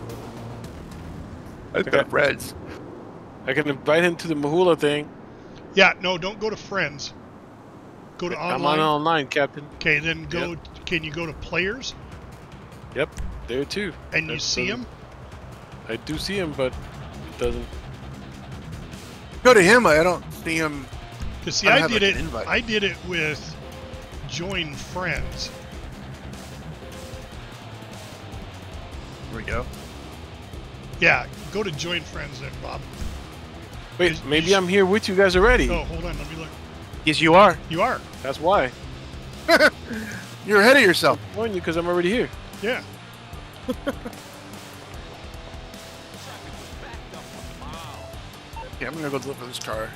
I've got reds. I can invite him to the Mahula thing. Yeah, no, don't go to friends. Go to I'm online. on online, Captain. Okay, then go. Can you go to players Yep, there too. and you see him? I do see him, but it doesn't. Go to him. I don't see him. Because see, I I, did like, it. I did it with join friends. Here we go. Yeah, go to join friends then, Bob. Wait, maybe I'm here with you guys already. Oh, hold on, let me look. Yes, you are. You are. That's why. You're ahead of yourself. Join you because I'm already here. Yeah. Yeah, I'm gonna go deliver this car.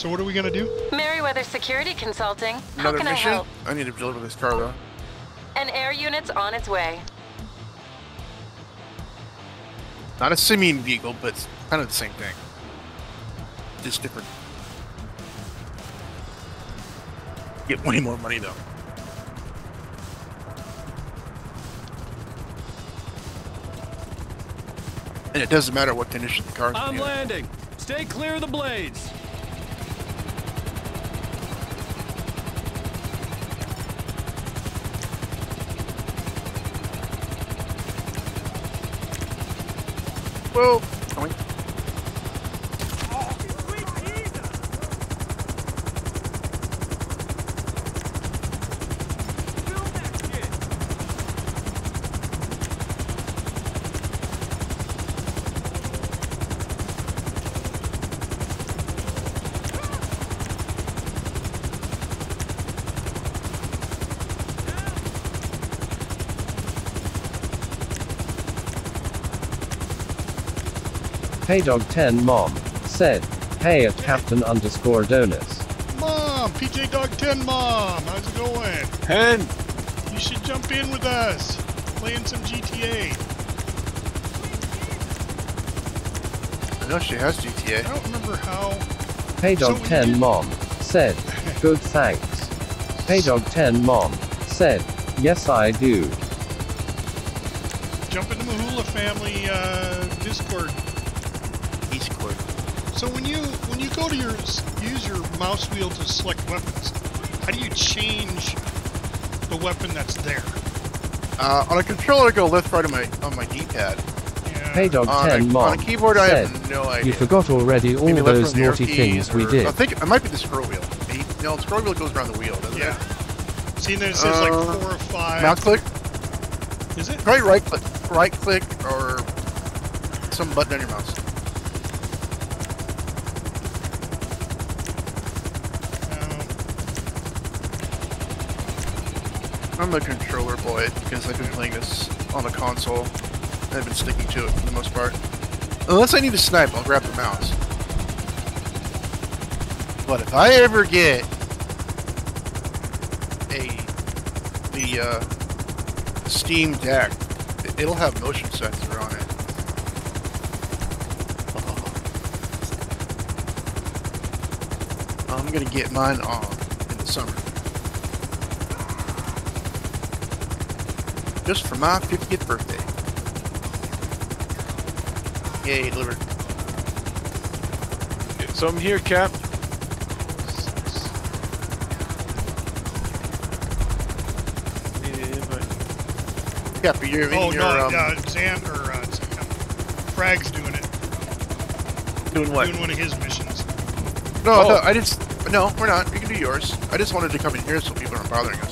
So what are we gonna do? Merryweather Security Consulting. How Another can mission? I help? I need to deliver this car though. An air unit's on its way. Not a Simeon vehicle, but it's kind of the same thing. Just different. Get way more money though. And it doesn't matter what condition the car's in. I'm in. landing. Stay clear of the blades. Boom. PJdog10 Mom said, Hey at Captain underscore Donuts. Mom, PJ dog ten Mom, how's it going? Hen! You should jump in with us, playing some GTA. I know she has GTA. I don't remember how. PJdog10 so Mom said, Good thanks. PJdog10 Mom said, Yes, I do. Jump into Mahula Family uh, Discord so when you when you go to your use your mouse wheel to select weapons, how do you change the weapon that's there? Uh, on a controller, I go left, right on my on my D-pad. On PJdog10 a- Mom on a keyboard, I have no idea. You forgot already all Maybe those naughty things keys we did. I think it might be the scroll wheel. Maybe- No, the scroll wheel goes around the wheel, doesn't it? Yeah. it? See, then it says like Uh, four or five. Mouse click. Is it? Try right click, right click, or some button on your mouse. I'm a controller boy because I've been playing this on the console. I've been sticking to it for the most part. Unless I need to snipe, I'll grab the mouse. But if I ever get a the uh, Steam Deck, it- it'll have motion sensor on it. I'm gonna get mine on in the summer. Just for my 50th birthday. Yay, delivered. So I'm here, Cap. Yeah, but you're in Oh your, no, um, uh, Zan or uh, Frag's doing it. Doing what? Doing one of his missions. No, Oh. no, I just no, we're not. You can do yours. I just wanted to come in here so people aren't bothering us.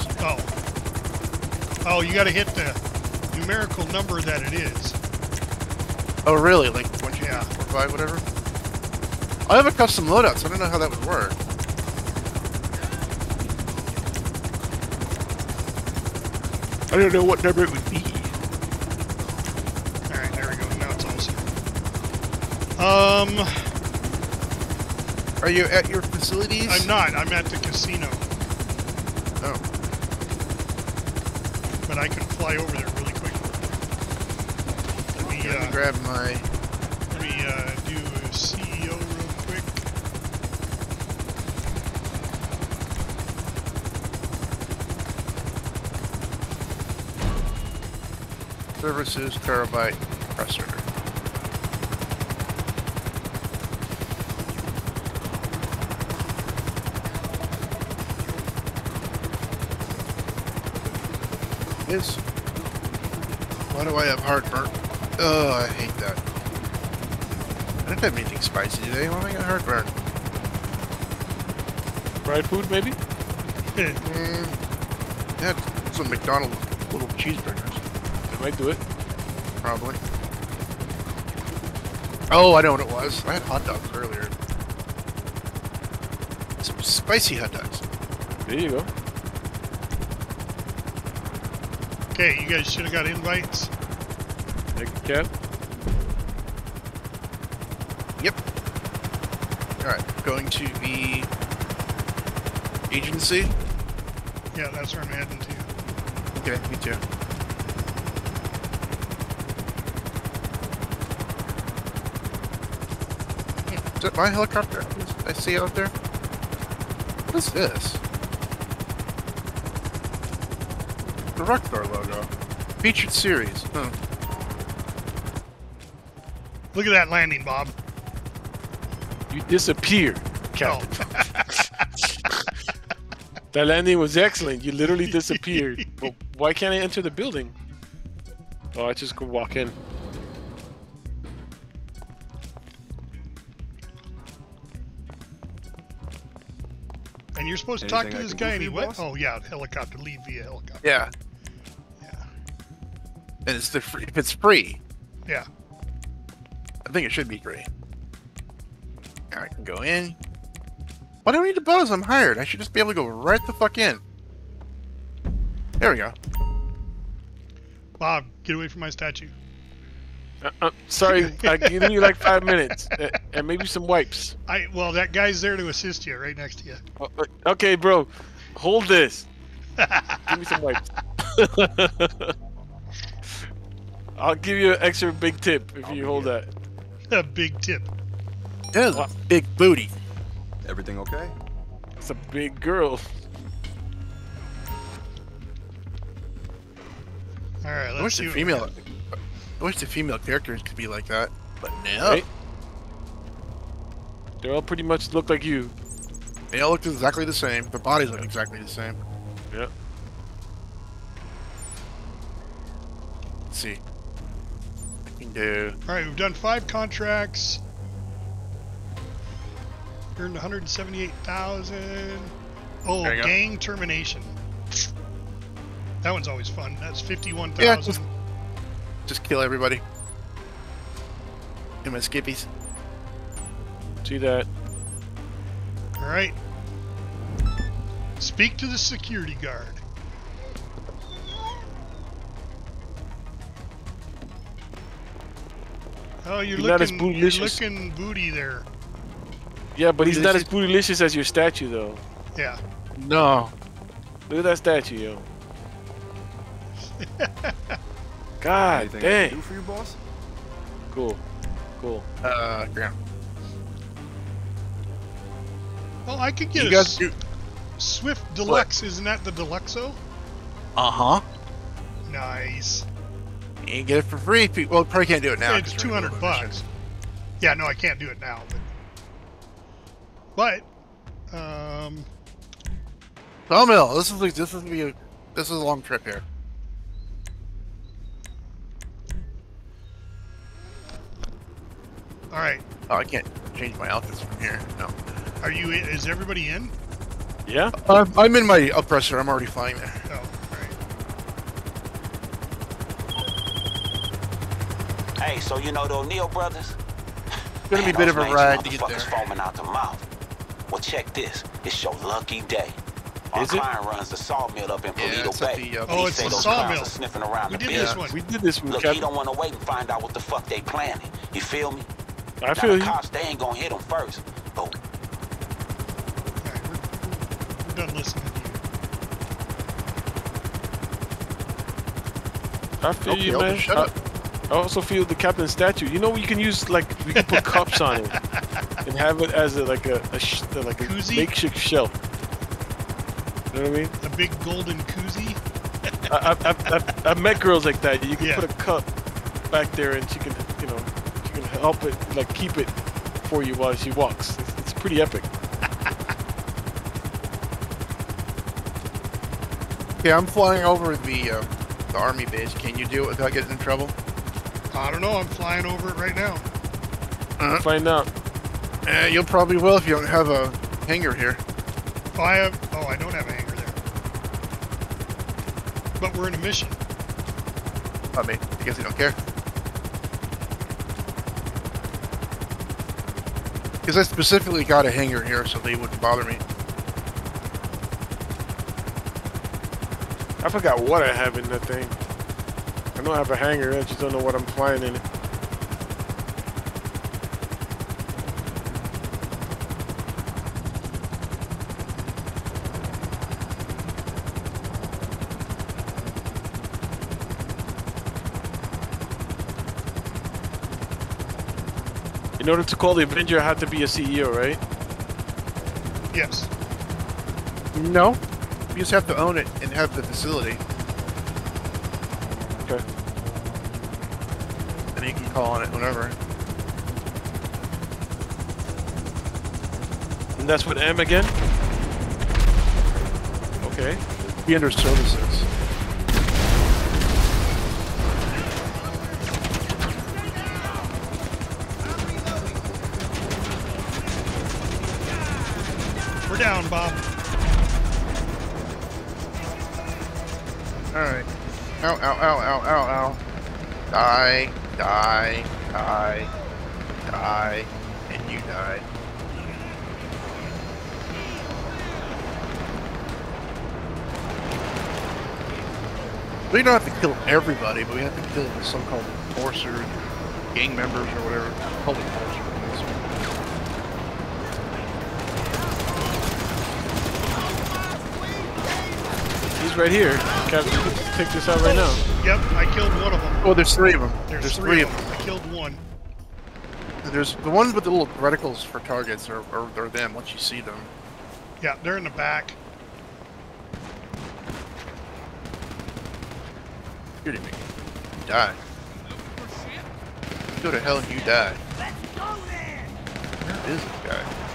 Oh. You got to hit the numerical number that it is. Oh, really? Like one, two, yeah. four, five, whatever. I have a custom loadout, so I don't know how that would work. I don't know what number it would be. All right, there we go. Now it's all set. Um, Are you at your facilities? I'm not. I'm at the casino. Oh. But I can fly over there really quick. Let me, uh, grab my. Let me uh, do a CEO real quick. Services Terrorbyte compressor. Is why do I have heartburn? Oh, I hate that. I didn't have anything spicy today. Why am I got heartburn? Fried food, maybe? mm, yeah, some McDonald's little cheeseburgers. They might do it. Probably. Oh, I know what it was. I had hot dogs earlier. Some spicy hot dogs. There you go. Okay, you guys should have got invites. Thank you, Cap. Yep. Alright, going to the agency. Yeah, that's where I'm heading to. Okay, me too. Is that my helicopter I see out there? What is this? The Rockstar logo. Featured series. Huh. Look at that landing, Bob. You disappeared, Captain. Oh. that landing was excellent. You literally disappeared. but why can't I enter the building? Oh, I just go walk in. And you're supposed to talk to this guy for and he you, went. boss? Oh yeah, helicopter. Leave via helicopter. Yeah. Yeah. And it's the free, if it's free, Yeah. I think it should be free. I can go in. Why do I need to buzz? I'm hired. I should just be able to go right the fuck in. There we go. Bob, get away from my statue. Uh, uh, sorry, I'm giving you like five minutes uh, and maybe some wipes. I well, that guy's there to assist you, right next to you. Uh, uh, Okay, bro, hold this. Give me some wipes. I'll give you an extra big tip if you hold that. A big tip. That is a big booty. Everything okay? It's a big girl. All right, I let's wish see. the female. I wish the female characters could be like that, but no. Right? They all pretty much look like you. They all look exactly the same. Their bodies look exactly the same. Yeah. Let's see. I can do. All right, we've done five contracts. Earned 178,000. Oh, There you go. gang termination. That one's always fun. That's 51,000. Yeah, just just kill everybody. Do my skippies. See that? All right. Speak to the security guard. Oh, you're He's not as looking, you're looking booty there. Yeah, but he's not as Bootylicious. bootylicious as your statue, though. Yeah. No. Look at that statue, yo. God Anything I dang. can do for you, boss? Cool. Cool. Uh, Graham. Well, I could get You a guys do. Swift Deluxe. Isn't that the Deluxo? Uh huh. Nice. You can get it for free. Well, probably can't do it now. it's 'cause we're in the 200 middle of a bucks. Yeah, no, I can't do it now. But, but um, mission. Sawmill. This is this is gonna be a this is a long trip here. all right. Oh, I can't change my outfits from here. No. Are you? in- Is everybody in? Yeah? I'm, I'm in my oppressor. I'm already flying there. Oh, Hey, so you know the O'Neill brothers? It's gonna be a bit of a those ride to get there. motherfuckers foaming out the mouth. Well, check this. It's your lucky day. Our Is it? client runs the sawmill up in Yeah, Paleto Bay. the, uh, Oh, it's the sawmill. clowns are sniffing around We the did building. this one. We did this one, Look, he don't want to wait and find out what the fuck they planning. You feel me? I now, feel the you. cops, they ain't gonna hit him first. But All right, we're, we're, we're done listening to you. I feel Okay, you, man. shut I, up. I also feel the captain statue. You know, you can use like we can put cups on it and have it as a, like a, a sh- like a Koozie? makeshift shelf. You know what I mean? A big golden koozie. I, I, I, I've, I've met girls like that. You can Yeah. put a cup back there, and she can, you know, she can help it, like keep it for you while she walks. It's, it's pretty epic. Okay, I'm flying over the uh, the army base. Can you do it without getting in trouble? I don't know. I'm flying over it right now. Uh, Find out. eh, you'll probably will if you don't have a hangar here. Oh, I have. Oh, I don't have a hangar there. But we're in a mission. I mean, I guess you don't care. Because I specifically got a hangar here, so they wouldn't bother me. I forgot what I have in that thing don't have a hanger, I just don't know what I'm flying in it. In order to call the Avenger, I have to be a CEO, right? Yes. No. You just have to own it and have the facility. Call on it whenever. And that's what M again? Okay. Be under services. We're down, Bob. Alright. Ow, ow, ow, ow, ow, ow. Die, die, die, die, and you die. We don't have to kill everybody, but we have to kill the so-called enforcer, gang members, or whatever. Public enforcer. He's right here. I take this out right now? Yep, I killed one of them. Oh, there's three of them. There's, There's three, three of of them. I killed one. There's the ones with the little reticles for targets, or, or, or them once you see them. Yeah, they're in the back. You're me. Die. Go to hell and you die. Where is this guy?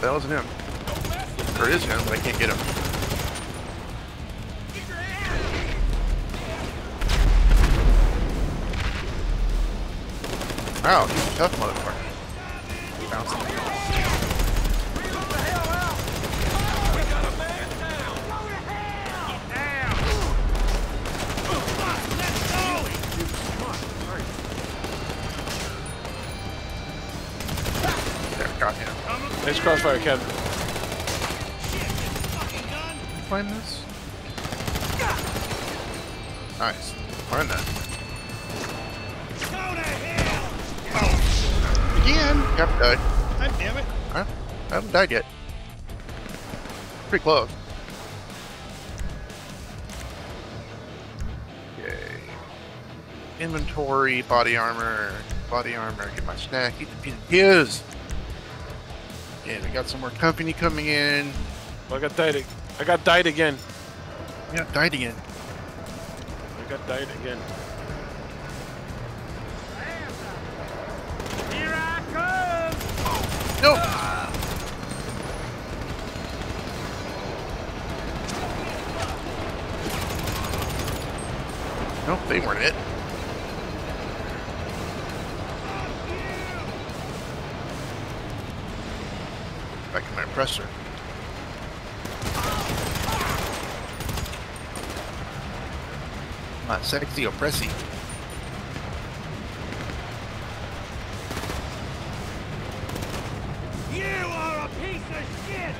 That wasn't him. Or it is him, but I can't get him. Wow, he's a tough motherfucker. Bouncing. Nice crossfire, Kevin. Find this? Nice. Find that. Again? Yep, died. God damn it. Huh? I haven't died yet. Pretty close. Okay. Inventory, body armor, body armor, get my snack, eat the piece of fuse. Yeah, we got some more company coming in. Well, I got died. I got died again. Yeah, died again. I got died again. Here I come! No! My sexy oppressy. You are a piece of shit!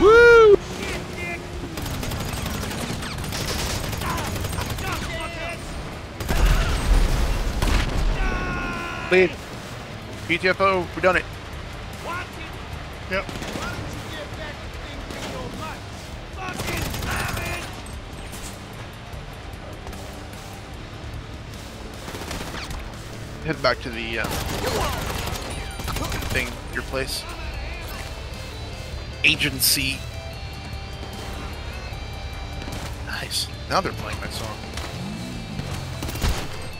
Woo! Lead. PTFO, we done it. Back to the uh, thing, your place. Agency. Nice. Now they're playing my song.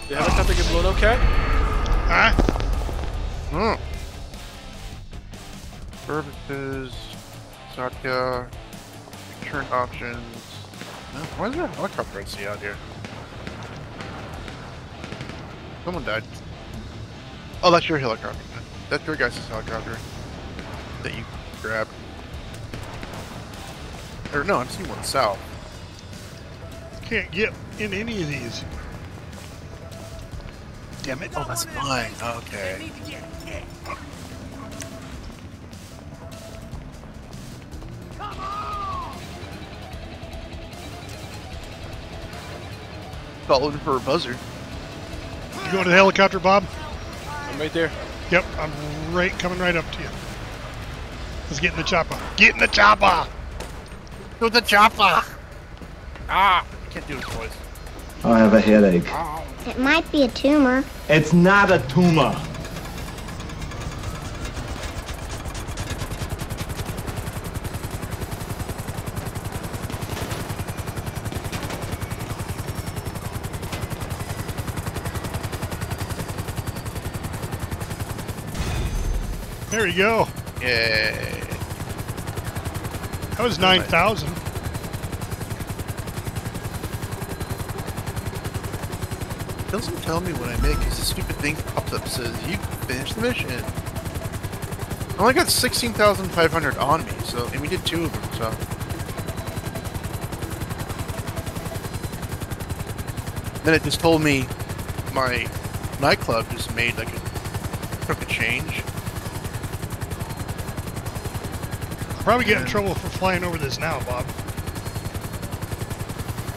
The helicopter get blown up, Cat? Huh? Hmm. Services, Satya, return options. Why is there a helicopter I see out here? Someone died. Oh, that's your helicopter. That's your guys' helicopter that you grabbed. Or no, I'm seeing one south. Can't get in any of these. Damn it! Oh, that's mine. Okay. Following for a buzzard. You going to the helicopter, Bob? I'm right there. Yep, I'm right coming right up to you. Let's get in the chopper. Get in the chopper! To the chopper! Ah! I can't do his voice. I have a headache. It might be a tumor. It's not a tumor. There you go. Yay. That was 9,000. doesn't tell me what I make because the stupid thing pops up says you finished the mission. I only got 16,500 on me, so and we did two of them, so. Then it just told me my nightclub just made like a a change. I'll probably get in trouble for flying over this now, Bob.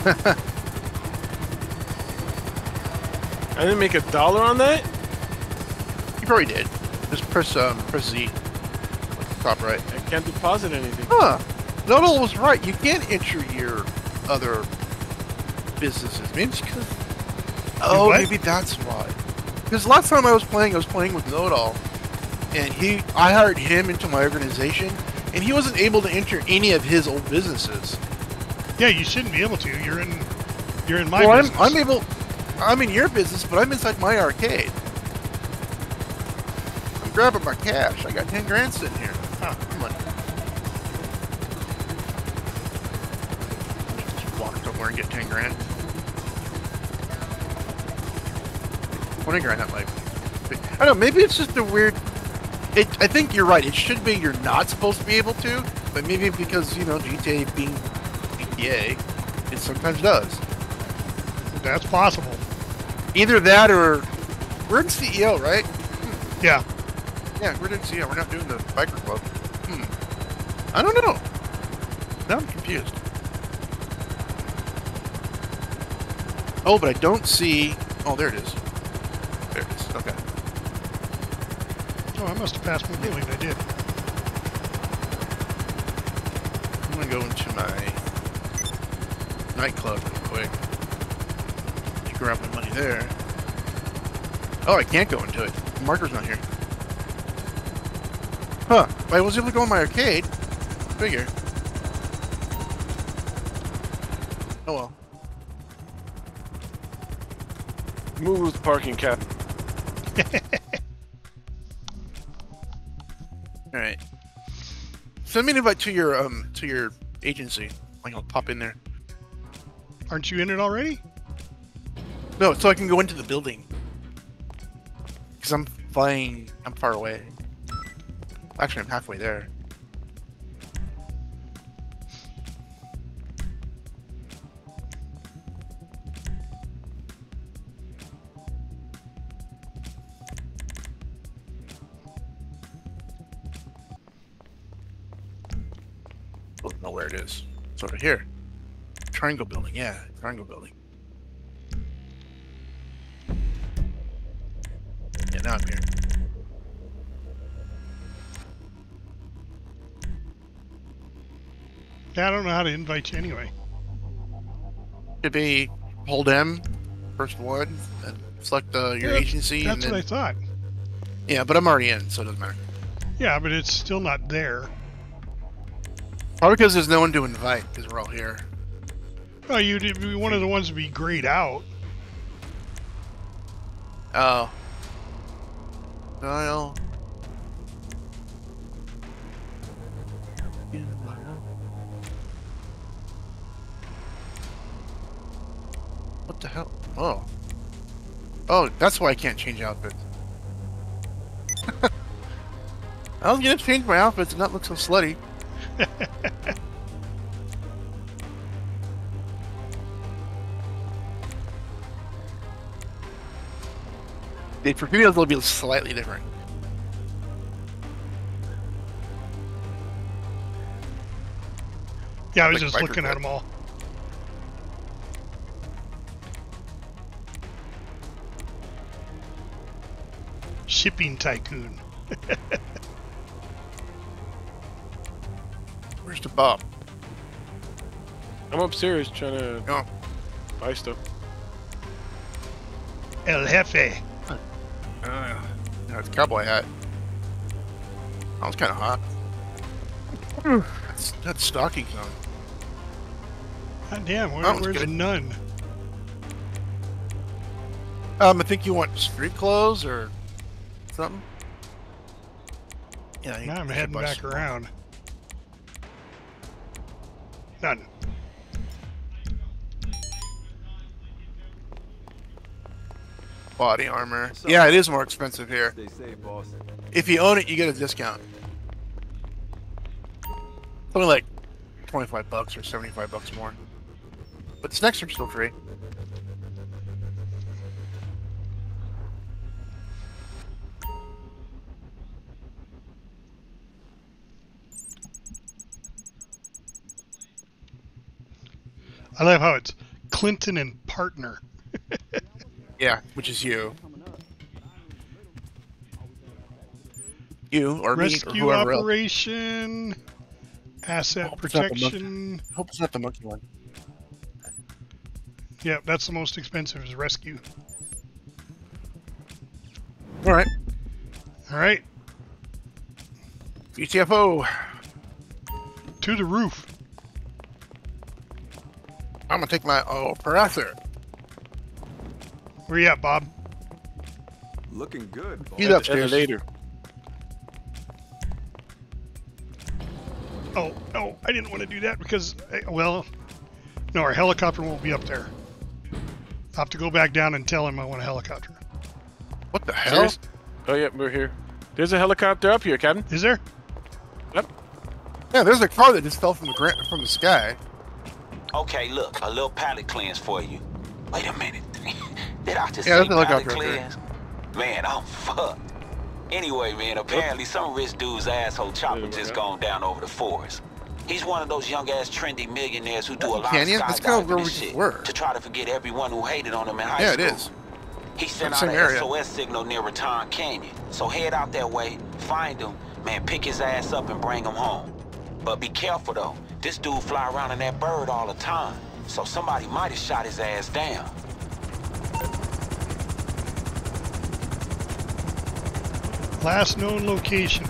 I didn't make a dollar on that? You probably did. Just press um press Z. Top right. I can't deposit anything. Huh. Nodal was right. You can't enter your other businesses. Maybe because. Oh, what? maybe that's why. Because last time I was playing, I was playing with Nodal, and he, I hired him into my organization, and he wasn't able to enter any of his old businesses. Yeah, you shouldn't be able to. You're in, you're in my well, I'm, business. I'm able. I'm in your business, but I'm inside my arcade. I'm grabbing my cash. I got ten grand sitting here. Huh, come on. Just walk somewhere and get ten grand. Twenty grand, that might. I don't know. Maybe it's just a weird. It. I think you're right. It should be you're not supposed to be able to, but maybe because you know GTA being GTA, it sometimes does. That's possible. Either that or we're in CEO, right? Yeah. Yeah, we're in CEO. We're not doing the biker club. Hmm. I don't know. Now I'm confused. Oh, but I don't see. Oh, there it is. There it is. Okay. Oh, I must my building. I did. I'm gonna go into my nightclub real quick. Grab my money there. Oh, I can't go into it. The marker's not here. Huh. I was able to go in my arcade. Figure. Oh well. Move the parking cap. Send me an invite to your um to your agency. Like I'll pop in there. Aren't you in it already? No, so I can go into the building. Because I'm flying. I'm far away. Actually, I'm halfway there. It's over here. Triangle building, yeah, triangle building. Yeah, now I'm here. Yeah, I don't know how to invite you anyway. Should be hold M, first one, and select uh, your Yeah, agency. That's and then... what I thought. Yeah, but I'm already in, so it doesn't matter. Yeah, but it's still not there. Probably because there's no one to invite, because we're all here. Oh, you'd be one of the ones to be grayed out. Oh. Dial. What the hell? Oh. Oh, that's why I can't change outfits. I was gonna change my outfits and not look so slutty. They- For females, they'll be slightly different. Yeah, I was Like just looking at them all. Shipping tycoon. to Bob? I'm upstairs trying to oh. buy stuff. El Jefe. Uh, yeah, it's a cowboy hat. That was kind of hot. that's, that's stocking zone. God damn, where, That where's good. none? Um, I think you want street clothes or something. Yeah, you Now I'm should heading buy back some- around. None. Body armor. Yeah, it is more expensive here. Stay safe, boss. If you own it, you get a discount. Something like 25 bucks or 75 bucks more. But snacks are still free. I love how it's Clinton and partner. Yeah, which is you. You or me or Rescue whoever else. operation, asset Hope it's not the monkey- protection. Hope it's not the monkey one. Yeah, that's the most expensive is rescue. All right. All right, GTFO. to the roof. I'm gonna take my oh operator. Where you at, Bob? Looking good. boss. He's At- upstairs. Later. Oh no, I didn't want to do that because, eh, well, no, our helicopter won't be up there. I'll have to go back down and tell him I want a helicopter. What the hell? Serious? Oh yeah, we're here. There's a helicopter up here, Captain. Is there? Yep. Yeah, there's a car that just fell from the from the sky. Okay, look, a little palate cleanse for you. Wait a minute. Did I just Yeah, say there's a palate helicopter up cleanse? Man, I'm fucked. Anyway, man, apparently some rich dude's asshole chopper just gone down over the forest. He's one of those young ass trendy millionaires who do a lot Canyon? of That's kind skydiving and shit were. to try to forget everyone who hated on him in high Yeah, it school. is. He sent Same out an area. SOS signal near Raton Canyon. So head out that way, find him, man, pick his ass up and bring him home. But be careful though. This dude fly around in that bird all the time. So somebody might have shot his ass down. Last known location.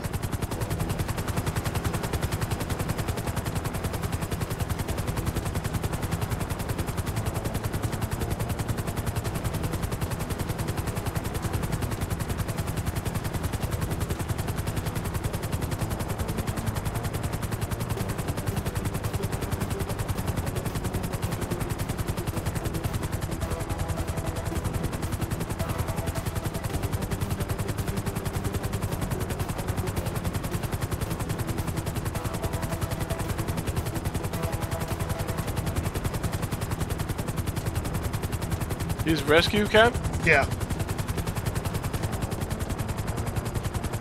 Is rescue, Cap? Yeah.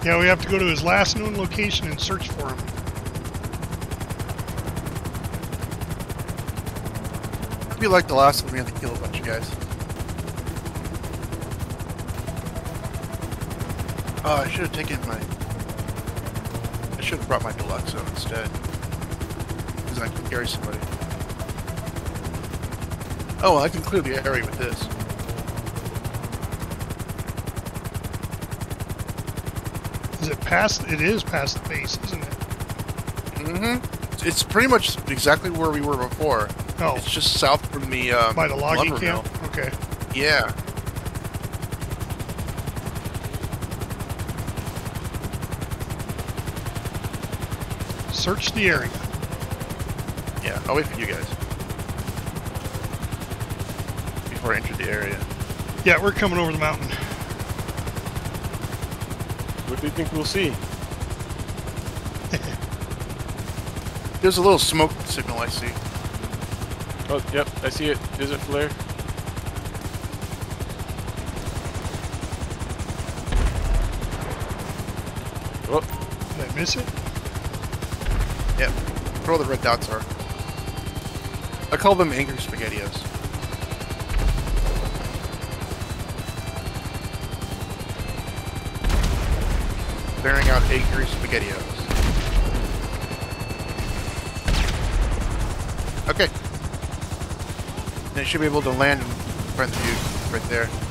Yeah, we have to go to his last known location and search for him. It'd be like the last one we had to kill a bunch of guys. Oh, I should have taken my. I should have brought my deluxe out instead. Because I can carry somebody. Oh, well, I can clear the area with this. It past? It is past the base, isn't it? Mm-hmm. It's pretty much exactly where we were before. Oh. It's just south from the um, By the logging lumber mill. camp? Okay. Yeah. Search the area. Yeah, I'll wait for you guys. Before I enter the area. Yeah, we're coming over the mountain. What do you think we'll see? There's a little smoke signal I see. Oh, yep, I see it. Is it. Flare. Oh, Did I miss it? Yep. Where all the red dots are. I call them angry spaghettios. angry SpaghettiOs. Okay. Then should be able to land in front of you right there.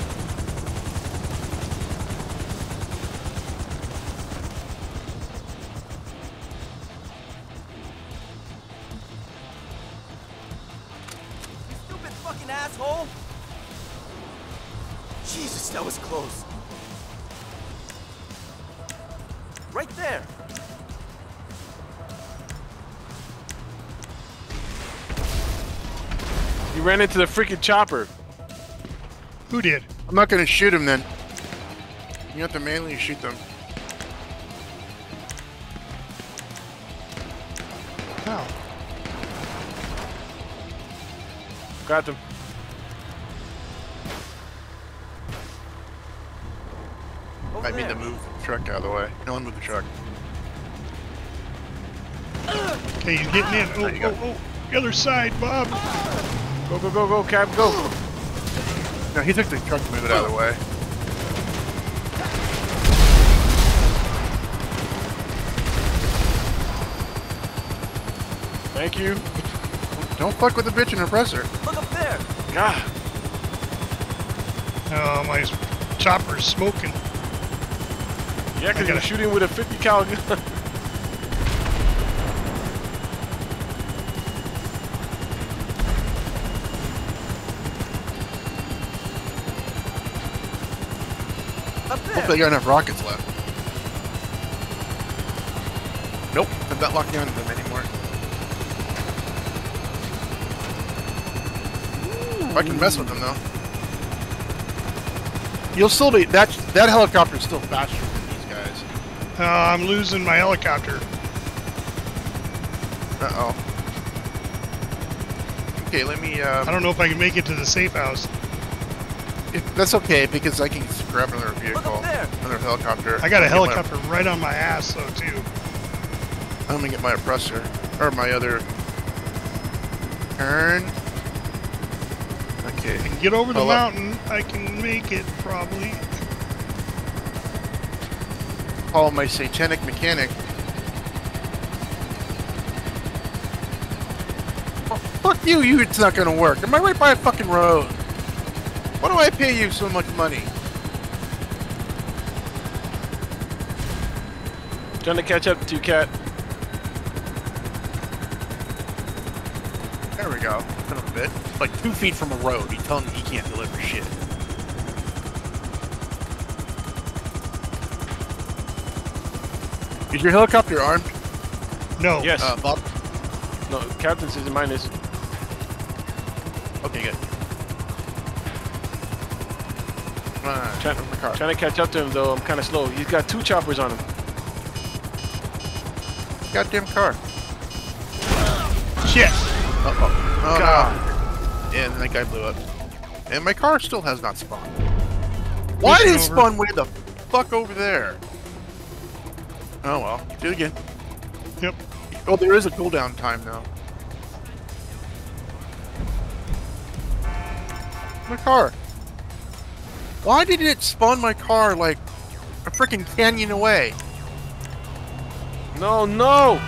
Ran into the freaking chopper. Who did? I'm not gonna shoot him then. You have to manually shoot them. How? Got them. I mean to move the truck out of the way. No one move the truck. Okay, he's getting in. Oh, There you oh, go. oh, oh. The other side, Bob. Go, go, go, go, Cab, go. No, he took the truck to move it out of the way. Thank you. Don't fuck with the bitch and oppressor. Look up there. God. Oh, my chopper's smoking. Yeah, because I you're gotta- shooting with a 50 cal gun. Hopefully, I got enough rockets left. Nope, I'm not locking onto them anymore. I can mess with them though. You'll still be that that helicopter is still faster than these guys. Uh, I'm losing my helicopter. Uh oh. Okay, let me. Um, I don't know if I can make it to the safe house. If, that's okay because I can just grab another vehicle, another helicopter. I got a I'm my- helicopter right on my ass, though, too. I'm gonna get my oppressor or my other turn. Okay. Get over the Hold mountain. I can make it, probably. Call my satanic mechanic. Oh, fuck you! You, it's not gonna work. Am I right by a fucking road? Why do I pay you so much money? Trying to catch up to you, Cat. There we go. Son of a bit. Like two feet from a road. You tell him he can't deliver shit. Is your helicopter armed? No. Yes. Uh, Bob? No, Captain says mine is. Okay, good. Uh, Trying, trying to catch up to him, though. I'm kind of slow. He's got two choppers on him. goddamn car. Shit. Uh oh. Oh, God. no. And that guy blew up. And my car still has not spawned. Why did it spawn way the fuck over there? Oh well. Do it again. Yep. Oh, there is a cooldown time now. My car. Why did it spawn my car like a freaking canyon away? No, no!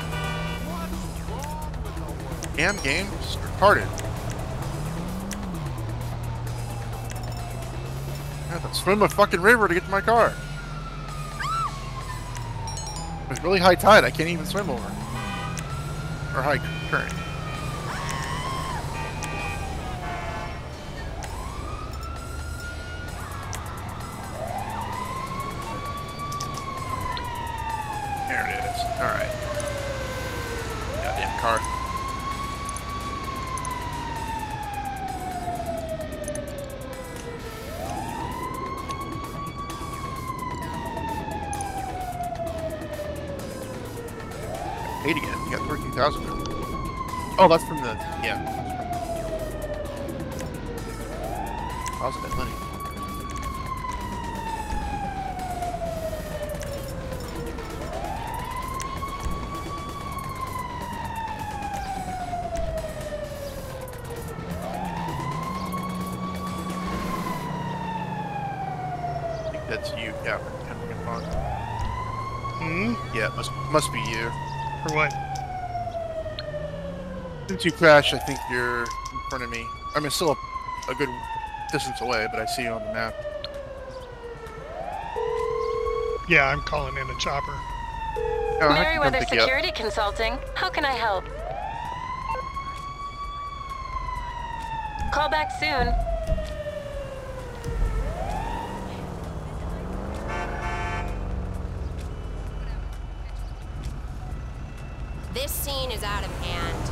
Damn game, retarded. I have to swim a fucking river to get to my car. It's really high tide, I can't even swim over. Or high current. You crashed, I think you're in front of me. I mean, still a, a good distance away, but I see you on the map. Yeah, I'm calling in a chopper. Oh, I can Merryweather up. Security Consulting. How can I help? Call back soon. This scene is out of hand.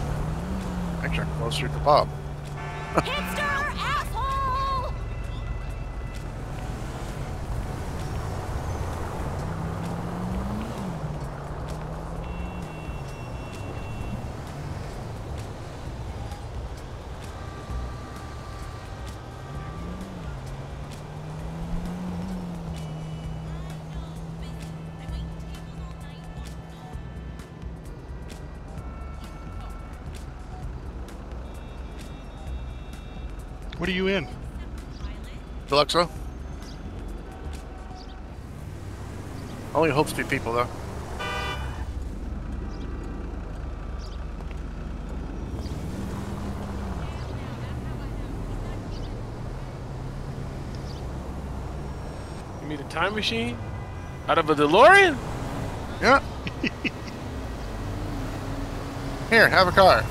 Actually, I'm closer to Bob. Deluxo? Only hopes to be people, though. You mean a time machine? Out of a DeLorean? Yeah. Here, have a car.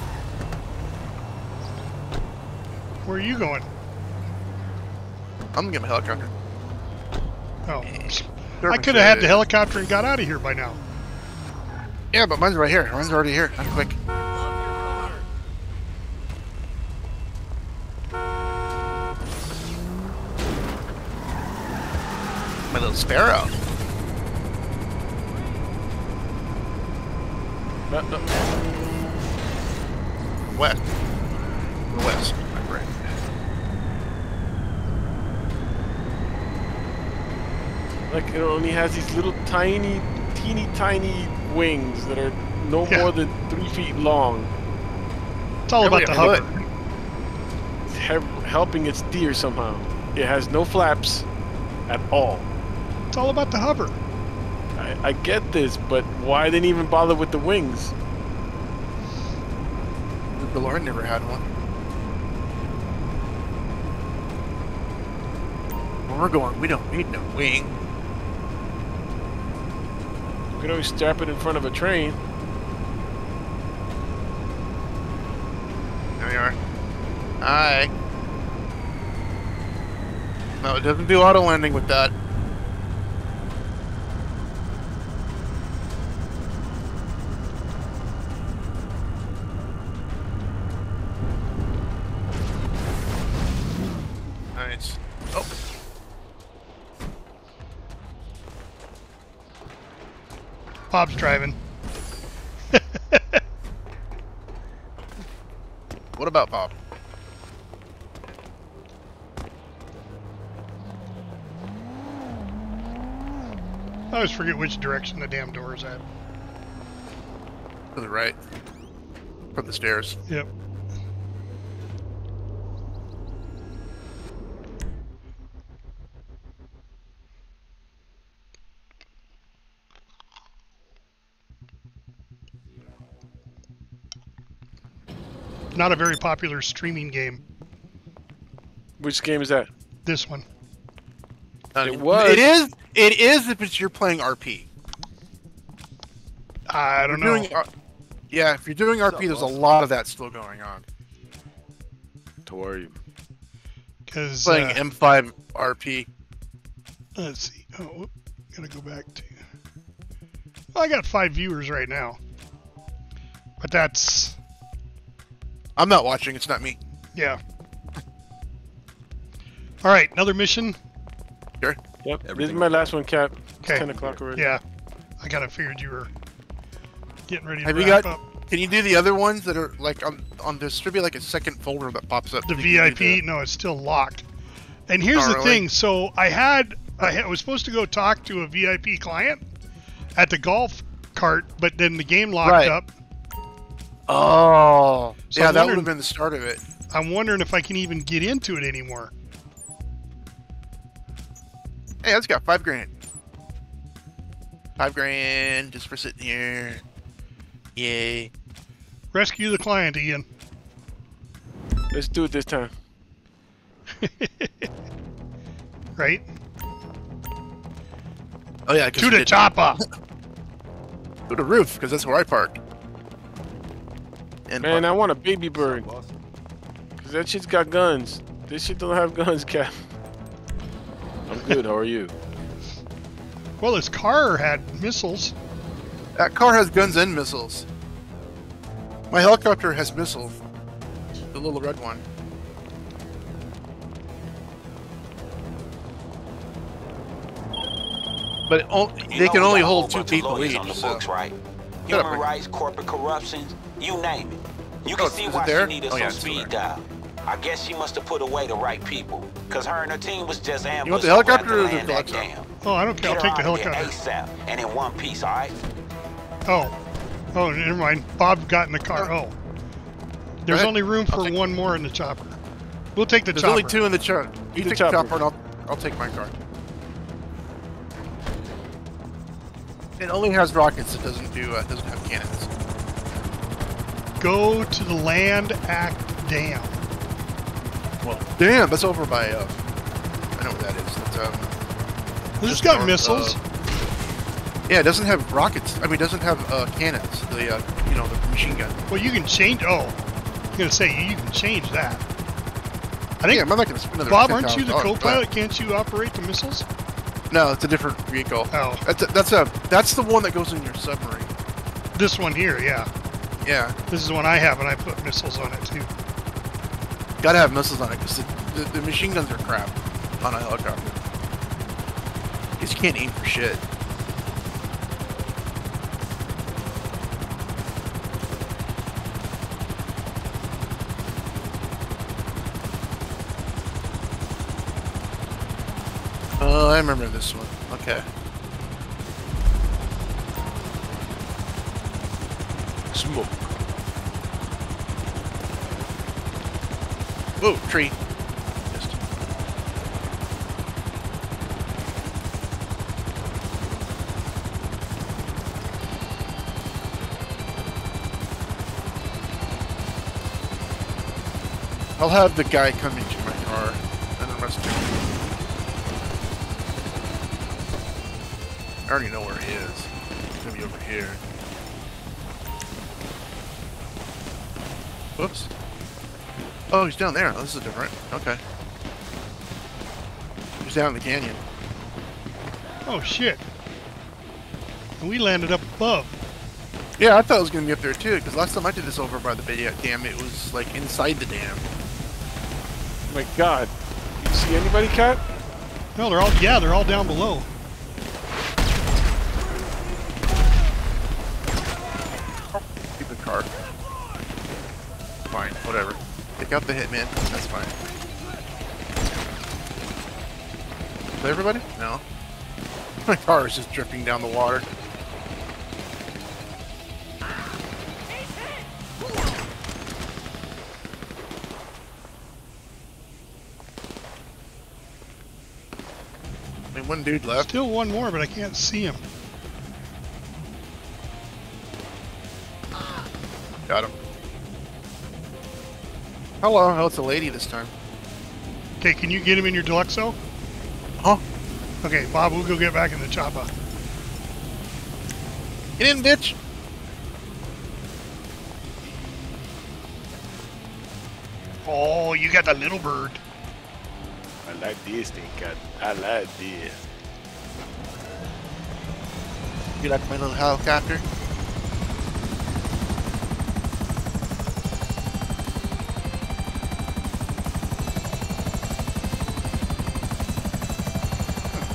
Where are you going? I'm gonna get my helicopter. Oh. Sure, I could have had the helicopter and got out of here by now. Yeah, but mine's right here. Mine's already here. I'm quick. My little sparrow. No, no. West. The west. My brain. Like it only has these little tiny, teeny tiny wings that are no Yeah. more than three feet long. It's all about the hover. It's he- helping its steer somehow. It has no flaps at all. It's all about the hover. I, I get this, but why didn't even bother with the wings? The DeLorean never had one. Where we're going, we don't need no wing. You could always strap it in front of a train. There we are. Hi. No, it doesn't do auto landing with that. Forget which direction the damn door is at. To the right. From the stairs. Yep. Not a very popular streaming game. Which game is that? This one. It was. It is. It is if it's you're playing RP. I don't know. doing R- yeah, if you're doing RP, there's a lot of that still going on. To are you? Because Playing uh, M5 RP. let's see. Oh, whoop, gotta go back to. Well, I got five viewers right now, but that's I'm not watching. It's not me. yeah. All right, another mission. Sure. Yep. This is my last one, Cap. It's Okay. 10 o'clock already. Yeah, I kind of figured you were getting ready to Have you got? up. Can you do the other ones that are like on on? There should be like a second folder that pops up. The so you VIP, no, it's still locked. And here's Oh, the really? thing. So I had I was supposed to go talk to a VIP client at the golf cart, but then the game locked Right. up. Oh, So yeah, I'm that would have been the start of it. I'm wondering if I can even get into it anymore. Hey, that's got five grand. Five grand just for sitting here. Yay. Rescue the client, Ian. Let's do it this time. Right? Oh yeah. To the did- chopper. To the roof, because that's where I parked. And Man, I want a baby bird. Cause that shit's got guns. This shit don't have guns, Cap. I'm good. How are you? Well, this car had missiles. That car has guns and missiles. My helicopter has missiles. The little red one. But it on- they can only hold two people lawyers each. on the so- right? Human rights, corporate corruption, you name it. You oh, can Oh, see it why there? she needed Oh, some yeah, speed dial. I guess she must have put away the right people. Cause her and her team was just ambushed. You want the helicopter or the land that Deluxe? Oh, I don't care. I'll take the out of here helicopter. ASAP and in one piece, alright? Oh. Oh, never mind. Bob got in the car. Oh. There's only room for one more in the chopper. We'll take the There's chopper. There's only two in the chopper. You The take chopper. the chopper and I'll, I'll take my car. It only has rockets. It doesn't do. Uh, doesn't have cannons. Go to the Land Act Dam. Well, damn, that's over by. Uh, I know what that is. That's, um, just got north missiles. of- yeah, it doesn't have rockets. I mean, it doesn't have uh, cannons. The uh, you know the machine gun. Well, you can change. Oh, I'm gonna say you can change that. I think. Yeah, I'm not gonna spend another Bob, aren't you the co-pilot? Can't you operate the missiles? No, it's a different vehicle. Oh. That's a, that's a that's the one that goes in your submarine. This one here, yeah. Yeah, This is the one I have, and I put missiles on it too. Gotta have missiles on it because the, the, the machine guns are crap on a helicopter. Because you can't aim for shit. Oh, I remember this one. Okay. Smoke. Whoa, tree. I'll have the guy come into my car and arrest him. I already know where he is. He's gonna be over here. Whoops. Oh, he's down there. Oh, this is different. Okay. He's down in the canyon. Oh shit! And we landed up above. Yeah, I thought it was gonna be up there too, because last time I did this over by the ba- uh, dam, it was like inside the dam. Oh my God. You see anybody, Cat? No, they're all yeah, they're all down below. Take out the hitman. That's fine. Is everybody? No. My car is just drifting down the water. I mean, one dude left. Still one more, but I can't see him. Hello. Oh, it's a lady this time. Okay, can you get him in your Deluxo? Huh? Okay, Bob, we'll go get back in the chopper. Get in, bitch. Oh, you got the little bird. I like this thing, Cat. I like this. You like my little helicopter?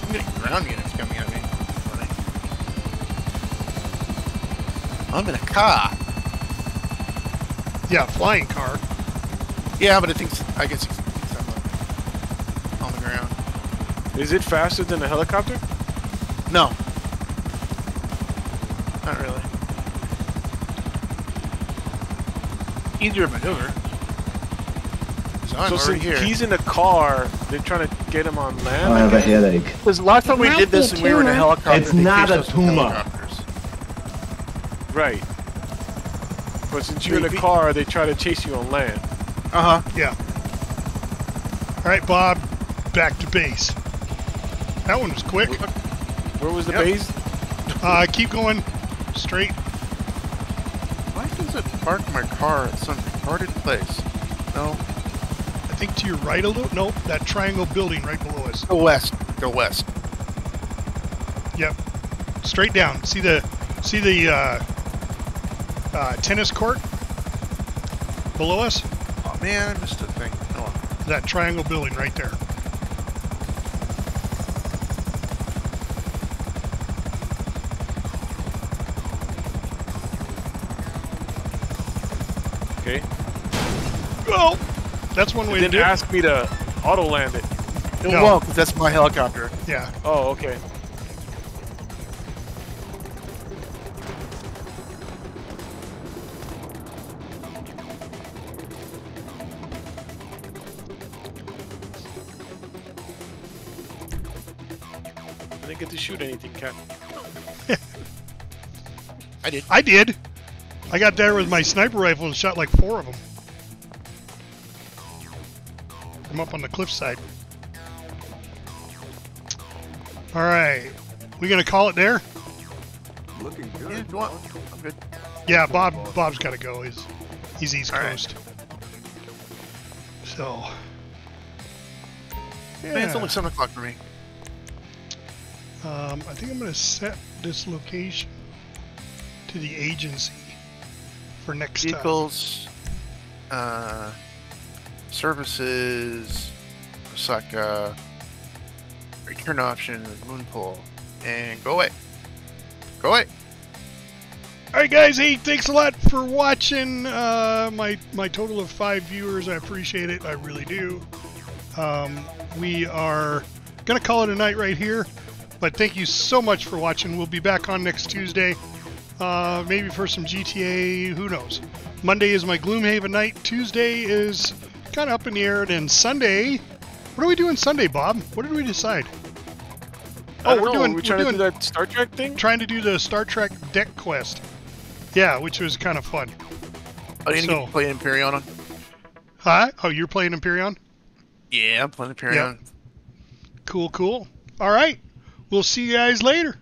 I'm getting ground units coming at me. Funny. I'm in a car. Yeah, flying car. Yeah, but it thinks I guess it's, it's on, the, on the ground. Is it faster than a helicopter? No. Not really. Easier to maneuver. 'Cause I'm so already since here. he's in a car, they're trying to get him on land. I have a headache. Because last time we did this and we were in a helicopter, It's not a us with tumor. Helicopters. Right. But since you're in a car, they try to chase you on land. Uh huh. Yeah. All right, Bob, back to base. That one was quick. Where was the Yep. base? Uh, keep going straight. Why does it park my car at some retarded place? No. I think to your right a little. Nope, that triangle building right below us. Go west. Go west. Yep. Straight down. See the see the uh, uh, tennis court below us? Oh man, I missed a thing. Oh, That triangle building right there. Okay. Well, that's one It way to didn't do it. ask me to auto land it. it No. won't, 'cause that's my helicopter. Yeah. Oh, okay. Did. I did. I got there with my sniper rifle and shot like four of them. I'm up on the cliffside. All right, we gonna call it there? Looking good. Yeah, if you want. I'm good. Yeah, Bob. Bob's got to go. He's he's East All right. Coast. So. Man, it's only 7 o'clock for me. Um, I think I'm going to set this location to the agency for next. Vehicles, uh, services, Kosatka, return option, Moonpool, and go away. Go away. All right, guys. Hey, thanks a lot for watching. Uh, my my total of five viewers. I appreciate it. I really do. Um, we are gonna call it a night right here. But thank you so much for watching. We'll be back on next Tuesday. Uh, maybe for some GTA. Who knows? Monday is my Gloomhaven night. Tuesday is kind of up in the air. And then Sunday. What are we doing Sunday, Bob? What did we decide? Oh, we're know, doing. We're we're trying to do that Star Trek thing. trying to do the Star Trek deck quest. Yeah, which was kind of fun. I didn't So- get to play Empyrion on. Huh? Oh, you're playing Empyrion? Yeah, I'm playing Empyrion. Yeah. Cool, cool. All right. We'll see you guys later.